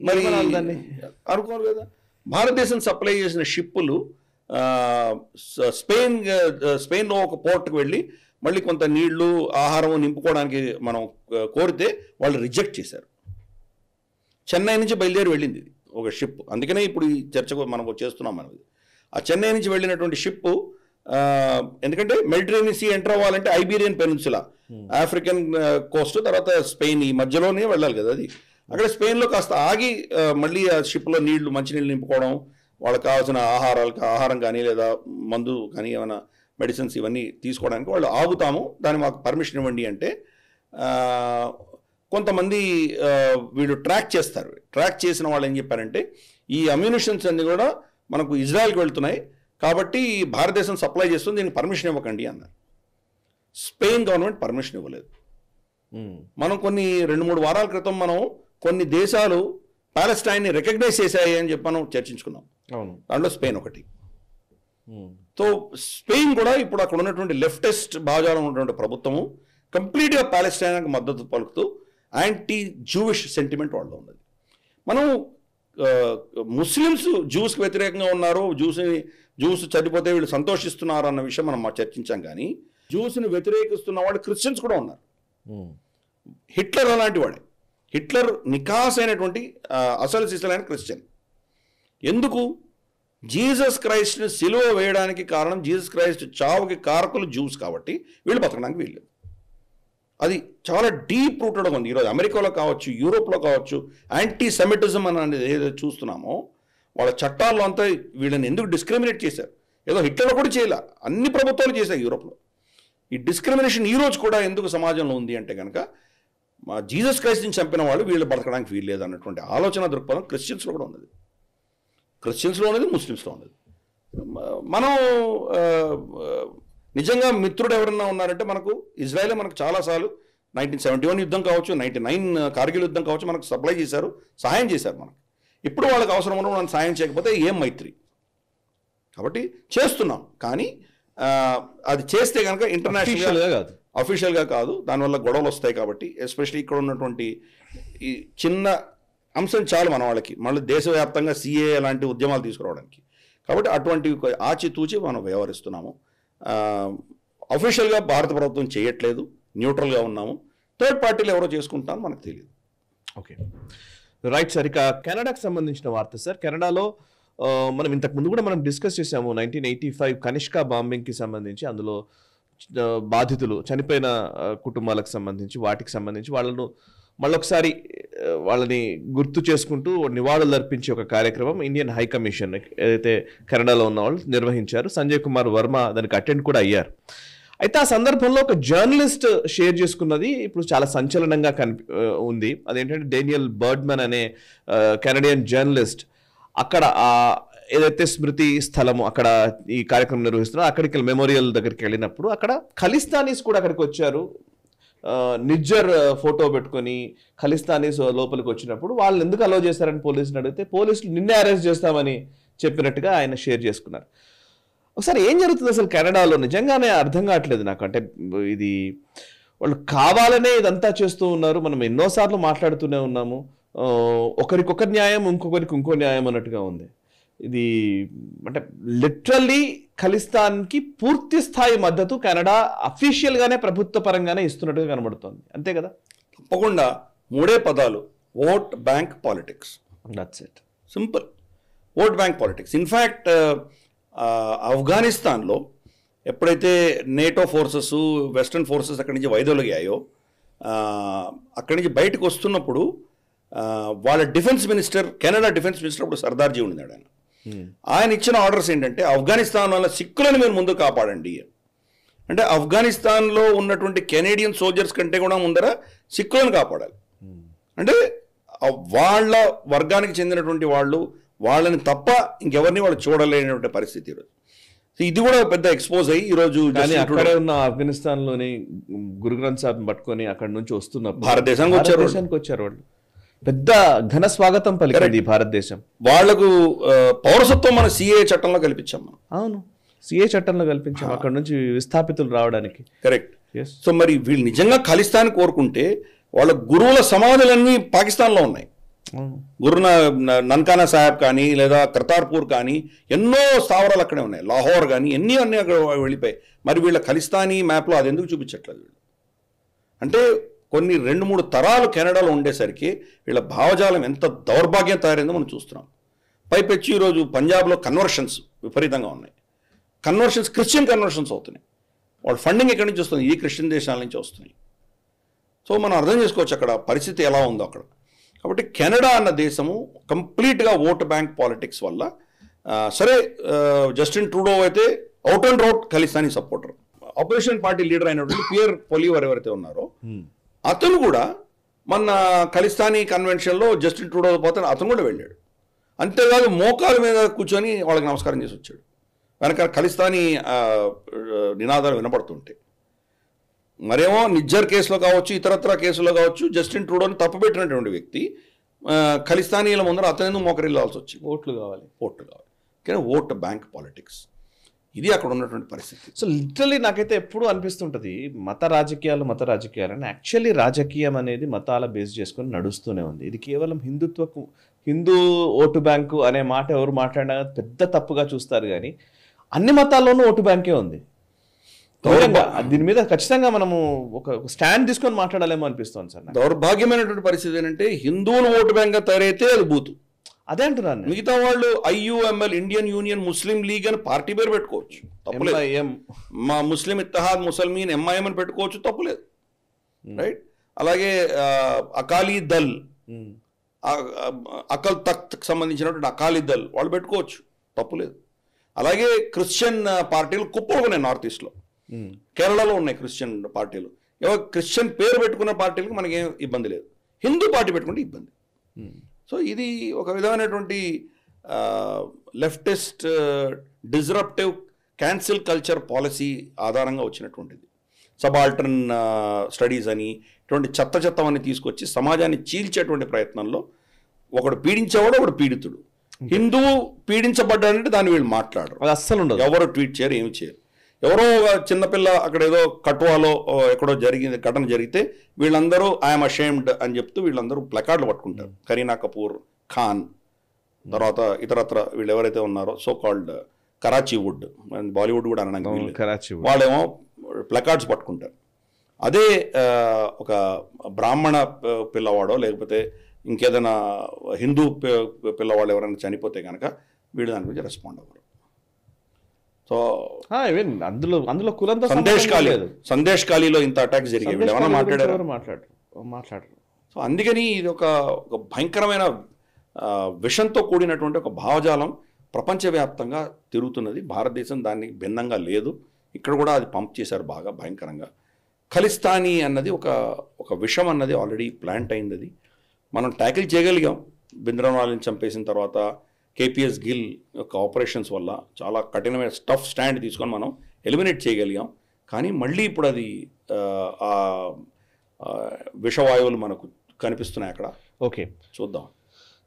మరి? అనుకోరు కదా? భారతదేశం సప్లై చేసిన షిప్పులు స్పెయిన్ స్పెయిన్లో ఒక పోర్ట్కి వెళ్ళి మళ్ళీ కొంత నీళ్ళు ఆహారం నింపుకోవడానికి మనం కోరితే వాళ్ళు రిజెక్ట్ చేశారు. చెన్నై నుంచి బయలుదేరి వెళ్ళింది ఇది ఒక షిప్. అందుకనే ఇప్పుడు ఈ చర్చ మనం చేస్తున్నాం మనం ఇది. ఆ చెన్నై నుంచి వెళ్ళినటువంటి షిప్ ఎందుకంటే మెడిటరేనియన్ సీ ఎంటర్ అవ్వాలంటే ఐబీరియన్ పెనిన్సులా. ఆఫ్రికన్ కోస్ట్ తర్వాత స్పెయిన్ ఈ మధ్యలోనే వెళ్ళాలి కదా అది. అక్కడ స్పెయిన్లో కాస్త ఆగి మళ్ళీ ఆ షిప్లో నీళ్ళు మంచినీళ్ళు నింపుకోవడం వాళ్ళకి కావాల్సిన ఆహారాలు ఆహారం కానీ లేదా మందు కానీ ఏమైనా మెడిసిన్స్ ఇవన్నీ తీసుకోవడానికి వాళ్ళు ఆగుతాము. దాన్ని మాకు పర్మిషన్ ఇవ్వండి అంటే కొంతమంది వీళ్ళు ట్రాక్ చేస్తారు. ట్రాక్ చేసిన వాళ్ళు ఏం చెప్పారంటే ఈ అమ్యూనిషన్స్ అన్ని కూడా మనకు ఇజ్రాయెల్కి వెళ్తున్నాయి. కాబట్టి భారతదేశం సప్లై చేస్తుంది దీనికి పర్మిషన్ ఇవ్వకండి అన్నారు. స్పెయిన్ గవర్నమెంట్ పర్మిషన్ ఇవ్వలేదు. మనం కొన్ని రెండు మూడు వారాల క్రితం మనం కొన్ని దేశాలు పాలెస్టైన్ని రికగ్నైజ్ చేశాయి అని చెప్పి మనం చర్చించుకున్నాం. అవును. దాంట్లో స్పెయిన్ ఒకటి. సో స్పెయిన్ కూడా ఇప్పుడు అక్కడ ఉన్నటువంటి లెఫ్టెస్ట్ భాగాలో ఉన్నటువంటి ప్రభుత్వము కంప్లీట్గా పాలెస్టైన్కి మద్దతు పలుకుతూ యాంటీ జూవిష్ సెంటిమెంట్ వాళ్ళలో ఉన్నది. మనం ముస్లిమ్స్ జ్యూస్కి వ్యతిరేకంగా ఉన్నారు జ్యూస్ని జ్యూస్ చనిపోతే వీళ్ళు సంతోషిస్తున్నారు అన్న విషయం మనం చర్చించాం కానీ జ్యూస్ని వ్యతిరేకిస్తున్న వాళ్ళు క్రిస్టియన్స్ కూడా ఉన్నారు. హిట్లర్ అలాంటి వాడే. హిట్లర్ నికాస్ అయినటువంటి అసలు సిసలైన క్రిస్టియన్. ఎందుకు? జీసస్ క్రైస్ట్ని సిలువ వేయడానికి కారణం జీసస్ క్రైస్ట్ చావుకి కారకులు జ్యూస్ కాబట్టి వీళ్ళు బతకడానికి వీళ్ళు అది చాలా డీప్ రూటెడ్ ఉంది. ఈరోజు అమెరికాలో కావచ్చు యూరోప్లో కావచ్చు యాంటీ సెమిటిజం అని అనేది ఏదో చూస్తున్నామో వాళ్ళ చట్టాల్లో అంతా వీళ్ళని ఎందుకు డిస్క్రిమినేట్ చేశారు? ఏదో హిట్లర్ కూడా చేయలే. అన్ని ప్రభుత్వాలు చేశాయి యూరోప్లో. ఈ డిస్క్రిమినేషన్ ఈరోజు కూడా ఎందుకు సమాజంలో ఉంది అంటే కనుక మా జీసస్ క్రైస్ట్ని చంపిన వాళ్ళు వీళ్ళు బతకడానికి వీల్లేదు అన్నటువంటి ఆలోచన దృక్పథం క్రిస్టియన్స్లో కూడా ఉన్నది. క్రిస్టియన్స్లో ఉన్నది ముస్లిమ్స్లో ఉన్నది. మనం నిజంగా మిత్రుడు ఎవరన్నా ఉన్నారంటే మనకు ఇజ్రాయెల్ మనకు చాలాసార్లు నైన్టీన్ సెవెంటీ వన్ యుద్ధం కావచ్చు నైన్టీ నైన్ కార్గిల్ యుద్ధం కావచ్చు మనకు సప్లై చేశారు సహాయం చేశారు మనకు. ఇప్పుడు వాళ్ళకి అవసరం ఉన్నప్పుడు మనం సాయం చేయకపోతే ఏం మైత్రి? కాబట్టి చేస్తున్నాం. కానీ అది చేస్తే కనుక ఇంటర్నేషనల్ Official గా కాదు. అఫీషియల్గా కాదు దానివల్ల గొడవలు వస్తాయి కాబట్టి ఎస్పెషల్లీ ఇక్కడ ఉన్నటువంటి ఈ చిన్న అంశం చాలు మన వాళ్ళకి. మళ్ళీ దేశవ్యాప్తంగా సిఏ లాంటి ఉద్యమాలు తీసుకురావడానికి. కాబట్టి అటువంటి ఆచితూచి మనం వ్యవహరిస్తున్నాము. అఫీషియల్గా భారత ప్రభుత్వం చేయట్లేదు న్యూట్రల్గా ఉన్నాము. థర్డ్ పార్టీలు ఎవరో చేసుకుంటామో మనకు తెలియదు. ఓకే. రైట్ సార్ ఇక కెనడాకి సంబంధించిన వార్త సార్. కెనడాలో మనం ఇంతకు ముందు కూడా మనం డిస్కస్ చేసాము నైన్టీన్ ఎయిటీ ఫైవ్ కనిష్క బాంబింగ్కి సంబంధించి. అందులో బాధితులు చనిపోయిన కుటుంబాలకు సంబంధించి వాటికి సంబంధించి వాళ్ళను మళ్ళొకసారి వాళ్ళని గుర్తు చేసుకుంటూ నివాళులు అర్పించే ఒక కార్యక్రమం ఇండియన్ హై కమిషన్ ఏదైతే కెనడాలో ఉన్న వాళ్ళు నిర్వహించారు. సంజయ్ కుమార్ వర్మ దానికి అటెండ్ కూడా అయ్యారు. అయితే ఆ సందర్భంలో ఒక జర్నలిస్ట్ షేర్ చేసుకున్నది ఇప్పుడు చాలా సంచలనంగా కనిపి ఉంది. అదేంటంటే డేనియల్ బర్డ్మన్ అనే కెనడియన్ జర్నలిస్ట్ అక్కడ ఆ ఏదైతే స్మృతి స్థలము అక్కడ ఈ కార్యక్రమం నిర్వహిస్తున్నారో అక్కడికి మెమోరియల్ దగ్గరికి వెళ్ళినప్పుడు అక్కడ ఖలిస్తానీస్ కూడా అక్కడికి వచ్చారు. నిజ్జర్ ఫోటో పెట్టుకొని ఖలిస్తానీస్ లోపలికి వచ్చినప్పుడు వాళ్ళు ఎందుకు అలో చేశారని పోలీసులు అడిగితే పోలీసులు నిన్నే అరెస్ట్ చేస్తామని చెప్పినట్టుగా ఆయన షేర్ చేసుకున్నారు. ఒకసారి ఏం జరుగుతుంది అసలు కెనడాలో? నిజంగానే అర్థం కావట్లేదు నాకు. అంటే ఇది వాళ్ళు కావాలనే ఇదంతా చేస్తూ ఉన్నారు. మనం ఎన్నోసార్లు మాట్లాడుతూనే ఉన్నాము. ఒకరికొక న్యాయం ఇంకొకరికి ఇంకో న్యాయం అన్నట్టుగా ఉంది. ఇది అంటే లిటరల్లీ ఖలిస్తాన్కి పూర్తి స్థాయి మద్దతు కెనడా అఫీషియల్ గానే ప్రభుత్వ పరంగానే ఇస్తున్నట్టుగా కనబడుతోంది. అంతే కదా? తప్పకుండా మూడే పదాలు vote bank politics. That's it simple. Vote bank politics. In fact ఆఫ్ఘనిస్తాన్లో ఎప్పుడైతే నేటో ఫోర్సెస్ వెస్ట్రన్ ఫోర్సెస్ అక్కడి నుంచి వైదొలిగాయో అక్కడి నుంచి బయటకు వస్తున్నప్పుడు వాళ్ళ defence minister Canada defence minister అప్పుడు సర్దార్జీ ఉన్నాడు ఆయన. ఆయన ఇచ్చిన ఆర్డర్స్ ఏంటంటే ఆఫ్ఘనిస్తాన్ వల్ల సిక్కులను మీరు ముందు కాపాడండి. అంటే ఆఫ్ఘనిస్తాన్లో ఉన్నటువంటి కెనేడియన్ సోల్జర్స్ కంటే కూడా ముందర సిక్కులను కాపాడాలి. అంటే వాళ్ళ వర్గానికి చెందినటువంటి వాళ్ళు వాళ్ళని తప్ప ఇంకెవరిని వాళ్ళు చూడలేనటువంటి పరిస్థితి ఈరోజు. ఇది కూడా పెద్ద ఎక్స్పోజ్ అయ్యి ఈరోజు అక్కడే ఉన్న ఆఫ్ఘనిస్తాన్లోని గురు గ్రంథ్ సాబ్ పట్టుకొని అక్కడ నుంచి వస్తున్నప్పుడు భారతదేశానికి వచ్చారు వచ్చారు వాళ్ళు. పెద్ద ఘన స్వాగతం పలికింది భారతదేశం. వాళ్ళకు పౌరసత్వం మన సిఏ చట్టంలో కల్పించాం మనం. అవును. సిఏ చట్టంలో కల్పించాం అక్కడ నుంచి విస్థాపితులు రావడానికి. కరెక్ట్ సో మరి వీళ్ళు నిజంగా ఖలిస్తాన్ కోరుకుంటే వాళ్ళ గురువుల సమాధులన్నీ పాకిస్తాన్లో ఉన్నాయి. గురు న- నన్కానా సాహెబ్ కానీ లేదా కర్తార్పూర్ కానీ ఎన్నో స్థావరాలు అక్కడే ఉన్నాయి. లాహోర్ కానీ ఎన్ని అన్నీ అక్కడ వెళ్ళిపోయాయి. మరి వీళ్ళ ఖలిస్తానీ మ్యాప్లో అది ఎందుకు చూపించట్లేదు వీళ్ళు? అంటే కొన్ని రెండు మూడు తరాలు కెనడాలో ఉండేసరికి వీళ్ళ భావజాలం ఎంత దౌర్భాగ్యం తయారైందో మనం చూస్తున్నాం. పైపెచ్చి ఈరోజు పంజాబ్లో కన్వర్షన్స్ విపరీతంగా ఉన్నాయి. కన్వర్షన్స్ క్రిస్టియన్ కన్వర్షన్స్ అవుతున్నాయి. వాళ్ళ ఫండింగ్ ఎక్కడి నుంచి వస్తుంది? ఈ క్రిస్టియన్ దేశాల నుంచి వస్తున్నాయి. సో మనం అర్థం చేసుకోవచ్చు అక్కడ పరిస్థితి ఎలా ఉందో అక్కడ. కాబట్టి కెనడా అన్న దేశము కంప్లీట్గా ఓట్ బ్యాంక్ పాలిటిక్స్ వల్ల సరే జస్టిన్ ట్రూడో అయితే out and out Khalistani supporter. Operation party leader అయినటువంటి పియర్ పొలివర్ ఎవరైతే ఉన్నారో అతను కూడా మొన్న ఖలిస్తానీ కన్వెన్షన్లో జస్టిన్ ట్రూడో పోతే అతను కూడా వెళ్ళాడు. అంతేకాదు మోకాల మీద కూర్చొని వాళ్ళకి నమస్కారం చేసి వచ్చాడు. వెనక ఖలిస్తానీ నినాదాలు వినపడుతుంటాయి మరేమో నిజ్జర్ కేసులో కావచ్చు ఇతరత్ర కేసులో కావచ్చు జస్టిన్ ట్రూడోని తప్పుపెట్టినటువంటి వ్యక్తి ఖలిస్తానీల ముందర అతను మోకరిల్లాల్సి వచ్చింది? ఓట్లు కావాలి. ఓట్లు కావాలి. కానీ ఓట్ బ్యాంక్ పాలిటిక్స్. ఇది అక్కడ ఉన్నటువంటి పరిస్థితి. సో లిటరలీ నాకైతే ఎప్పుడు అనిపిస్తుంటది మత రాజకీయాలు మత రాజకీయాలు అని యాక్చువల్లీ రాజకీయం అనేది మతాల బేస్ చేసుకొని నడుస్తూనే ఉంది. ఇది కేవలం హిందుత్వకు హిందూ ఓటు బ్యాంకు అనే మాట ఎవరు మాట్లాడినా పెద్ద తప్పుగా చూస్తారు కానీ అన్ని మతాల్లోనూ ఓటు బ్యాంకే ఉంది. దీని మీద ఖచ్చితంగా మనము ఒక స్టాండ్ తీసుకొని మాట్లాడాలేమో అనిపిస్తుంది సార్. దౌర్భాగ్యమైనటువంటి పరిస్థితి ఏంటంటే హిందువులు ఓటు బ్యాంక్గా తయారైతే అది బూతు. అదే అంటున్నాను నేను. మిగతా వాళ్ళు ఐయుఎంఎల్ ఇండియన్ యూనియన్ ముస్లిం లీగ్ అని పార్టీ పేరు పెట్టుకోవచ్చు. తప్పులేదు. MIM. మా ముస్లిం ఇత్తహాద్ ముసల్మీన్ ఎంఐఎం అని పెట్టుకోవచ్చు తప్పులేదు. రైట్? అలాగే అకాలీ దల్ ఆ- అకల్ తఖ్త్ సంబంధించినటువంటి అకాలీ దల్ వాళ్ళు పెట్టుకోవచ్చు తప్పులేదు. అలాగే క్రిస్టియన్ పార్టీలు కుప్పలు ఉన్నాయి నార్త్ ఈస్ట్లో ఉమ్. కేరళలో ఉన్నాయి క్రిస్టియన్ పార్టీలు. ఎవరు క్రిస్టియన్ పేరు పెట్టుకున్న పార్టీలకు మనకేం ఇబ్బంది లేదు. హిందూ పార్టీ పెట్టుకుంటే ఇబ్బంది. సో ఇది ఒక విధమైనటువంటి leftist disruptive cancel culture policy ఆధారంగా వచ్చినటువంటిది. సబాల్టర్న్ స్టడీస్ అని ఇటువంటి చెత్త చెత్తవన్నీ తీసుకొచ్చి సమాజాన్ని చీల్చేటువంటి ప్రయత్నంలో ఒకడు పీడించేవాడు ఒకడు పీడితుడు. హిందువు పీడించబడ్డాడంటే దాన్ని వీళ్ళు మాట్లాడరు. అది అస్సలు ఉండదు. ఎవరు ట్వీట్ చేయరు ఏమి చేయరు. ఎవరో ఒక చిన్నపిల్ల అక్కడ ఏదో కటువాలో ఎక్కడో జరిగింది ఘటన జరిగితే వీళ్ళందరూ ఐఎమ్ అషేమ్డ్ అని చెప్తూ వీళ్ళందరూ ప్లకార్డులు పట్టుకుంటారు. కరీనా కపూర్ ఖాన్ తర్వాత ఇతరత్ర వీళ్ళు ఎవరైతే ఉన్నారో so called Karachi wood Bollywood కూడా అనడానికి వాళ్ళేమో ప్లకార్డ్స్ పట్టుకుంటారు. అదే ఒక బ్రాహ్మణ పిల్లవాడో లేకపోతే ఇంకేదైనా హిందూ పి- పిల్లవాడు ఎవరైనా చనిపోతే కనుక వీళ్ళు దాని గురించి రెస్పాండ్ అవ్వరు సో అందులో అందులో కులంతో సందేశ్ ఖాళీ సందేశ్ ఖాళీలో ఇంత అటాక్స్ వీళ్ళు సందేశ్ ఏమైనా మాట్లాడారు? మాట్లాడరు. మాట్లాడరు. సో అందుకని ఇది ఒక ఒక భయంకరమైన విషంతో కూడినటువంటి ఒక భావజాలం ప్రపంచవ్యాప్తంగా తిరుగుతున్నది. భారతదేశం దానికి భిన్నంగా లేదు. ఇక్కడ కూడా అది పంప్ చేశారు బాగా భయంకరంగా. ఖలిస్తానీ అన్నది ఒక ఒక విషం అన్నది ఆల్రెడీ ప్లాంట్ అయింది మనం ట్యాకిల్ చేయగలిగాం. బింద్రనాలని చంపేసిన తర్వాత కేపీఎస్ గిల్ యొక్క ఆపరేషన్స్ వల్ల చాలా కఠినమైన స్టఫ్ స్టాండ్ తీసుకొని మనం ఎలిమినేట్ చేయగలిగాం. కానీ మళ్ళీ ఇప్పుడు అది ఆ, విషవాయువులు మనకు కనిపిస్తున్నాయి అక్కడ. ఓకే చూద్దాం.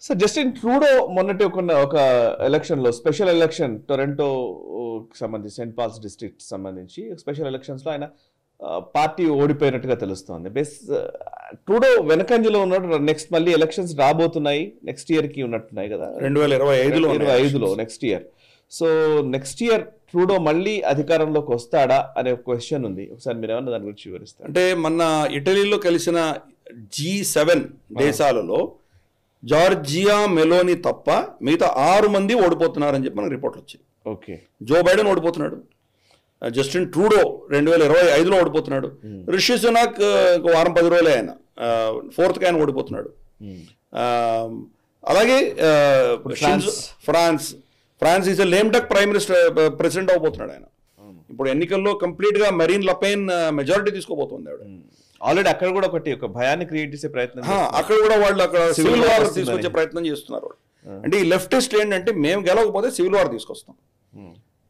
సార్ జస్టిన్ ట్రూడో మొన్నటి ఒక ఒక ఎలక్షన్లో స్పెషల్ ఎలక్షన్ టొరంటో సంబంధించి సెంట్ పాల్స్ డిస్ట్రిక్ట్ సంబంధించి స్పెషల్ ఎలక్షన్స్లో ఆయన పార్టీ ఓడిపోయినట్టుగా తెలుస్తోంది. బెస్ ట్రూడో వెనకంజలో ఉన్నాడు నెక్స్ట్ మళ్ళీ ఎలక్షన్స్ రాబోతున్నాయి నెక్స్ట్ ఇయర్కి ఉన్నట్టున్నాయి కదా. రెండు వేల ఇరవై ఐదులో ఇరవై ఐదులో next year so next year Trudeau మళ్ళీ అధికారంలోకి వస్తాడా అనే క్వశ్చన్ ఉంది. ఒకసారి మీరు ఏమన్నా దాని గురించి వివరిస్తారు? అంటే మొన్న ఇటలీలో కలిసిన జీ సెవెన్ దేశాలలో జార్జియా మెలోని తప్ప మిగతా ఆరు మంది ఓడిపోతున్నారని చెప్పి మనకు రిపోర్ట్లు వచ్చాయి. ఓకే. జో బైడెన్ ఓడిపోతున్నాడు. జస్టిన్ ట్రూడో రెండు వేల ఇరవై ఐదులో ఓడిపోతున్నాడు. రిషి సునాక్ వారం పది రోజులే ఆయన. ఫోర్త్కి ఆయన ఓడిపోతున్నాడు. ఆ, అలాగే France. France. Is lame duck prime minister president అవబోతున్నాడు ఆయన. ఇప్పుడు ఎన్నికల్లో కంప్లీట్గా మెరీన్ లపెన్ మెజారిటీ తీసుకోబోతుంది ఆవిడ. ఆల్రెడీ అక్కడ కూడా ఒకటి ఒక భయాన్ని క్రియేట్ చేసే ప్రయత్నం అక్కడ కూడా వాళ్ళు అక్కడ సివిల్ వార్. తీసుకొచ్చే ప్రయత్నం చేస్తున్నారు అంటే ఈ లెఫ్టిస్ట్ ఏంటంటే మేము గెలవకపోతే సివిల్ వార్ తీసుకొస్తాం.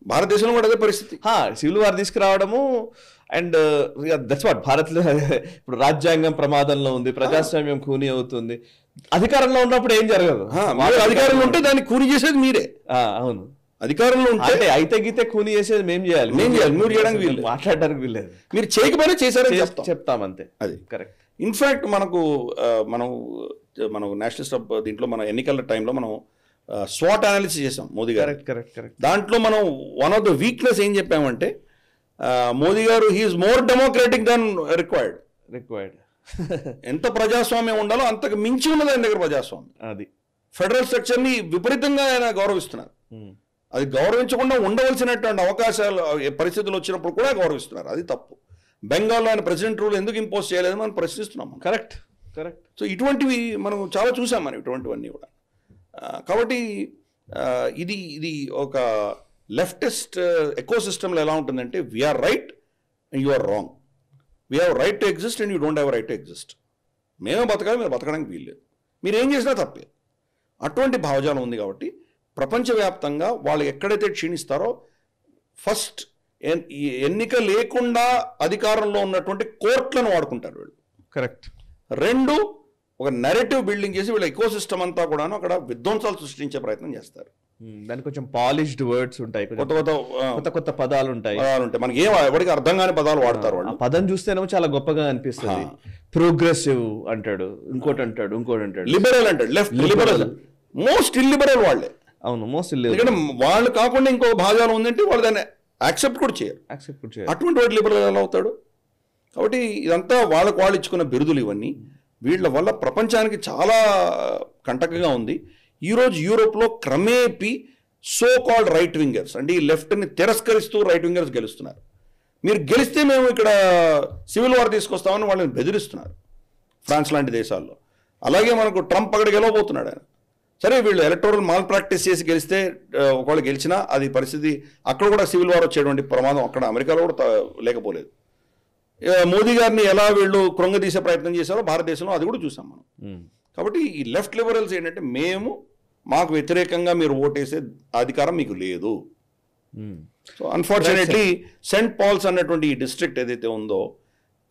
భారతదేశంలో కూడా అదే పరిస్థితి. సివిల్ వార్ తీసుకురావడము అండ్ దట్స్ వాట్ భారత్ ఇప్పుడు రాజ్యాంగం ప్రమాదంలో ఉంది ప్రజాస్వామ్యం కూని అవుతుంది. అధికారంలో ఉన్నప్పుడు ఏం జరగదు. అధికారంలో ఉంటే దాన్ని కూని చేసేది మీరే. అవును. అధికారంలో ఉంటే అయితే గీతే కూని చేసేది మేం చేయాలి. మేం చేయాలి, మీరు చేయడానికి వీల్లేదు. మాట్లాడడానికి వీల్లేదు. మీరు చేయకపోయినా చేశారని చెప్తాం. అంతే. అది. కరెక్ట్ ఇన్ఫ్యాక్ట్ మనకు ఆ, మనం మనం నేషనలిస్ట్ ఆఫ్ దీంట్లో మనం ఎన్నికల టైంలో మనం స్వాట్ అనాలిసిస్ చేసాం మోదీ గారు. కరెక్ట్ కరెక్ట్ కరెక్ట్ దాంట్లో మనం వన్ ఆఫ్ ద వీక్నెస్ ఏం చెప్పామంటే మోదీ గారు he is more democratic than required required ఎంత ప్రజాస్వామ్యం ఉండాలో అంతకు మించి ఉన్నది ఆయన దగ్గర ప్రజాస్వామ్యం. అది. ఫెడరల్ స్ట్రక్చర్ని విపరీతంగా ఆయన గౌరవిస్తున్నారు. అది గౌరవించకుండా ఉండవలసినటువంటి అవకాశాలు పరిస్థితులు వచ్చినప్పుడు కూడా గౌరవిస్తున్నారు. అది తప్పు. బెంగాల్లో ఆయన ప్రెసిడెంట్ రూల్ ఎందుకు ఇంపోజ్ చేయలేదు మనం ప్రశ్నిస్తున్నాం. కరెక్ట్ కరెక్ట్ సో ఇటువంటివి మనం చాలా చూసాం మనం ఇటువంటివన్నీ కూడా. కాబట్టి ఇది ఇది ఒక లెఫ్టెస్ట్ ఎకో సిస్టంలో ఎలా ఉంటుందంటే we are right and you are wrong we have right to exist and you don't have right to exist మేమే బతకాలి మీరు బతకడానికి వీల్లేదు. మీరు ఏం చేసినా తప్పే. అటువంటి భావజాలం ఉంది కాబట్టి ప్రపంచవ్యాప్తంగా వాళ్ళు ఎక్కడైతే క్షీణిస్తారో ఫస్ట్ ఎన్నిక లేకుండా అధికారంలో ఉన్నటువంటి కోర్టులను వాడుకుంటారు వీళ్ళు. కరెక్ట్ రెండు ఒక నెరేటివ్ బిల్డింగ్ చేసి వీళ్ళ ఎకో సిస్టమ్ అంతా కూడాను అక్కడ విధ్వంసాలు సృష్టించే ప్రయత్నం చేస్తారు. దానికి కొంచెం పాలిష్డ్ వర్డ్స్ ఉంటాయి కొత్త కొత్త కొత్త కొత్త పదాలు ఉంటాయి. పదాలు ఉంటాయి. మనకి ఏం ఎవరికి అర్థం కాని పదాలు వాడతారు ఆ వాళ్ళు పదం చూస్తేనేమో చాలా గొప్పగా అనిపిస్తుంది. ప్రోగ్రెసివ్ అంటాడు ఇంకోటి అంటాడు ఇంకోటి అంటాడు. లిబరల్ అంటాడు లెఫ్ట్ లిబరల్ మోస్ట్ ఇల్లిబరల్ వాళ్ళే. అవును మోస్ట్ ఎందుకంటే వాళ్ళు కాకుండా ఇంకో భాగాలు ఉందంటే వాళ్ళు దాన్ని యాక్సెప్ట్ కూడా చేయరు. యాక్సెప్ట్ అటువంటి వాడు లిబరల్ ఎలా అవుతాడు? కాబట్టి ఇదంతా వాళ్ళకు వాళ్ళు ఇచ్చుకున్న బిరుదులు ఇవన్నీ. వీళ్ళ వల్ల ప్రపంచానికి చాలా కంటకగా ఉంది. ఈరోజు యూరోప్లో క్రమేపీ సో కాల్డ్ రైట్ వింగర్స్ అంటే ఈ లెఫ్ట్ని తిరస్కరిస్తూ రైట్ వింగర్స్ గెలుస్తున్నారు. మీరు గెలిస్తే మేము ఇక్కడ సివిల్ వార్ తీసుకొస్తామని వాళ్ళని బెదిరిస్తున్నారు ఫ్రాన్స్ లాంటి దేశాల్లో. అలాగే మనకు ట్రంప్ అక్కడ గెలవబోతున్నాడు ఆయన. సరే వీళ్ళు ఎలక్టోరల్ మాల్ ప్రాక్టీస్ చేసి గెలిస్తే ఒకవేళ గెలిచినా అది పరిస్థితి అక్కడ కూడా సివిల్ వార్ వచ్చేటువంటి ప్రమాదం అక్కడ అమెరికాలో కూడా లేకపోలేదు. మోదీ గారిని ఎలా వీళ్ళు కృంగదీసే ప్రయత్నం చేశారో భారతదేశంలో అది కూడా చూసాం మనం. కాబట్టి ఈ లెఫ్ట్ లిబరల్స్ ఏంటంటే మేము మాకు వ్యతిరేకంగా మీరు ఓటేసే అధికారం మీకు లేదు. సో అన్ఫార్చునేట్లీ సెంట్ పాల్స్ అన్నటువంటి ఈ డిస్ట్రిక్ట్ ఏదైతే ఉందో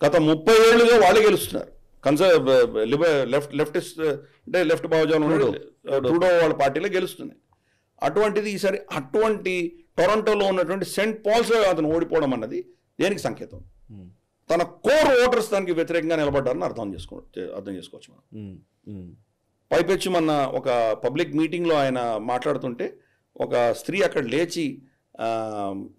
గత ముప్పై ఏళ్ళుగా వాళ్ళే గెలుస్తున్నారు. కన్సర్ లెఫ్ట్ లెఫ్టిస్ట్ అంటే లెఫ్ట్ భావజాలం ట్రూడో వాళ్ళ పార్టీలో గెలుస్తున్నాయి. అటువంటిది ఈసారి అటువంటి టొరంటోలో ఉన్నటువంటి సెంట్ పాల్స్ అతను ఓడిపోవడం అన్నది దేనికి సంకేతం? తన కోర్ ఓటర్స్ దానికి వ్యతిరేకంగా నిలబడ్డారని అర్థం చేసుకో అర్థం చేసుకోవచ్చు మనం. పైపెచ్చు మొన్న ఒక పబ్లిక్ మీటింగ్లో ఆయన మాట్లాడుతుంటే ఒక స్త్రీ అక్కడ లేచి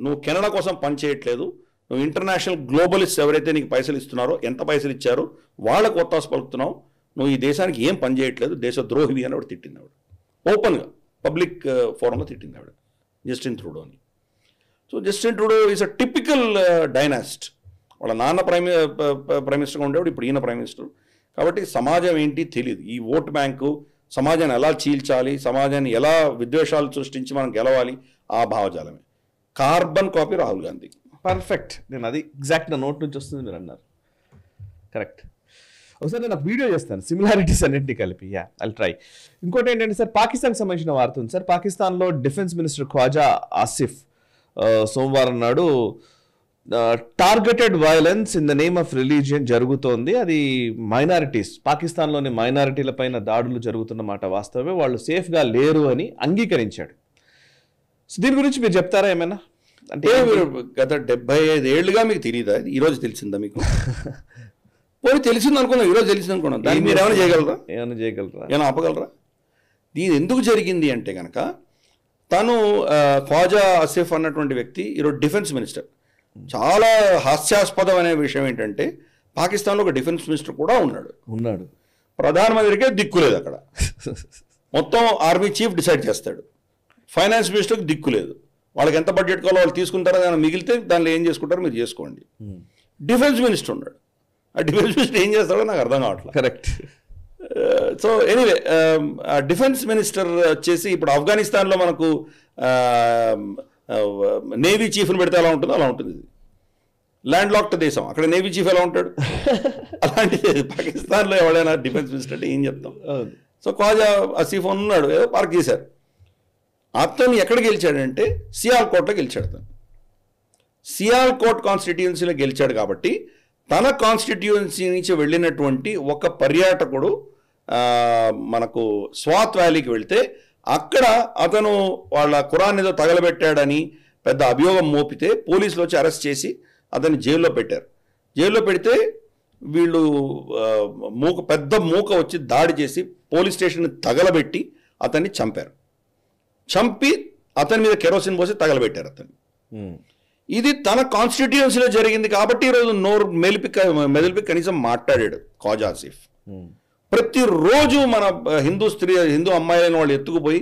నువ్వు కెనడా కోసం పనిచేయట్లేదు నువ్వు ఇంటర్నేషనల్ గ్లోబలిస్ట్ ఎవరైతే నీకు పైసలు ఇస్తున్నారో ఎంత పైసలు ఇచ్చారో వాళ్ళకు ఒత్తాసు పలుకుతున్నావు. నువ్వు ఈ దేశానికి ఏం పని చేయట్లేదు. దేశ ద్రోహివి అని ఆవిడ తిట్టింది ఆవిడ. ఓపెన్గా పబ్లిక్ ఫోరంలో తిట్టింది ఆవిడ. జస్టిన్ ట్రూడోని. So Justin Trudeau is a typical dynast. వాళ్ళ నాన్న ప్రైమ్ ప్రైమ్ మినిస్టర్గా ఉండేవాడు ఇప్పుడు ఈయన ప్రైమ్ మినిస్టర్. కాబట్టి సమాజం ఏంటి తెలియదు ఈ ఓట్ బ్యాంకు సమాజాన్ని ఎలా చీల్చాలి సమాజాన్ని ఎలా విద్వేషాలు సృష్టించి మనం గెలవాలి ఆ భావజాలమే. Carbon copy Rahul Gandhi. Perfect. నేను అది ఎగ్జాక్ట్ నా నోట్ నుంచి వస్తుంది మీరు అన్నారు. కరెక్ట్. ఒకసారి నేను వీడియో చేస్తాను సిమిలారిటీస్ అన్నింటినీ కలిపి. యా అల్ ట్రై ఇంకోటి ఏంటంటే సార్ పాకిస్తాన్కి సంబంధించిన వార్త ఉంది సార్. పాకిస్తాన్లో డిఫెన్స్ మినిస్టర్ ఖ్వాజా ఆసిఫ్ సోమవారం నాడు targeted violence in the name of religion జరుగుతోంది. అది మైనారిటీస్ పాకిస్తాన్లోని మైనారిటీల పైన దాడులు జరుగుతున్నమాట వాస్తవమే. వాళ్ళు సేఫ్గా లేరు అని అంగీకరించాడు. సో దీని గురించి మీరు చెప్తారా ఏమైనా? అంటే మీరు గత డెబ్బై ఐదు ఏళ్ళుగా మీకు తెలియదా ఈరోజు తెలిసిందా మీకు? పోయి తెలిసింది అనుకున్నాం ఈరోజు తెలిసింది అనుకున్నాం. దాన్ని మీరు ఏమైనా చేయగలరా? ఏమైనా చేయగలరా? ఏమైనా ఆపగలరా? దీని ఎందుకు జరిగింది అంటే కనుక తను ఆ, ఖ్వాజా ఆసిఫ్ అన్నటువంటి వ్యక్తి ఈరోజు డిఫెన్స్ మినిస్టర్ చాలా హాస్యాస్పదం అనే విషయం ఏంటంటే పాకిస్తాన్లో ఒక డిఫెన్స్ మినిస్టర్ కూడా ఉన్నాడు. ఉన్నాడు. ప్రధానమంత్రికే దిక్కు లేదు అక్కడ. మొత్తం ఆర్మీ చీఫ్ డిసైడ్ చేస్తాడు. ఫైనాన్స్ మినిస్టర్కి దిక్కు లేదు. వాళ్ళకి ఎంత బడ్జెట్ కావాలో వాళ్ళు తీసుకుంటారో దాన్ని మిగిలితే దానిలో ఏం చేసుకుంటారో మీరు చేసుకోండి. డిఫెన్స్ మినిస్టర్ ఉన్నాడు. ఆ డిఫెన్స్ మినిస్టర్ ఏం చేస్తాడో నాకు అర్థం కావట్లేదు. Correct. So anyway defence minister వచ్చేసి ఇప్పుడు ఆఫ్ఘనిస్తాన్లో మనకు నేవీ చీఫ్ని పెడితే ఎలా ఉంటుందో అలా ఉంటుంది ఇది. ల్యాండ్ లాక్డ్ దేశం. అక్కడ నేవీ చీఫ్ ఎలా ఉంటాడు? అలాంటిది పాకిస్తాన్లో ఎవడైనా డిఫెన్స్ మినిస్టర్ అంటే ఏం చెప్తాం? సో ఖ్వాజా అసీఫ్ ఉన్నాడు ఏదో పార్క్ చేశారు. అతను ఎక్కడ గెలిచాడంటే సియాల్కోట్లో గెలిచాడు అతను. సియాల్కోట్ కాన్స్టిట్యుయెన్సీలో గెలిచాడు కాబట్టి తన కాన్స్టిట్యుయెన్సీ నుంచి వెళ్ళినటువంటి ఒక పర్యాటకుడు మనకు స్వాత్ వ్యాలీకి వెళ్తే అక్కడ అతను వాళ్ళ ఖురాన్ ఏదో తగలబెట్టాడని పెద్ద అభియోగం మోపితే పోలీసులు వచ్చి అరెస్ట్ చేసి అతన్ని జైల్లో పెట్టారు. జైల్లో పెడితే వీళ్ళు మూక పెద్ద మూక వచ్చి దాడి చేసి పోలీస్ స్టేషన్ తగలబెట్టి అతన్ని చంపారు. చంపి అతని మీద కెరోసిన్ పోసి తగలబెట్టారు అతన్ని. ఇది తన కాన్స్టిట్యుయెన్సీలో జరిగింది కాబట్టి ఈరోజు నోరు మెలిపి మెదిలిపి కనీసం మాట్లాడాడు ఖాజా ఆసిఫ్ ఉమ్, ప్రతిరోజు మన హిందూ స్త్రీ హిందూ అమ్మాయిలను వాళ్ళు ఎత్తుకుపోయి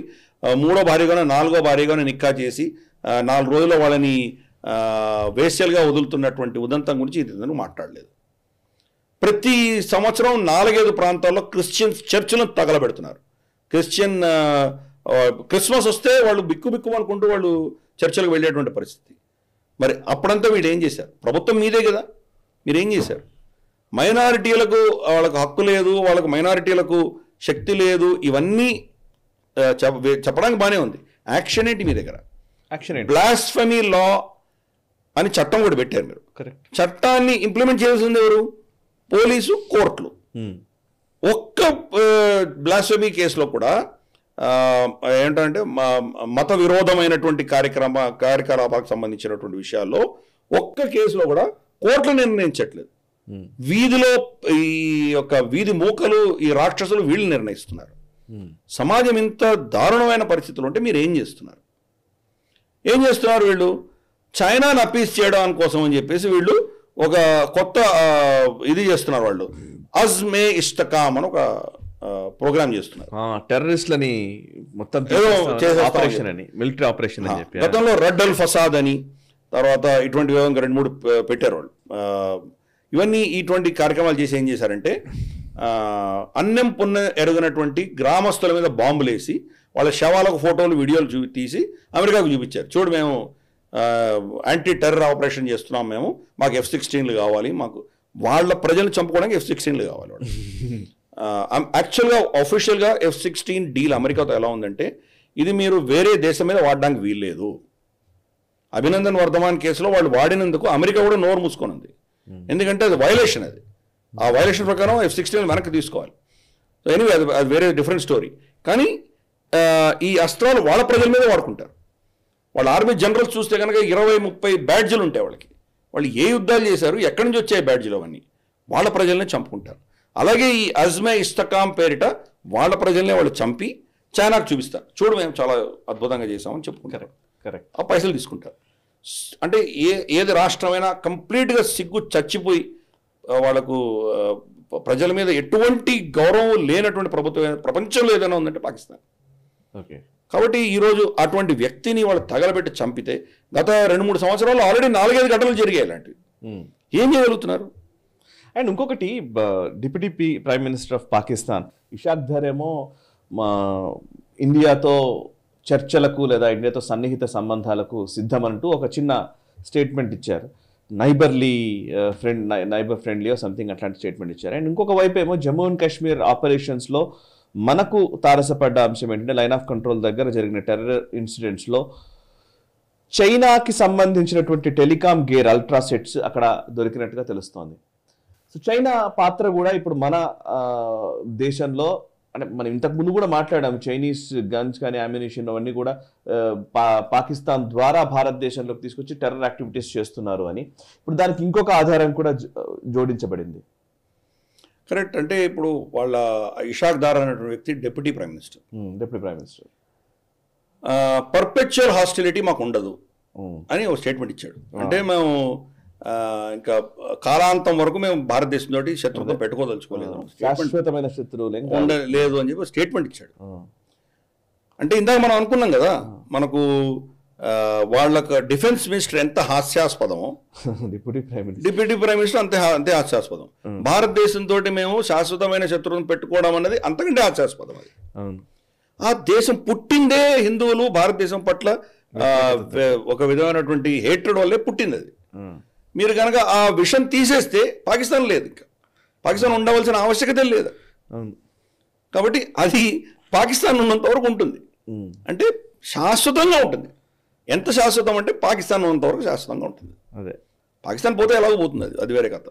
మూడో భార్యగానో నాలుగో భార్యగానో నిక్కా చేసి నాలుగు రోజుల వాళ్ళని ఆ, వేశ్యలుగా వదులుతున్నటువంటి ఉదంతం గురించి ఇతను మాట్లాడలేదు. ప్రతి సంవత్సరం నాలుగైదు ప్రాంతాల్లో క్రిస్టియన్ చర్చిలను తగలబెడుతున్నారు. క్రిస్టియన్ క్రిస్మస్ వస్తే వాళ్ళు బిక్కు బిక్కు అనుకుంటూ వాళ్ళు చర్చలకు వెళ్ళేటువంటి పరిస్థితి. మరి అప్పుడంతా వీడు ఏం చేశారు? ప్రభుత్వం మీదే కదా? మీరేం చేశారు? మైనారిటీలకు వాళ్ళకు హక్కు లేదు వాళ్ళకు మైనారిటీలకు శక్తి లేదు ఇవన్నీ చెప్పడానికి బాగానే ఉంది. యాక్షన్ ఏంటి మీ దగ్గర? యాక్షన్ ఏంటి? బ్లాస్ఫమీ లా అని చట్టం కూడా పెట్టారు మీరు. కరెక్ట్ చట్టాన్ని ఇంప్లిమెంట్ చేయాల్సింది ఎవరు? పోలీసు కోర్టులు. ఉమ్, ఒక్క బ్లాస్ఫమీ కేసులో కూడా ఏంటంటే మత విరోధమైనటువంటి కార్యక్రమ కార్యకలాపాలకు సంబంధించినటువంటి విషయాల్లో ఒక్క కేసులో కూడా కోర్టులు నిర్ణయించట్లేదు. వీధిలో ఈ యొక్క వీధి మూకలు ఈ రాక్షసులు వీళ్ళు నిర్ణయిస్తున్నారు. ఉమ్, సమాజం ఇంత దారుణమైన పరిస్థితులు ఉంటే మీరు ఏం చేస్తున్నారు? ఏం చేస్తున్నారు వీళ్ళు? చైనాని అప్పీస్ చేయడం కోసం అని చెప్పేసి వీళ్ళు ఒక కొత్త ఇది చేస్తున్నారు వాళ్ళు. అజ్మే ఇష్టకామ్ అని ఒక ప్రోగ్రామ్ చేస్తున్నారు. టెర్రరిస్ట్లని మొత్తం ఆపరేషన్ అని మిలిటరీ ఆపరేషన్ అని చెప్పి. గతంలో రెడ్ అల్ ఫసాద్ అని తర్వాత ఇటువంటి రెండు మూడు పెట్టారు వాళ్ళు. ఇవన్నీ ఇటువంటి కార్యక్రమాలు చేసి ఏం చేశారంటే అన్నం పున్న ఎరుగనటువంటి గ్రామస్తుల మీద బాంబులేసి వాళ్ళ శవాలకు ఫోటోలు వీడియోలు చూ తీసి అమెరికాకు చూపించారు. చూడు మేము యాంటీ టెర్రర్ ఆపరేషన్ చేస్తున్నాం మేము. మాకు ఎఫ్ సిక్స్టీన్లు కావాలి. మాకు వాళ్ళ ప్రజలు చంపుకోవడానికి ఎఫ్ సిక్స్టీన్లు కావాలి వాళ్ళు. యాక్చువల్గా ఆఫీషియల్గా ఎఫ్ సిక్స్టీన్ డీల్ అమెరికాతో ఎలా ఉందంటే ఇది మీరు వేరే దేశం మీద వాడడానికి వీల్లేదు. అభినందన్ వర్ధమాన్ కేసులో వాళ్ళు వాడినందుకు అమెరికా కూడా నోరు మూసుకొని ఉంది. ఎందుకంటే అది వైలేషన్ అది. ఆ వైలేషన్ ప్రకారం ఎఫ్ సిక్స్టీన్ వెనక్కి తీసుకోవాలి. సో ఎనీవే అది అది వేరే డిఫరెంట్ స్టోరీ కానీ ఈ అస్త్రాలు వాళ్ళ ప్రజల మీద వాడుకుంటారు. వాళ్ళ ఆర్మీ జనరల్స్ చూస్తే కనుక ఇరవై ముప్పై బ్యాడ్జీలు ఉంటాయి వాళ్ళకి. వాళ్ళు ఏ యుద్ధాలు చేశారు ఎక్కడి నుంచి వచ్చాయి బ్యాడ్జీలు అవన్నీ? వాళ్ళ ప్రజల్ని చంపుకుంటారు. అలాగే ఈ అజ్మే ఇస్తకాం పేరిట వాళ్ళ ప్రజల్ని వాళ్ళు చంపి చైనాకు చూపిస్తారు. చూడు మేము చాలా అద్భుతంగా చేసామని చెప్పుకుంటారు. కరెక్ట్. ఆ పైసలు తీసుకుంటారు. అంటే ఏ ఏది రాష్ట్రమైనా కంప్లీట్గా సిగ్గు చచ్చిపోయి వాళ్ళకు ప్రజల మీద ఎటువంటి గౌరవం లేనటువంటి ప్రభుత్వం ప్రపంచంలో ఏదైనా ఉందంటే పాకిస్తాన్. ఓకే. కాబట్టి ఈరోజు అటువంటి వ్యక్తిని వాళ్ళు తగలబెట్టి చంపితే గత రెండు మూడు సంవత్సరాల్లో ఆల్రెడీ నాలుగైదు ఘటనలు జరిగాయి ఇలాంటివి. ఏం చేయగలుగుతున్నారు? అండ్ ఇంకొకటి deputy P prime minister of Pakistan Ishaq Dar ఏమో మా ఇండియాతో చర్చలకు లేదా ఇండియాతో సన్నిహిత సంబంధాలకు సిద్ధమంటూ ఒక చిన్న స్టేట్మెంట్ ఇచ్చారు. Neighbourly friend neighbour friendly something అట్లాంటి స్టేట్మెంట్ ఇచ్చారు. అండ్ ఇంకొక వైపు ఏమో జమ్మూ అండ్ కాశ్మీర్ ఆపరేషన్స్లో మనకు తారసపడ్డ అంశం ఏంటంటే లైన్ ఆఫ్ కంట్రోల్ దగ్గర జరిగిన టెర్రర్ ఇన్సిడెంట్స్లో చైనాకి సంబంధించినటువంటి టెలికాం గేర్ అల్ట్రా సెట్స్ అక్కడ దొరికినట్టుగా తెలుస్తోంది. సో చైనా పాత్ర కూడా ఇప్పుడు మన దేశంలో అంటే మనం ఇంతకు ముందు కూడా మాట్లాడాం చైనీస్ గన్స్ కానీ అమ్యునిషన్ అవన్నీ కూడా పాకిస్తాన్ ద్వారా భారతదేశంలోకి తీసుకొచ్చి టెర్రర్ యాక్టివిటీస్ చేస్తున్నారు అని. ఇప్పుడు దానికి ఇంకొక ఆధారం కూడా జోడించబడింది. కరెక్ట్. అంటే ఇప్పుడు వాళ్ళ ఇషాక్ దార్ అనేటువంటి వ్యక్తి deputy prime minister. Deputy prime minister. Perpetual hostility మాకు ఉండదు అని ఒక స్టేట్మెంట్ ఇచ్చాడు. అంటే మేము ఇంకా కాలాంతం వరకు మేము భారతదేశం తోటి శత్రుత్వం పెట్టుకోదలుచుకోలేదు. శాశ్వతమైన శత్రువులు. ఉండలేదు అని చెప్పి స్టేట్మెంట్ ఇచ్చాడు. అంటే ఇందాక మనం అనుకున్నాం కదా మనకు వాళ్ళకు డిఫెన్స్ మినిస్టర్ ఎంత హాస్యాస్పదమో. Deputy prime minister deputy prime minister అంతే అంతే హాస్యాస్పదం. భారతదేశంతో మేము శాశ్వతమైన శత్రువులను పెట్టుకోవడం అనేది అంతకంటే హాస్యాస్పదం అది. ఆ దేశం పుట్టిందే హిందువులు భారతదేశం పట్ల ఒక విధమైనటువంటి హేట్రెడ్ వల్లే పుట్టింది అది. మీరు కనుక ఆ విషయం తీసేస్తే పాకిస్తాన్ లేదు ఇంకా. పాకిస్తాన్ ఉండవలసిన ఆవశ్యకత లేదు. కాబట్టి అది పాకిస్తాన్ ఉన్నంత వరకు ఉంటుంది. అంటే శాశ్వతంగా ఉంటుంది. ఎంత శాశ్వతం అంటే పాకిస్తాన్ ఉన్నంత వరకు శాశ్వతంగా ఉంటుంది. అదే. పాకిస్తాన్ పోతే ఎలాగో పోతుంది అది. అది వేరే కథ.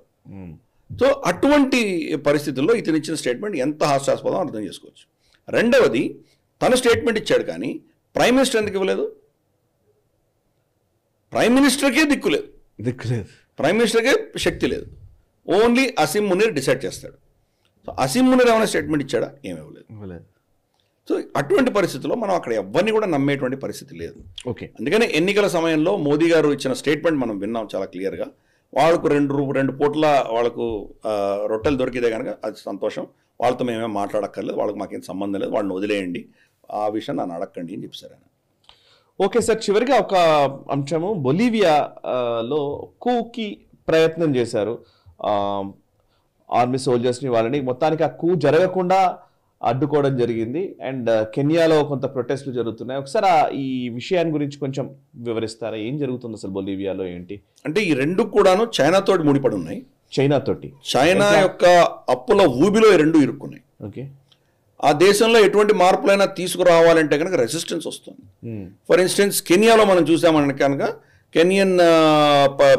సో అటువంటి పరిస్థితుల్లో ఇతను ఇచ్చిన స్టేట్మెంట్ ఎంత హాస్యాస్పదం అర్థం చేసుకోవచ్చు. రెండవది తను స్టేట్మెంట్ ఇచ్చాడు కానీ ప్రైమ్ మినిస్టర్ ఎందుకు ఇవ్వలేదు? ప్రైమ్ మినిస్టర్కే దిక్కు లేదు ప్రైమ్ మినిస్టర్కే శక్తి లేదు. ఓన్లీ అసీం మునీర్ డిసైడ్ చేస్తాడు. సో అసీం మునీర్ ఏమైనా స్టేట్మెంట్ ఇచ్చాడా? ఏమీ ఇవ్వలేదు. సో అటువంటి పరిస్థితుల్లో మనం అక్కడ ఎవరిని కూడా నమ్మేటువంటి పరిస్థితి లేదు. ఓకే. అందుకని ఎన్నికల సమయంలో మోదీ గారు ఇచ్చిన స్టేట్మెంట్ మనం విన్నాం చాలా క్లియర్గా. వాళ్ళకు రెండు రూ- రెండు పూట్ల వాళ్ళకు రొట్టెలు దొరికితే కనుక అది సంతోషం. వాళ్ళతో మేమేం మాట్లాడక్కర్లేదు. వాళ్ళకి మాకేం సంబంధం లేదు. వాళ్ళని వదిలేయండి. ఆ విషయం నన్ను అడగండి అని చెప్పారు ఆయన. ఓకే సార్ చివరిగా ఒక అంశము. బొలీవియా ఆ, లో కూకి ప్రయత్నం చేశారు. ఆర్మీ సోల్జర్స్ని వాళ్ళని. మొత్తానికి ఆ కూ జరగకుండా అడ్డుకోవడం జరిగింది. అండ్ కెన్యాలో కొంత ప్రొటెస్ట్లు జరుగుతున్నాయి. ఒకసారి ఈ విషయాన్ని గురించి కొంచెం వివరిస్తారా? ఏం జరుగుతుంది అసలు బొలీవియాలో ఏంటి? అంటే ఈ రెండు కూడాను చైనాతో ముడిపడి ఉన్నాయి. చైనా తోటి చైనా యొక్క అప్పుల ఊబిలో ఈ రెండు ఇరుక్కున్నాయి. ఓకే. ఆ దేశంలో ఎటువంటి మార్పులైనా తీసుకురావాలంటే కనుక రెసిస్టెన్స్ వస్తుంది. ఫర్ ఇన్స్టెన్స్ కెనియాలో మనం చూసామని కనుక కెనియన్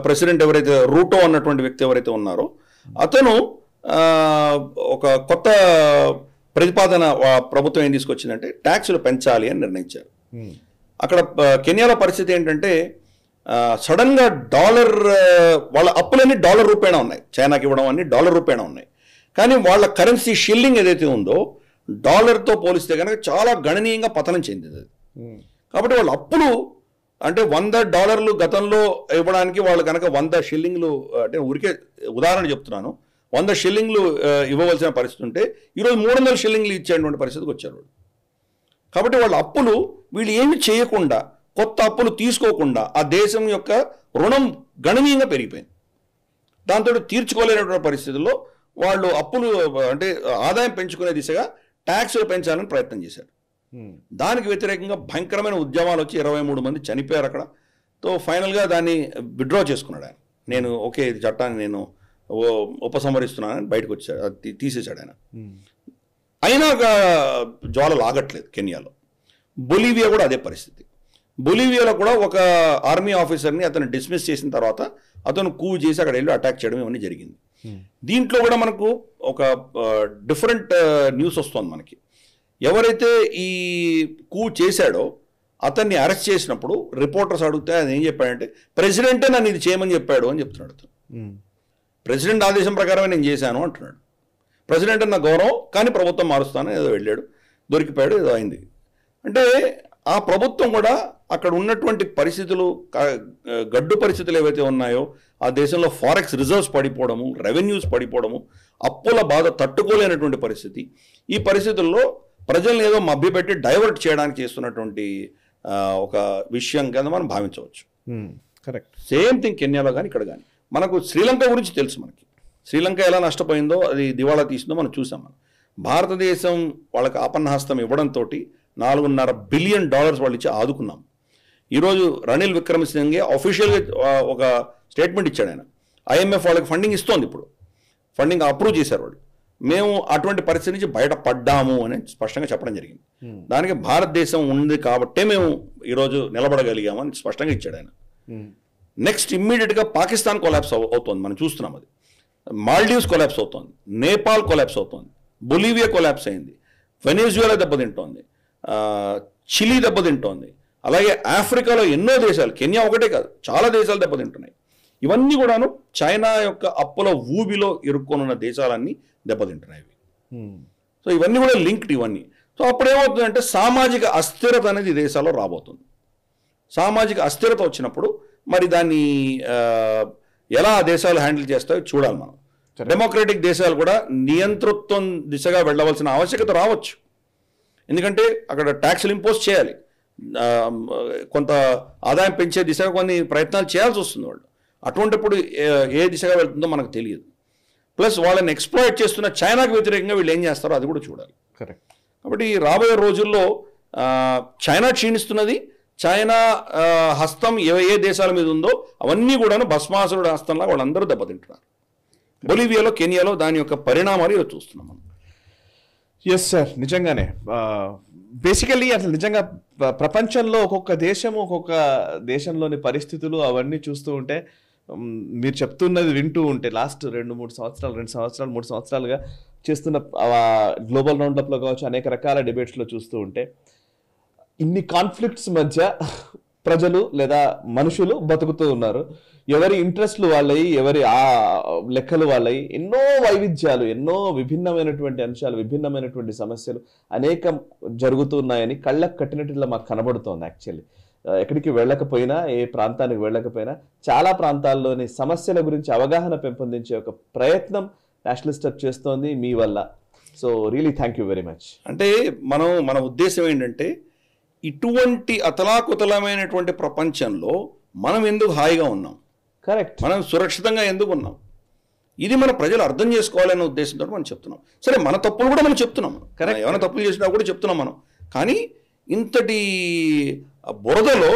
ప్రెసిడెంట్ ఎవరైతే రూటో అన్నటువంటి వ్యక్తి ఎవరైతే ఉన్నారో అతను ఒక కొత్త ప్రతిపాదన ప్రభుత్వం ఏం తీసుకొచ్చిందంటే ట్యాక్సులు పెంచాలి అని నిర్ణయించారు. అక్కడ ఆ, కెనియాలో పరిస్థితి ఏంటంటే సడన్గా డాలర్ వాళ్ళ అప్పులన్నీ డాలర్ రూపేణ ఉన్నాయి. చైనాకి ఇవ్వడం అన్ని డాలర్ రూపేణ ఉన్నాయి. కానీ వాళ్ళ కరెన్సీ షిల్లింగ్ ఏదైతే ఉందో డాలర్తో పోలిస్తే కనుక చాలా గణనీయంగా పతనం చెందింది. అది కాబట్టి వాళ్ళ అప్పులు అంటే వంద డాలర్లు గతంలో ఇవ్వడానికి వాళ్ళు కనుక వంద షిల్లింగ్లు అంటే ఊరికే ఉదాహరణ చెప్తున్నాను. వంద షిల్లింగ్లు ఇవ్వవలసిన పరిస్థితి ఉంటే ఈరోజు మూడు వందల షిల్లింగ్లు ఇచ్చేటువంటి పరిస్థితికి వచ్చారు వాళ్ళు. కాబట్టి వాళ్ళ అప్పులు వీళ్ళు ఏమి చేయకుండా కొత్త అప్పులు తీసుకోకుండా ఆ దేశం యొక్క రుణం గణనీయంగా పెరిగిపోయింది. దాంతో తీర్చుకోలేనటువంటి పరిస్థితుల్లో వాళ్ళు అప్పులు అంటే ఆదాయం పెంచుకునే దిశగా ట్యాక్సులు పెంచాలని ప్రయత్నం చేశారు దానికి వ్యతిరేకంగా భయంకరమైన ఉద్యమాలు వచ్చి ఇరవై మూడు మంది చనిపోయారు అక్కడ. తో ఫైనల్గా దాన్ని విత్డ్రా చేసుకున్నాడు ఆయన. నేను ఓకే ఇది చట్టాన్ని నేను ఉపసంహరిస్తున్నానని బయటకు వచ్చాడు. అది తీసేశాడు ఆయన. అయినా ఒక జ్వాలలు ఆగట్లేదు కెనియాలో. బొలీవియా కూడా అదే పరిస్థితి. బొలీవియాలో కూడా ఒక ఆర్మీ ఆఫీసర్ని అతను డిస్మిస్ చేసిన తర్వాత అతను కూ చేసి అక్కడ వెళ్ళి అటాక్ చేయడం ఇవన్నీ జరిగింది. దీంట్లో కూడా మనకు ఒక డిఫరెంట్ న్యూస్ వస్తుంది మనకి. ఎవరైతే ఈ కూ చేశాడో అతన్ని అరెస్ట్ చేసినప్పుడు రిపోర్టర్స్ అడిగితే ఆయన ఏం చెప్పాడంటే ప్రెసిడెంటే నన్ను ఇది చేయమని చెప్పాడు అని చెప్తున్నాడు అతను. ప్రెసిడెంట్ ఆదేశం ప్రకారమే నేను చేశాను అంటున్నాడు. ప్రెసిడెంట్ అన్న గౌరవం కానీ ప్రభుత్వం మారుస్తాను. ఏదో వెళ్ళాడు దొరికిపోయాడు ఏదో అయింది. అంటే ఆ ప్రభుత్వం కూడా అక్కడ ఉన్నటువంటి పరిస్థితులు గడ్డు పరిస్థితులు ఏవైతే ఉన్నాయో ఆ దేశంలో ఫారెక్స్ రిజర్వ్స్ పడిపోవడము రెవెన్యూస్ పడిపోవడము అప్పుల బాధ తట్టుకోలేనటువంటి పరిస్థితి. ఈ పరిస్థితుల్లో ప్రజల్ని ఏదో మభ్యపెట్టి డైవర్ట్ చేయడానికి చేస్తున్నటువంటి ఒక విషయం కింద మనం భావించవచ్చు. కరెక్ట్. సేమ్ థింగ్ కెన్యాలో కానీ ఇక్కడ కానీ మనకు శ్రీలంక గురించి తెలుసు మనకి. శ్రీలంక ఎలా నష్టపోయిందో అది దివాళా తీసిందో మనం చూసాం మనం. భారతదేశం వాళ్ళకి ఆపన్నహస్తం ఇవ్వడంతో నాలుగున్నర బిలియన్ డాలర్స్ వాళ్ళు ఇచ్చి ఆదుకున్నాం. ఈరోజు రనిల్ విక్రమసింగే అఫీషియల్గా ఒక స్టేట్మెంట్ ఇచ్చాడు ఆయన. ఐఎంఎఫ్ వాళ్ళకి ఫండింగ్ ఇస్తోంది ఇప్పుడు. ఫండింగ్ అప్రూవ్ చేశారు వాళ్ళు. మేము అటువంటి పరిస్థితి నుంచి బయటపడ్డాము అని స్పష్టంగా చెప్పడం జరిగింది. దానికి భారతదేశం ఉంది కాబట్టే మేము ఈరోజు నిలబడగలిగాము అని స్పష్టంగా ఇచ్చాడు ఆయన. నెక్స్ట్ ఇమ్మీడియట్గా పాకిస్తాన్ కొలాప్స్ అవుతుంది. మనం చూస్తున్నాం అది. మాల్డీవ్స్ కొలాప్స్ అవుతోంది. నేపాల్ కొలాప్స్ అవుతోంది. బొలీవియా కొలాప్స్ అయింది. వెనేజువేలా దెబ్బతింటోంది. చిలీ దెబ్బతింటోంది. అలాగే ఆఫ్రికాలో ఎన్నో దేశాలు కెన్యా ఒకటే కాదు చాలా దేశాలు దెబ్బతింటున్నాయి. ఇవన్నీ కూడాను చైనా యొక్క అప్పుల ఊబిలో ఇరుక్కొనున్న దేశాలన్నీ దెబ్బతింటున్నాయి. సో ఇవన్నీ కూడా లింక్డ్ ఇవన్నీ. సో అప్పుడు ఏమవుతుందంటే సామాజిక అస్థిరత అనేది దేశాల్లో రాబోతుంది. సామాజిక అస్థిరత వచ్చినప్పుడు మరి దాన్ని ఎలా దేశాలు హ్యాండిల్ చేస్తాయో చూడాలి మనం. డెమోక్రటిక్ దేశాలు కూడా నియంతృత్వం దిశగా వెళ్ళవలసిన ఆవశ్యకత రావచ్చు. ఎందుకంటే అక్కడ ట్యాక్స్లు ఇంపోజ్ చేయాలి. కొంత ఆదాయం పెంచే దిశగా కొన్ని ప్రయత్నాలు చేయాల్సి వస్తుంది వాళ్ళు. అటువంటిప్పుడు ఏ- దిశగా వెళ్తుందో మనకు తెలియదు. ప్లస్ వాళ్ళని ఎక్స్ప్లాయిట్ చేస్తున్న చైనాకు వ్యతిరేకంగా వీళ్ళు ఏం చేస్తారో అది కూడా చూడాలి. కరెక్ట్ కాబట్టి రాబోయే రోజుల్లో చైనా క్షీణిస్తున్నది. చైనా హస్తం ఏ ఏ దేశాల మీద ఉందో అవన్నీ కూడాను భస్మాసురుడు హస్తంలా వాళ్ళందరూ దెబ్బతింటున్నారు. బొలివియాలో కెనియాలో దాని యొక్క పరిణామాలు ఈరోజు చూస్తున్నాం మనం. ఎస్ సార్ నిజంగానే. బేసికల్లీ అసలు నిజంగా ప్రపంచంలో ఒక్కొక్క దేశం ఒక్కొక్క దేశంలోని పరిస్థితులు అవన్నీ చూస్తూ ఉంటే మీరు చెప్తున్నది వింటూ ఉంటే లాస్ట్ రెండు మూడు సంవత్సరాలు రెండు సంవత్సరాలు మూడు సంవత్సరాలుగా చేస్తున్న గ్లోబల్ రౌండప్లో కావచ్చు అనేక రకాల డిబేట్స్లో చూస్తూ ఉంటే ఇన్ని కాన్ఫ్లిక్ట్స్ మధ్య ప్రజలు లేదా మనుషులు బతుకుతూ ఉన్నారు. ఎవరి ఇంట్రెస్ట్లు వాళ్ళయి ఎవరి ఆ లెక్కలు వాళ్ళయి ఎన్నో వైవిధ్యాలు ఎన్నో విభిన్నమైనటువంటి అంశాలు విభిన్నమైనటువంటి సమస్యలు అనేకం జరుగుతున్నాయని కళ్ళకు కట్టినట్టుగా మాకు కనబడుతోంది యాక్చువల్లీ. ఎక్కడికి వెళ్ళకపోయినా ఏ ప్రాంతానికి వెళ్ళకపోయినా చాలా ప్రాంతాల్లోని సమస్యల గురించి అవగాహన పెంపొందించే ఒక ప్రయత్నం నేషనల్ స్టెప్ చేస్తోంది మీ వల్ల. So really thank you very much. అంటే మనం మన ఉద్దేశం ఏంటంటే ఇటువంటి అతలాకుతలమైనటువంటి ప్రపంచంలో మనం ఎందుకు హాయిగా ఉన్నాం? కరెక్ట్ మనం సురక్షితంగా ఎందుకు ఉన్నాం? ఇది మన ప్రజలు అర్థం చేసుకోవాలనే ఉద్దేశంతో మనం చెప్తున్నాం. సరే మన తప్పులు కూడా మనం చెప్తున్నాం. Correct. ఏమైనా తప్పులు చేసినా కూడా చెప్తున్నాం మనం. కానీ ఇంతటి బురదలో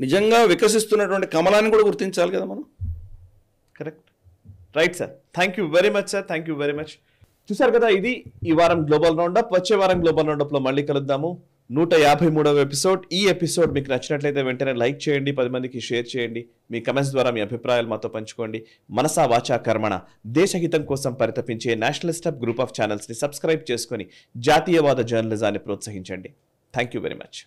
నిజంగా వికసిస్తున్నటువంటి కమలాన్ని కూడా గుర్తించాలి కదా మనం? Correct right sir thank you very much sir thank you very much చూసారు కదా ఇది ఈ వారం గ్లోబల్ రౌండప్ వచ్చే వారం గ్లోబల్ రౌండప్లో మళ్ళీ కలుద్దాము. నూట యాభై మూడవ ఎపిసోడ్. ఈ ఎపిసోడ్ మీకు నచ్చినట్లయితే వెంటనే లైక్ చేయండి పది మందికి షేర్ చేయండి. మీ కమెంట్స్ ద్వారా మీ అభిప్రాయాలు మాతో పంచుకోండి. మనసా వాచా కర్మణ. దేశహితం కోసం పరితపించే నేషనలిస్ట్ అప్ గ్రూప్ ఆఫ్ ఛానల్స్ని సబ్స్క్రైబ్ చేసుకొని జాతీయవాద జర్నలిజాన్ని ప్రోత్సహించండి. Thank you very much.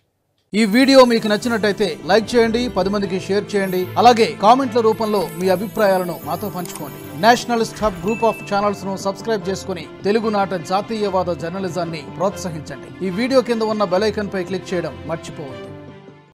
ఈ వీడియో మీకు నచ్చినట్టయితే లైక్ చేయండి పది మందికి షేర్ చేయండి. అలాగే కామెంట్ల రూపంలో మీ అభిప్రాయాలను మాతో పంచుకోండి. నేషనలిస్ట్ హబ్ గ్రూప్ ఆఫ్ ఛానల్స్ను సబ్స్క్రైబ్ చేసుకుని తెలుగునాట జాతీయవాద జర్నలిజాన్ని ప్రోత్సహించండి. ఈ వీడియో కింద ఉన్న బెలైకన్ పై క్లిక్ చేయడం మర్చిపోవద్దు.